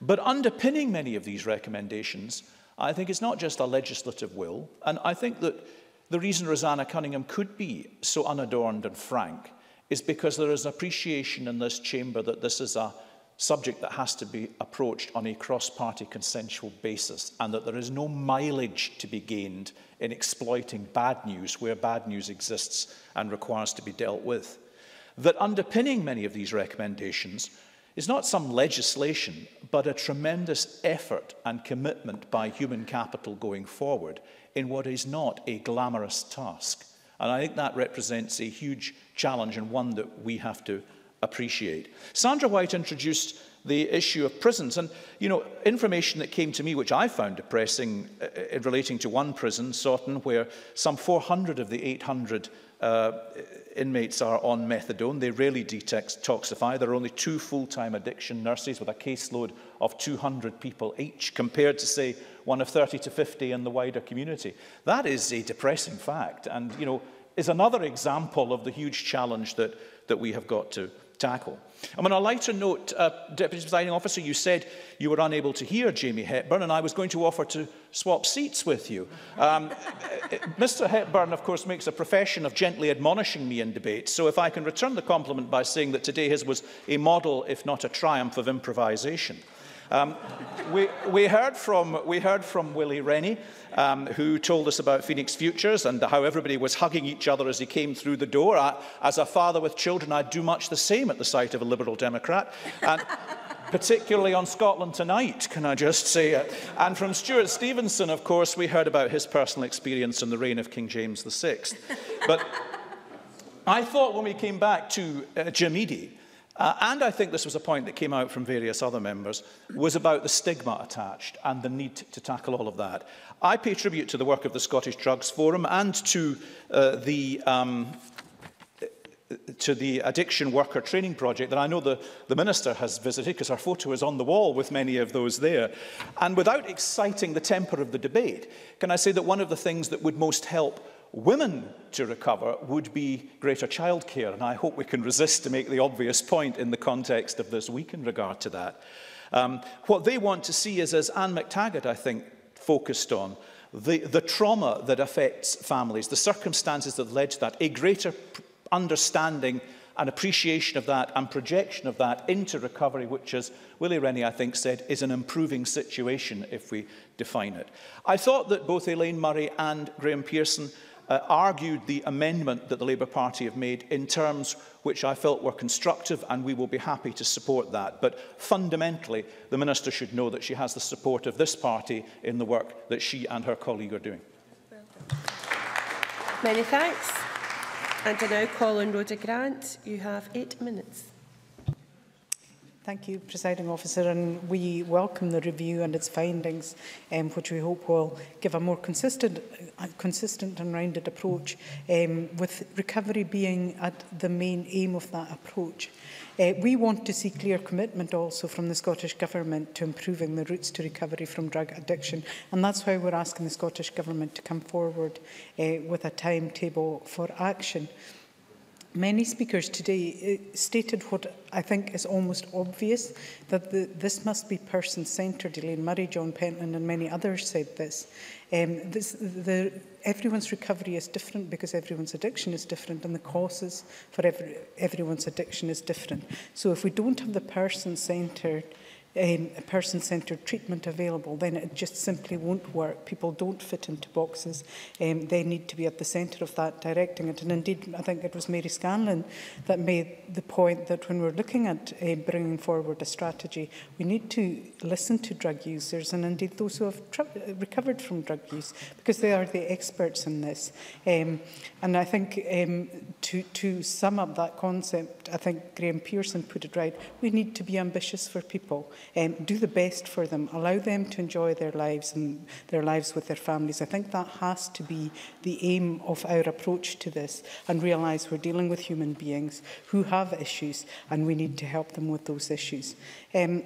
But underpinning many of these recommendations, I think it's not just a legislative will, and I think that the reason Rosanna Cunningham could be so unadorned and frank is because there is appreciation in this chamber that this is a subject that has to be approached on a cross-party consensual basis and that there is no mileage to be gained in exploiting bad news where bad news exists and requires to be dealt with. That underpinning many of these recommendations is not some legislation, but a tremendous effort and commitment by human capital going forward in what is not a glamorous task. And I think that represents a huge challenge and one that we have to appreciate. Sandra White introduced the issue of prisons. And, you know, information that came to me, which I found depressing, uh, uh relating to one prison, Sawton, where some 400 of the 800 uh, inmates are on methadone. They rarely detoxify. There are only two full-time addiction nurses with a caseload of 200 people each, compared to, say, one of 30 to 50 in the wider community. That is a depressing fact and, you know, is another example of the huge challenge that, that we have got to tackle. And on a lighter note, uh, Deputy Presiding Officer, you said you were unable to hear Jamie Hepburn, and I was going to offer to swap seats with you. Um, eh, Mr Hepburn, of course, makes a profession of gently admonishing me in debate, so if I can return the compliment by saying that today his was a model, if not a triumph, of improvisation. Um, we, we, heard from, we heard from Willie Rennie, um, who told us about Phoenix Futures and how everybody was hugging each other as he came through the door. I, as a father with children, I'd do much the same at the sight of a Liberal Democrat. And particularly on Scotland Tonight, can I just say it? And from Stuart Stevenson, of course, we heard about his personal experience in the reign of King James VI. But I thought when we came back to uh, Jamidi, uh, and I think this was a point that came out from various other members, was about the stigma attached and the need to tackle all of that. I pay tribute to the work of the Scottish Drugs Forum and to uh, the um, to the addiction worker training project that I know the, the minister has visited because her photo is on the wall with many of those there. And without exciting the temper of the debate, can I say that one of the things that would most help women to recover would be greater childcare. And I hope we can resist to make the obvious point in the context of this week in regard to that. Um, what they want to see is, as Anne McTaggart, I think, focused on, the, the trauma that affects families, the circumstances that led to that, a greater understanding and appreciation of that and projection of that into recovery, which, as Willie Rennie, I think, said, is an improving situation if we define it. I thought that both Elaine Murray and Graham Pearson uh, argued the amendment that the Labour Party have made in terms which I felt were constructive and we will be happy to support that. But fundamentally, the Minister should know that she has the support of this party in the work that she and her colleague are doing. Many thanks. And I now call on Rhoda Grant. You have eight minutes. Thank you, Presiding Officer, and we welcome the review and its findings, um, which we hope will give a more consistent, uh, consistent and rounded approach, um, with recovery being at the main aim of that approach. Uh, we want to see clear commitment also from the Scottish Government to improving the routes to recovery from drug addiction, and that's why we're asking the Scottish Government to come forward uh, with a timetable for action. Many speakers today stated what I think is almost obvious, that the, this must be person-centred. Elaine Murray, John Pentland and many others said this. Um, this the, everyone's recovery is different because everyone's addiction is different and the causes for every, everyone's addiction is different. So if we don't have the person-centred um, person-centred treatment available, then it just simply won't work. People don't fit into boxes. Um, they need to be at the centre of that, directing it. And indeed, I think it was Mary Scanlon that made the point that when we're looking at uh, bringing forward a strategy, we need to listen to drug users and indeed those who have recovered from drug use, because they are the experts in this. Um, and I think um, to, to sum up that concept, I think Graham Pearson put it right, we need to be ambitious for people um, do the best for them, allow them to enjoy their lives and their lives with their families. I think that has to be the aim of our approach to this and realise we're dealing with human beings who have issues and we need to help them with those issues. Um,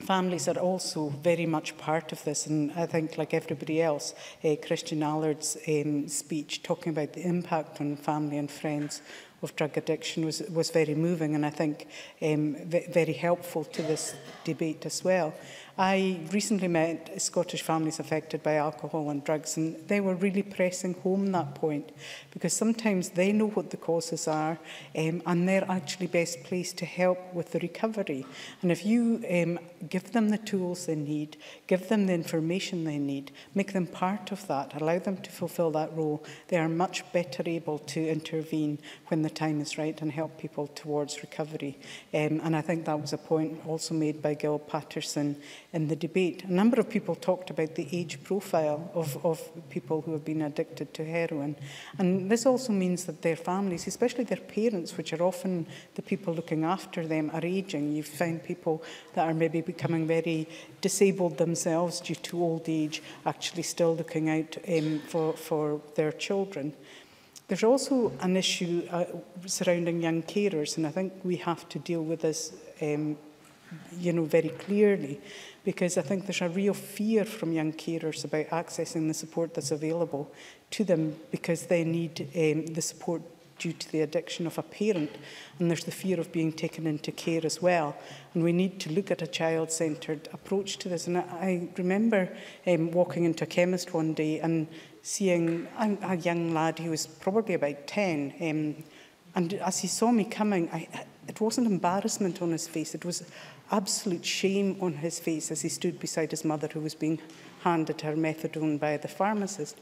families are also very much part of this and I think like everybody else uh, Christian Allard's um, speech talking about the impact on family and friends of drug addiction was, was very moving and I think um, very helpful to this debate as well. I recently met Scottish families affected by alcohol and drugs, and they were really pressing home that point because sometimes they know what the causes are um, and they're actually best placed to help with the recovery. And if you um, give them the tools they need, give them the information they need, make them part of that, allow them to fulfil that role, they are much better able to intervene when the time is right and help people towards recovery. Um, and I think that was a point also made by Gil Patterson in the debate. A number of people talked about the age profile of, of people who have been addicted to heroin. And this also means that their families, especially their parents, which are often the people looking after them, are aging. You find people that are maybe becoming very disabled themselves due to old age actually still looking out um, for, for their children. There's also an issue uh, surrounding young carers, and I think we have to deal with this um, you know, very clearly because I think there's a real fear from young carers about accessing the support that's available to them because they need um, the support due to the addiction of a parent and there's the fear of being taken into care as well and we need to look at a child-centred approach to this and I, I remember um, walking into a chemist one day and seeing a, a young lad who was probably about 10 um, and as he saw me coming I, it wasn't embarrassment on his face it was absolute shame on his face as he stood beside his mother who was being handed her methadone by the pharmacist.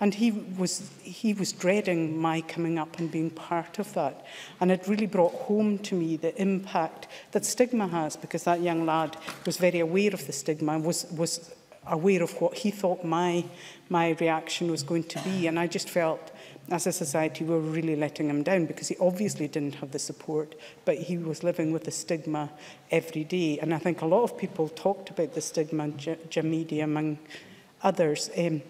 And he was, he was dreading my coming up and being part of that. And it really brought home to me the impact that stigma has, because that young lad was very aware of the stigma and was, was aware of what he thought my, my reaction was going to be. And I just felt as a society, we were really letting him down because he obviously didn't have the support, but he was living with the stigma every day. And I think a lot of people talked about the stigma, Jamidi among others. Um,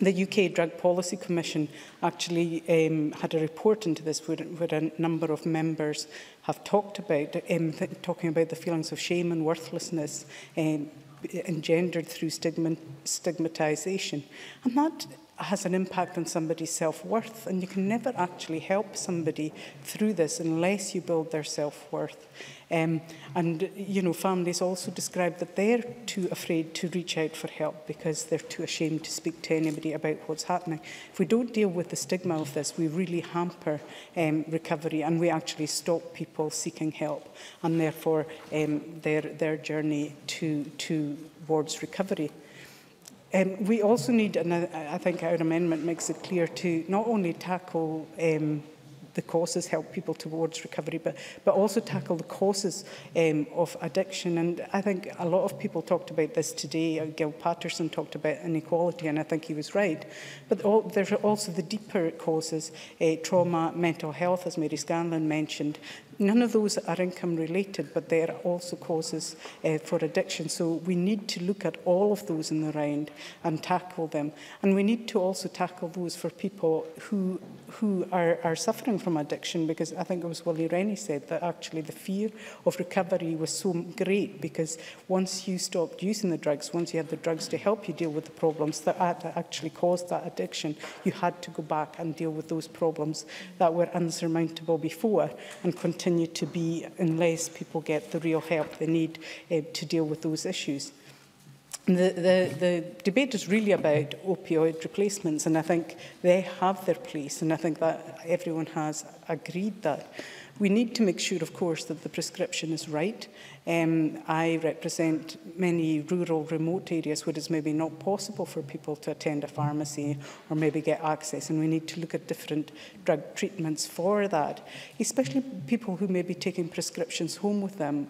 the UK Drug Policy Commission actually um, had a report into this where, where a number of members have talked about, um, talking about the feelings of shame and worthlessness um, engendered through stigma stigmatisation. And that has an impact on somebody's self worth, and you can never actually help somebody through this unless you build their self worth. Um, and you know, families also describe that they're too afraid to reach out for help because they're too ashamed to speak to anybody about what's happening. If we don't deal with the stigma of this, we really hamper um, recovery and we actually stop people seeking help, and therefore um, their their journey to towards recovery. Um, we also need, and I, I think our amendment makes it clear, to not only tackle um, the causes, help people towards recovery, but, but also tackle the causes um, of addiction. And I think a lot of people talked about this today. Uh, Gil Patterson talked about inequality, and I think he was right. But all, there are also the deeper causes, uh, trauma, mental health, as Mary Scanlon mentioned, None of those are income related, but they are also causes uh, for addiction. So we need to look at all of those in the round and tackle them. And we need to also tackle those for people who who are, are suffering from addiction because I think it was Willie Rennie said that actually the fear of recovery was so great because once you stopped using the drugs, once you had the drugs to help you deal with the problems that, actually caused that addiction, you had to go back and deal with those problems that were unsurmountable before and continue to be unless people get the real help they need uh, to deal with those issues the, the, the debate is really about opioid replacements, and I think they have their place, and I think that everyone has agreed that. We need to make sure, of course, that the prescription is right. Um, I represent many rural, remote areas where it's maybe not possible for people to attend a pharmacy or maybe get access, and we need to look at different drug treatments for that, especially people who may be taking prescriptions home with them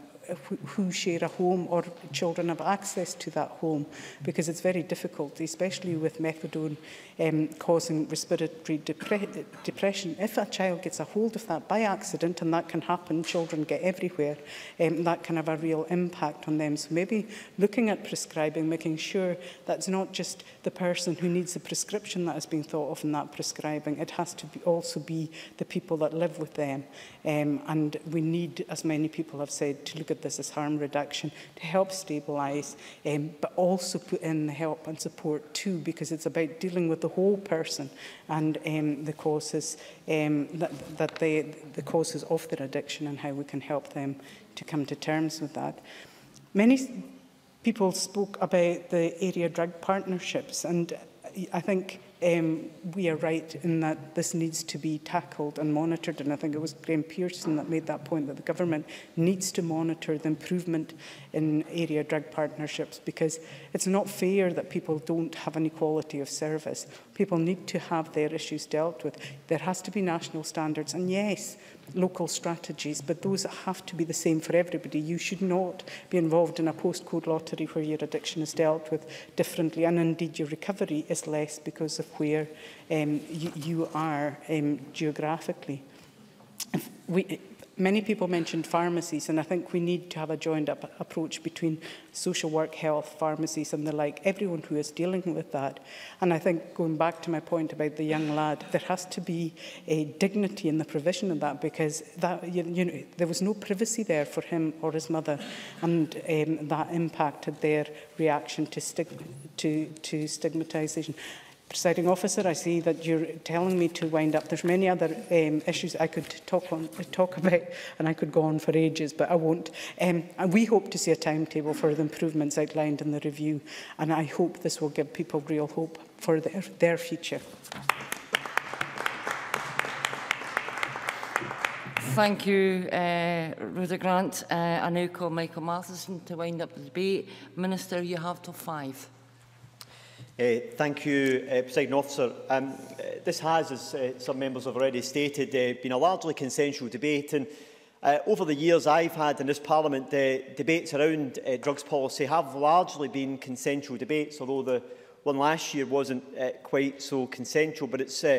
who share a home or children have access to that home because it's very difficult, especially with methadone um, causing respiratory depre depression. If a child gets a hold of that by accident, and that can happen, children get everywhere, um, that can have a real impact on them. So maybe looking at prescribing, making sure that's not just the person who needs the prescription that is being thought of in that prescribing, it has to be also be the people that live with them. Um, and we need, as many people have said, to look at this as harm reduction to help stabilise, um, but also put in the help and support too, because it's about dealing with the the whole person and um, the causes um, that, that they, the causes of their addiction and how we can help them to come to terms with that. Many people spoke about the area drug partnerships and I think um, we are right in that this needs to be tackled and monitored. And I think it was Graham Pearson that made that point that the government needs to monitor the improvement in area drug partnerships because it's not fair that people don't have an equality of service. People need to have their issues dealt with. There has to be national standards. And yes, local strategies, but those have to be the same for everybody. You should not be involved in a postcode lottery where your addiction is dealt with differently, and indeed your recovery is less because of where um, you, you are um, geographically. If we, Many people mentioned pharmacies, and I think we need to have a joined-up approach between social work, health, pharmacies and the like, everyone who is dealing with that. And I think, going back to my point about the young lad, there has to be a dignity in the provision of that, because that, you, you know, there was no privacy there for him or his mother, and um, that impacted their reaction to, stig to, to stigmatisation presiding officer. I see that you're telling me to wind up. There's many other um, issues I could talk on, talk about, and I could go on for ages, but I won't. Um, and we hope to see a timetable for the improvements outlined in the review, and I hope this will give people real hope for their, their future. Thank you, uh, Rhoda Grant. Uh, I now call Michael Matheson to wind up the debate. Minister, you have till five. Uh, thank you, uh, President Officer. Um, uh, this has, as uh, some members have already stated, uh, been a largely consensual debate. And uh, over the years I've had in this Parliament, uh, debates around uh, drugs policy have largely been consensual debates, although the one last year wasn't uh, quite so consensual. But it's uh,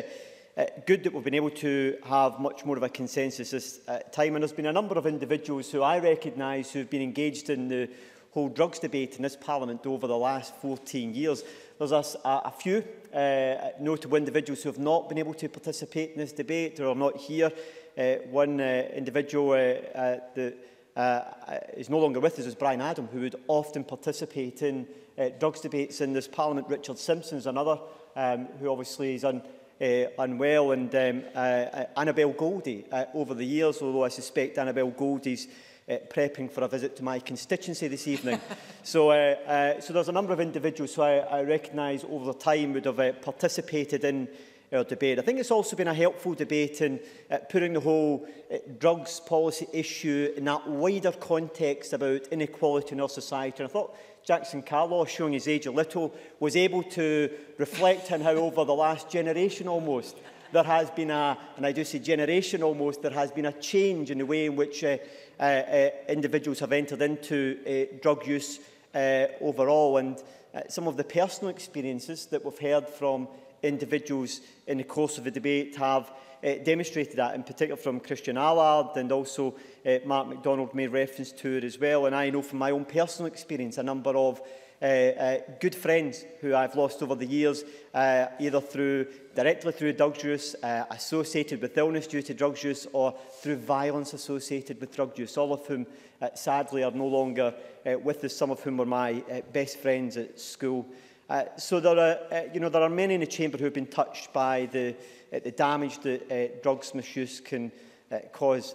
uh, good that we've been able to have much more of a consensus this uh, time. And there's been a number of individuals who I recognise who've been engaged in the whole drugs debate in this Parliament over the last 14 years. There's a, a few uh, notable individuals who have not been able to participate in this debate or are not here. Uh, one uh, individual uh, uh, that uh, uh, is no longer with us is Brian Adam, who would often participate in uh, drugs debates in this Parliament. Richard Simpson is another um, who obviously is un, uh, unwell, and um, uh, uh Annabel Goldie uh, over the years, although I suspect Annabel Goldie's uh, prepping for a visit to my constituency this evening. so, uh, uh, so there's a number of individuals who I, I recognise over the time would have uh, participated in our debate. I think it's also been a helpful debate in uh, putting the whole uh, drugs policy issue in that wider context about inequality in our society. And I thought Jackson Carlaw, showing his age a little, was able to reflect on how over the last generation almost there has been a, and I do say generation almost, there has been a change in the way in which uh, uh, uh, individuals have entered into uh, drug use uh, overall. And uh, some of the personal experiences that we've heard from individuals in the course of the debate have uh, demonstrated that, in particular from Christian Allard and also uh, Mark MacDonald made reference to it as well. And I know from my own personal experience a number of Uh, uh, good friends who I've lost over the years, uh, either through directly through drug use, uh, associated with illness due to drug use, or through violence associated with drug use, all of whom uh, sadly are no longer uh, with us, some of whom were my uh, best friends at school. Uh, so there are, uh, you know, there are many in the chamber who have been touched by the, uh, the damage that uh, drugs misuse can uh, cause.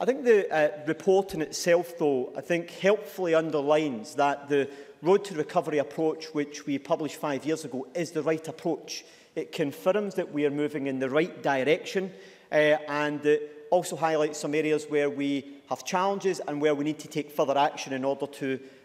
I think the uh, report in itself, though, I think helpfully underlines that the Road to Recovery approach, which we published five years ago, is the right approach. It confirms that we are moving in the right direction uh, and it also highlights some areas where we have challenges and where we need to take further action in order to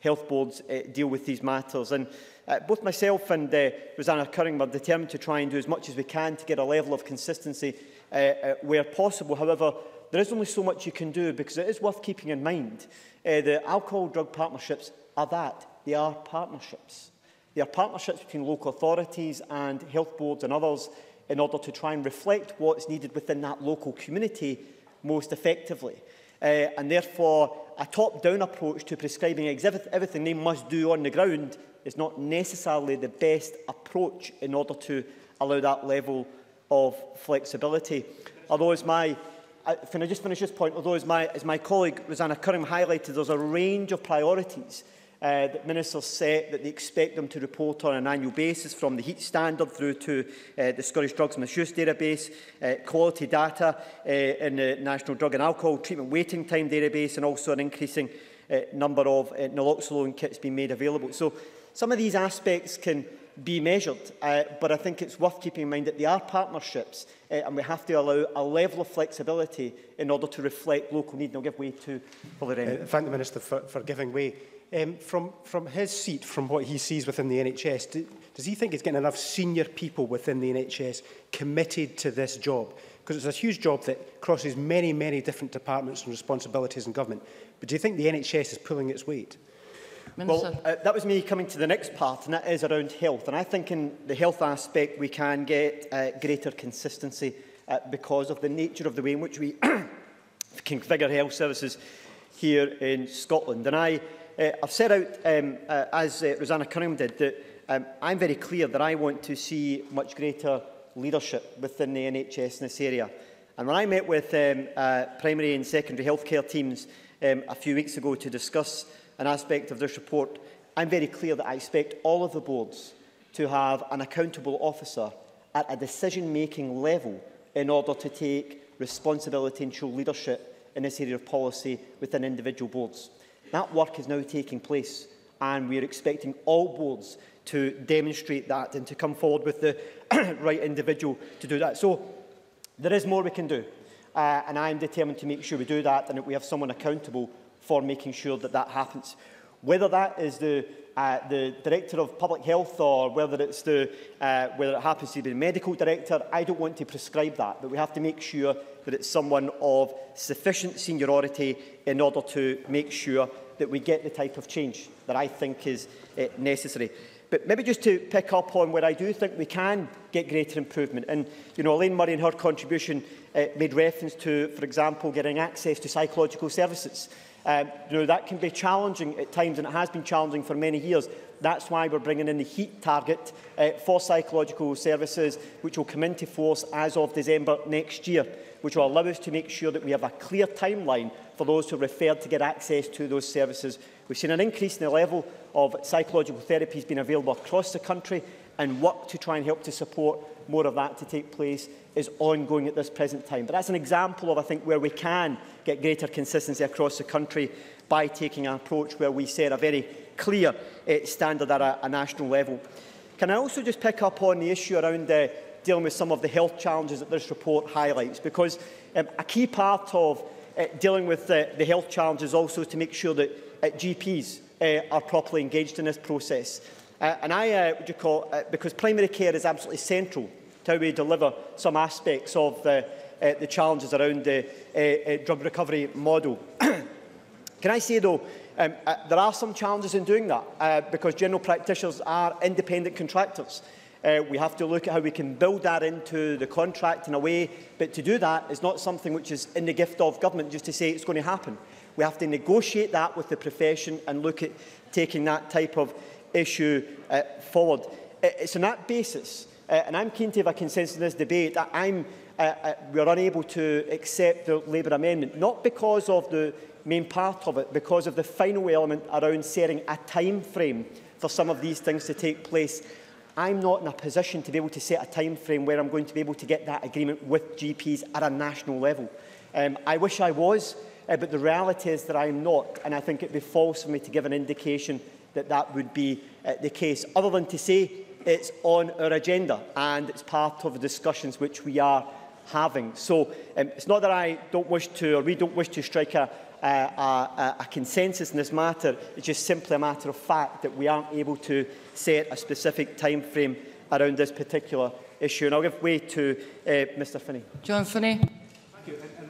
health boards uh, deal with these matters. And uh, both myself and uh, Rosanna Curring were determined to try and do as much as we can to get a level of consistency uh, uh, where possible. However, there is only so much you can do because it is worth keeping in mind. Uh, the alcohol drug partnerships are that. They are partnerships. They are partnerships between local authorities and health boards and others in order to try and reflect what's needed within that local community most effectively. Uh, and therefore, a top-down approach to prescribing everything they must do on the ground is not necessarily the best approach in order to allow that level of flexibility. Although, as my, uh, can I just finish this point? Although, as my, as my colleague Rosanna Curran highlighted, there's a range of priorities uh, that ministers set that they expect them to report on an annual basis from the heat standard through to uh, the Scottish Drugs Misuse Database, uh, quality data uh, in the National Drug and Alcohol Treatment Waiting Time Database and also an increasing uh, number of uh, naloxone kits being made available. So some of these aspects can be measured, uh, but I think it's worth keeping in mind that they are partnerships uh, and we have to allow a level of flexibility in order to reflect local need. And I'll give way to Paul Uh, thank the Minister for, for giving way. um, from, from his seat, from what he sees within the NHS, do, does he think he's getting enough senior people within the NHS committed to this job? Because it's a huge job that crosses many, many different departments and responsibilities in government. But do you think the NHS is pulling its weight? Minister. Well, uh, that was me coming to the next part, and that is around health. And I think in the health aspect, we can get uh, greater consistency uh, because of the nature of the way in which we configure health services here in Scotland. And I Uh, I've set out, um, uh, as uh, Rosanna Cunningham did, that um, I'm very clear that I want to see much greater leadership within the NHS in this area. And when I met with um, uh, primary and secondary healthcare teams um, a few weeks ago to discuss an aspect of this report, I'm very clear that I expect all of the boards to have an accountable officer at a decision-making level in order to take responsibility and show leadership in this area of policy within individual boards. That work is now taking place and we are expecting all boards to demonstrate that and to come forward with the right individual to do that. So there is more we can do uh, and I am determined to make sure we do that and that we have someone accountable for making sure that that happens. Whether that is the uh, the director of public health or whether it's the uh, whether it happens to be the medical director, I don't want to prescribe that, but we have to make sure that it's someone of sufficient seniority in order to make sure that we get the type of change that I think is uh, necessary. But maybe just to pick up on where I do think we can get greater improvement. And, you know, Elaine Murray and her contribution uh, made reference to, for example, getting access to psychological services. Uh, you know, that can be challenging at times, and it has been challenging for many years. That's why we're bringing in the heat target uh, for psychological services, which will come into force as of December next year, which will allow us to make sure that we have a clear timeline for those who are referred to get access to those services. We've seen an increase in the level of psychological therapies being available across the country, and work to try and help to support more of that to take place is ongoing at this present time. But that's an example of, I think, where we can get greater consistency across the country by taking an approach where we set a very clear uh, standard at a, a national level. Can I also just pick up on the issue around uh, dealing with some of the health challenges that this report highlights? Because um, a key part of uh, dealing with uh, the health challenges also to make sure that uh, GPs uh, are properly engaged in this process. Uh, and I, uh, would you call, uh, because primary care is absolutely central to how we deliver some aspects of the, uh, the challenges around the, uh, uh, drug recovery model. Can I say, though, um, uh, there are some challenges in doing that uh, because general practitioners are independent contractors. Uh, we have to look at how we can build that into the contract in a way, but to do that is not something which is in the gift of government just to say it's going to happen. We have to negotiate that with the profession and look at taking that type of issue uh, forward. It's on that basis, uh, and I'm keen to have a consensus in this debate, I'm uh, we are unable to accept the Labour amendment, not because of the main part of it, because of the final element around setting a time frame for some of these things to take place. I'm not in a position to be able to set a time frame where I'm going to be able to get that agreement with GPs at a national level. Um, I wish I was, uh, but the reality is that I'm not, and I think it would be false for me to give an indication that that would be uh, the case, other than to say it's on our agenda and it's part of the discussions which we are having. So um, it's not that I don't wish to, or we don't wish to strike a, a, a consensus in this matter. It's just simply a matter of fact that we aren't able to set a specific time frame around this particular issue. And I'll give way to uh, Mr Finney. John Finney.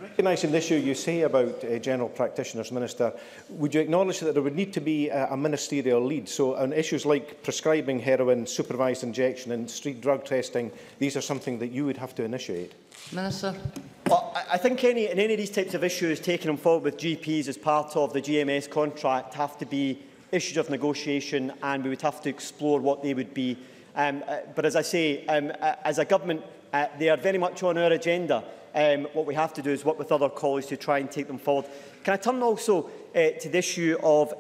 Recognising the issue you say about uh, general practitioners, Minister, would you acknowledge that there would need to be a, a ministerial lead? So on issues like prescribing heroin, supervised injection and street drug testing, these are something that you would have to initiate. Minister. Well, I think any, in any of these types of issues, taking them forward with GPs as part of the GMS contract have to be issues of negotiation and we would have to explore what they would be. Um, uh, but as I say, um, uh, as a government, uh, they are very much on our agenda. Um, what we have to do is work with other colleagues to try and take them forward. Can I turn also uh, to the issue of uh,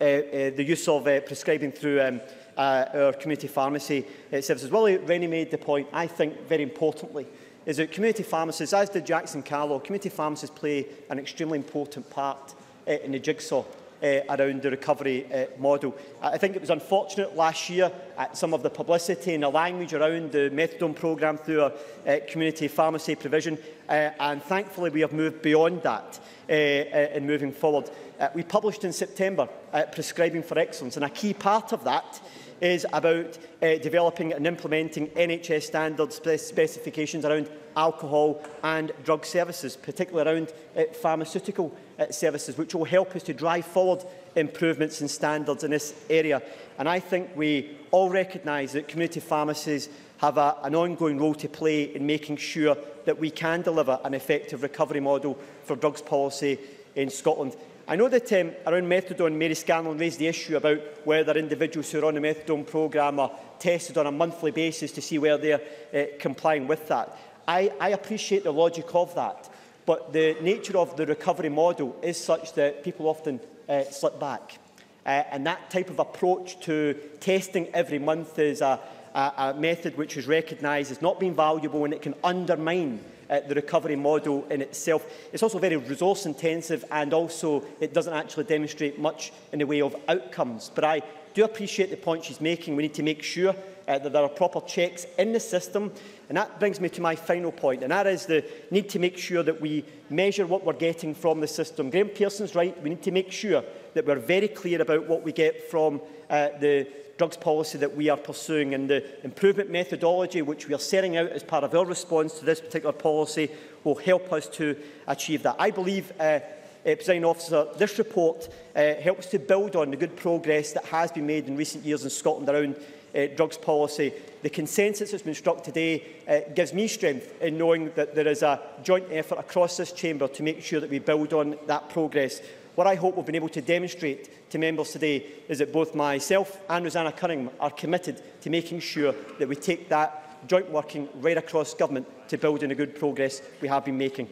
uh, uh, the use of uh, prescribing through um, uh, our community pharmacy uh, services? Willie Rennie made the point, I think, very importantly, is that community pharmacists, as did Jackson Carlow, community pharmacists play an extremely important part uh, in the jigsaw uh, around the recovery uh, model. I think it was unfortunate last year at some of the publicity and the language around the methadone programme through our uh, community pharmacy provision, uh, and thankfully we have moved beyond that uh, in moving forward. Uh, we published in September uh, Prescribing for Excellence, and a key part of that is about uh, developing and implementing NHS standards specifications around alcohol and drug services, particularly around uh, pharmaceutical uh, services, which will help us to drive forward improvements in standards in this area. And I think we all recognise that community pharmacies have a, an ongoing role to play in making sure that we can deliver an effective recovery model for drugs policy in Scotland. I know that um, around methadone, Mary Scanlon raised the issue about whether individuals who are on a methadone programme are tested on a monthly basis to see whether they're uh, complying with that. I, I appreciate the logic of that, but the nature of the recovery model is such that people often uh, slip back. Uh, and that type of approach to testing every month is a, a, a method which is recognised as not being valuable and it can undermine uh, the recovery model in itself. It's also very resource intensive and also it doesn't actually demonstrate much in the way of outcomes. But I do appreciate the point she's making. We need to make sure uh, that there are proper checks in the system. And that brings me to my final point, and that is the need to make sure that we measure what we're getting from the system. Graham Pearson's right. We need to make sure that we're very clear about what we get from uh, the drugs policy that we are pursuing and the improvement methodology which we are setting out as part of our response to this particular policy will help us to achieve that. I believe, uh, uh, President Officer, this report uh, helps to build on the good progress that has been made in recent years in Scotland around uh, drugs policy. The consensus has been struck today uh, gives me strength in knowing that there is a joint effort across this chamber to make sure that we build on that progress. What I hope we've been able to demonstrate to members today is that both myself and Rosanna Cunningham are committed to making sure that we take that joint working right across government to build on the good progress we have been making.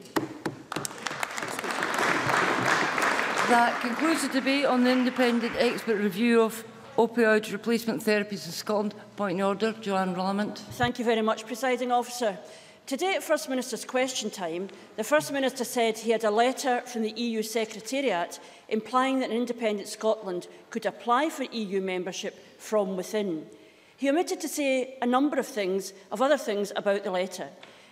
That concludes the debate on the independent expert review of opioid replacement therapies in Scotland. Point in order, Joanne Rollamont. Thank you very much, Presiding Officer. Today at First Minister's question time, the First Minister said he had a letter from the EU Secretariat implying that an independent Scotland could apply for EU membership from within. He omitted to say a number of things, of other things about the letter.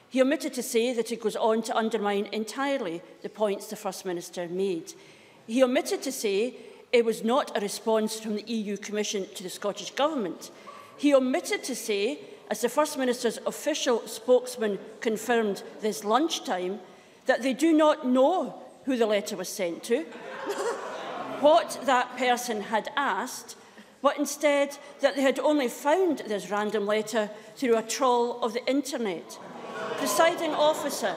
He omitted to say that it goes on to undermine entirely the points the First Minister made. He omitted to say it was not a response from the EU Commission to the Scottish Government. He omitted to say as the First Minister's official spokesman confirmed this lunchtime, that they do not know who the letter was sent to, what that person had asked, but instead that they had only found this random letter through a troll of the internet. Presiding officer,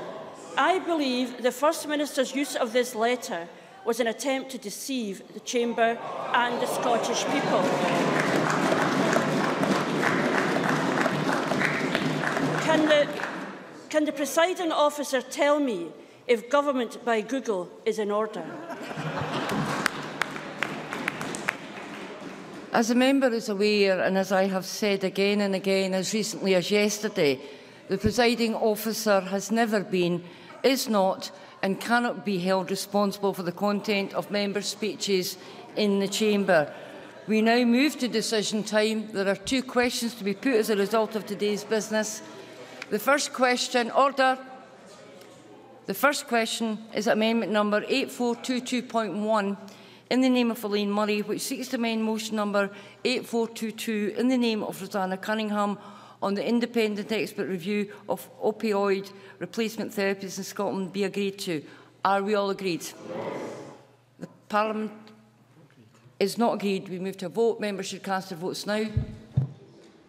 I believe the First Minister's use of this letter was an attempt to deceive the Chamber and the Scottish people. Can the, can the presiding officer tell me if government by Google is in order? As a member is aware, and as I have said again and again, as recently as yesterday, the presiding officer has never been, is not, and cannot be held responsible for the content of members' speeches in the chamber. We now move to decision time. There are two questions to be put as a result of today's business. The first question, order. The first question is amendment number 8422.1 in the name of Elaine Murray, which seeks to amend motion number 8422 in the name of Rosanna Cunningham on the independent expert review of opioid replacement therapies in Scotland be agreed to. Are we all agreed? Yes. The Parliament is not agreed. We move to a vote. Members should cast their votes now.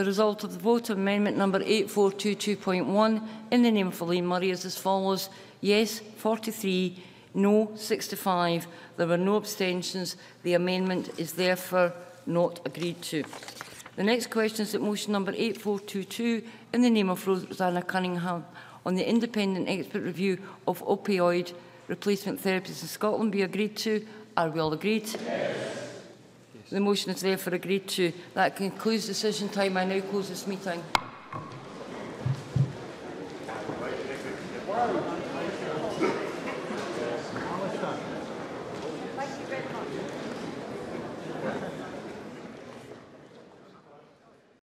The result of the vote of amendment number 8422.1 in the name of Elaine Murray is as follows. Yes, 43, no, 65. There were no abstentions. The amendment is therefore not agreed to. The next question is that motion number 8422 in the name of Rosanna Cunningham on the independent expert review of opioid replacement therapies in Scotland be agreed to? Are we all agreed? Yes. The motion is therefore agreed to. That concludes decision time. I now close this meeting. Wow.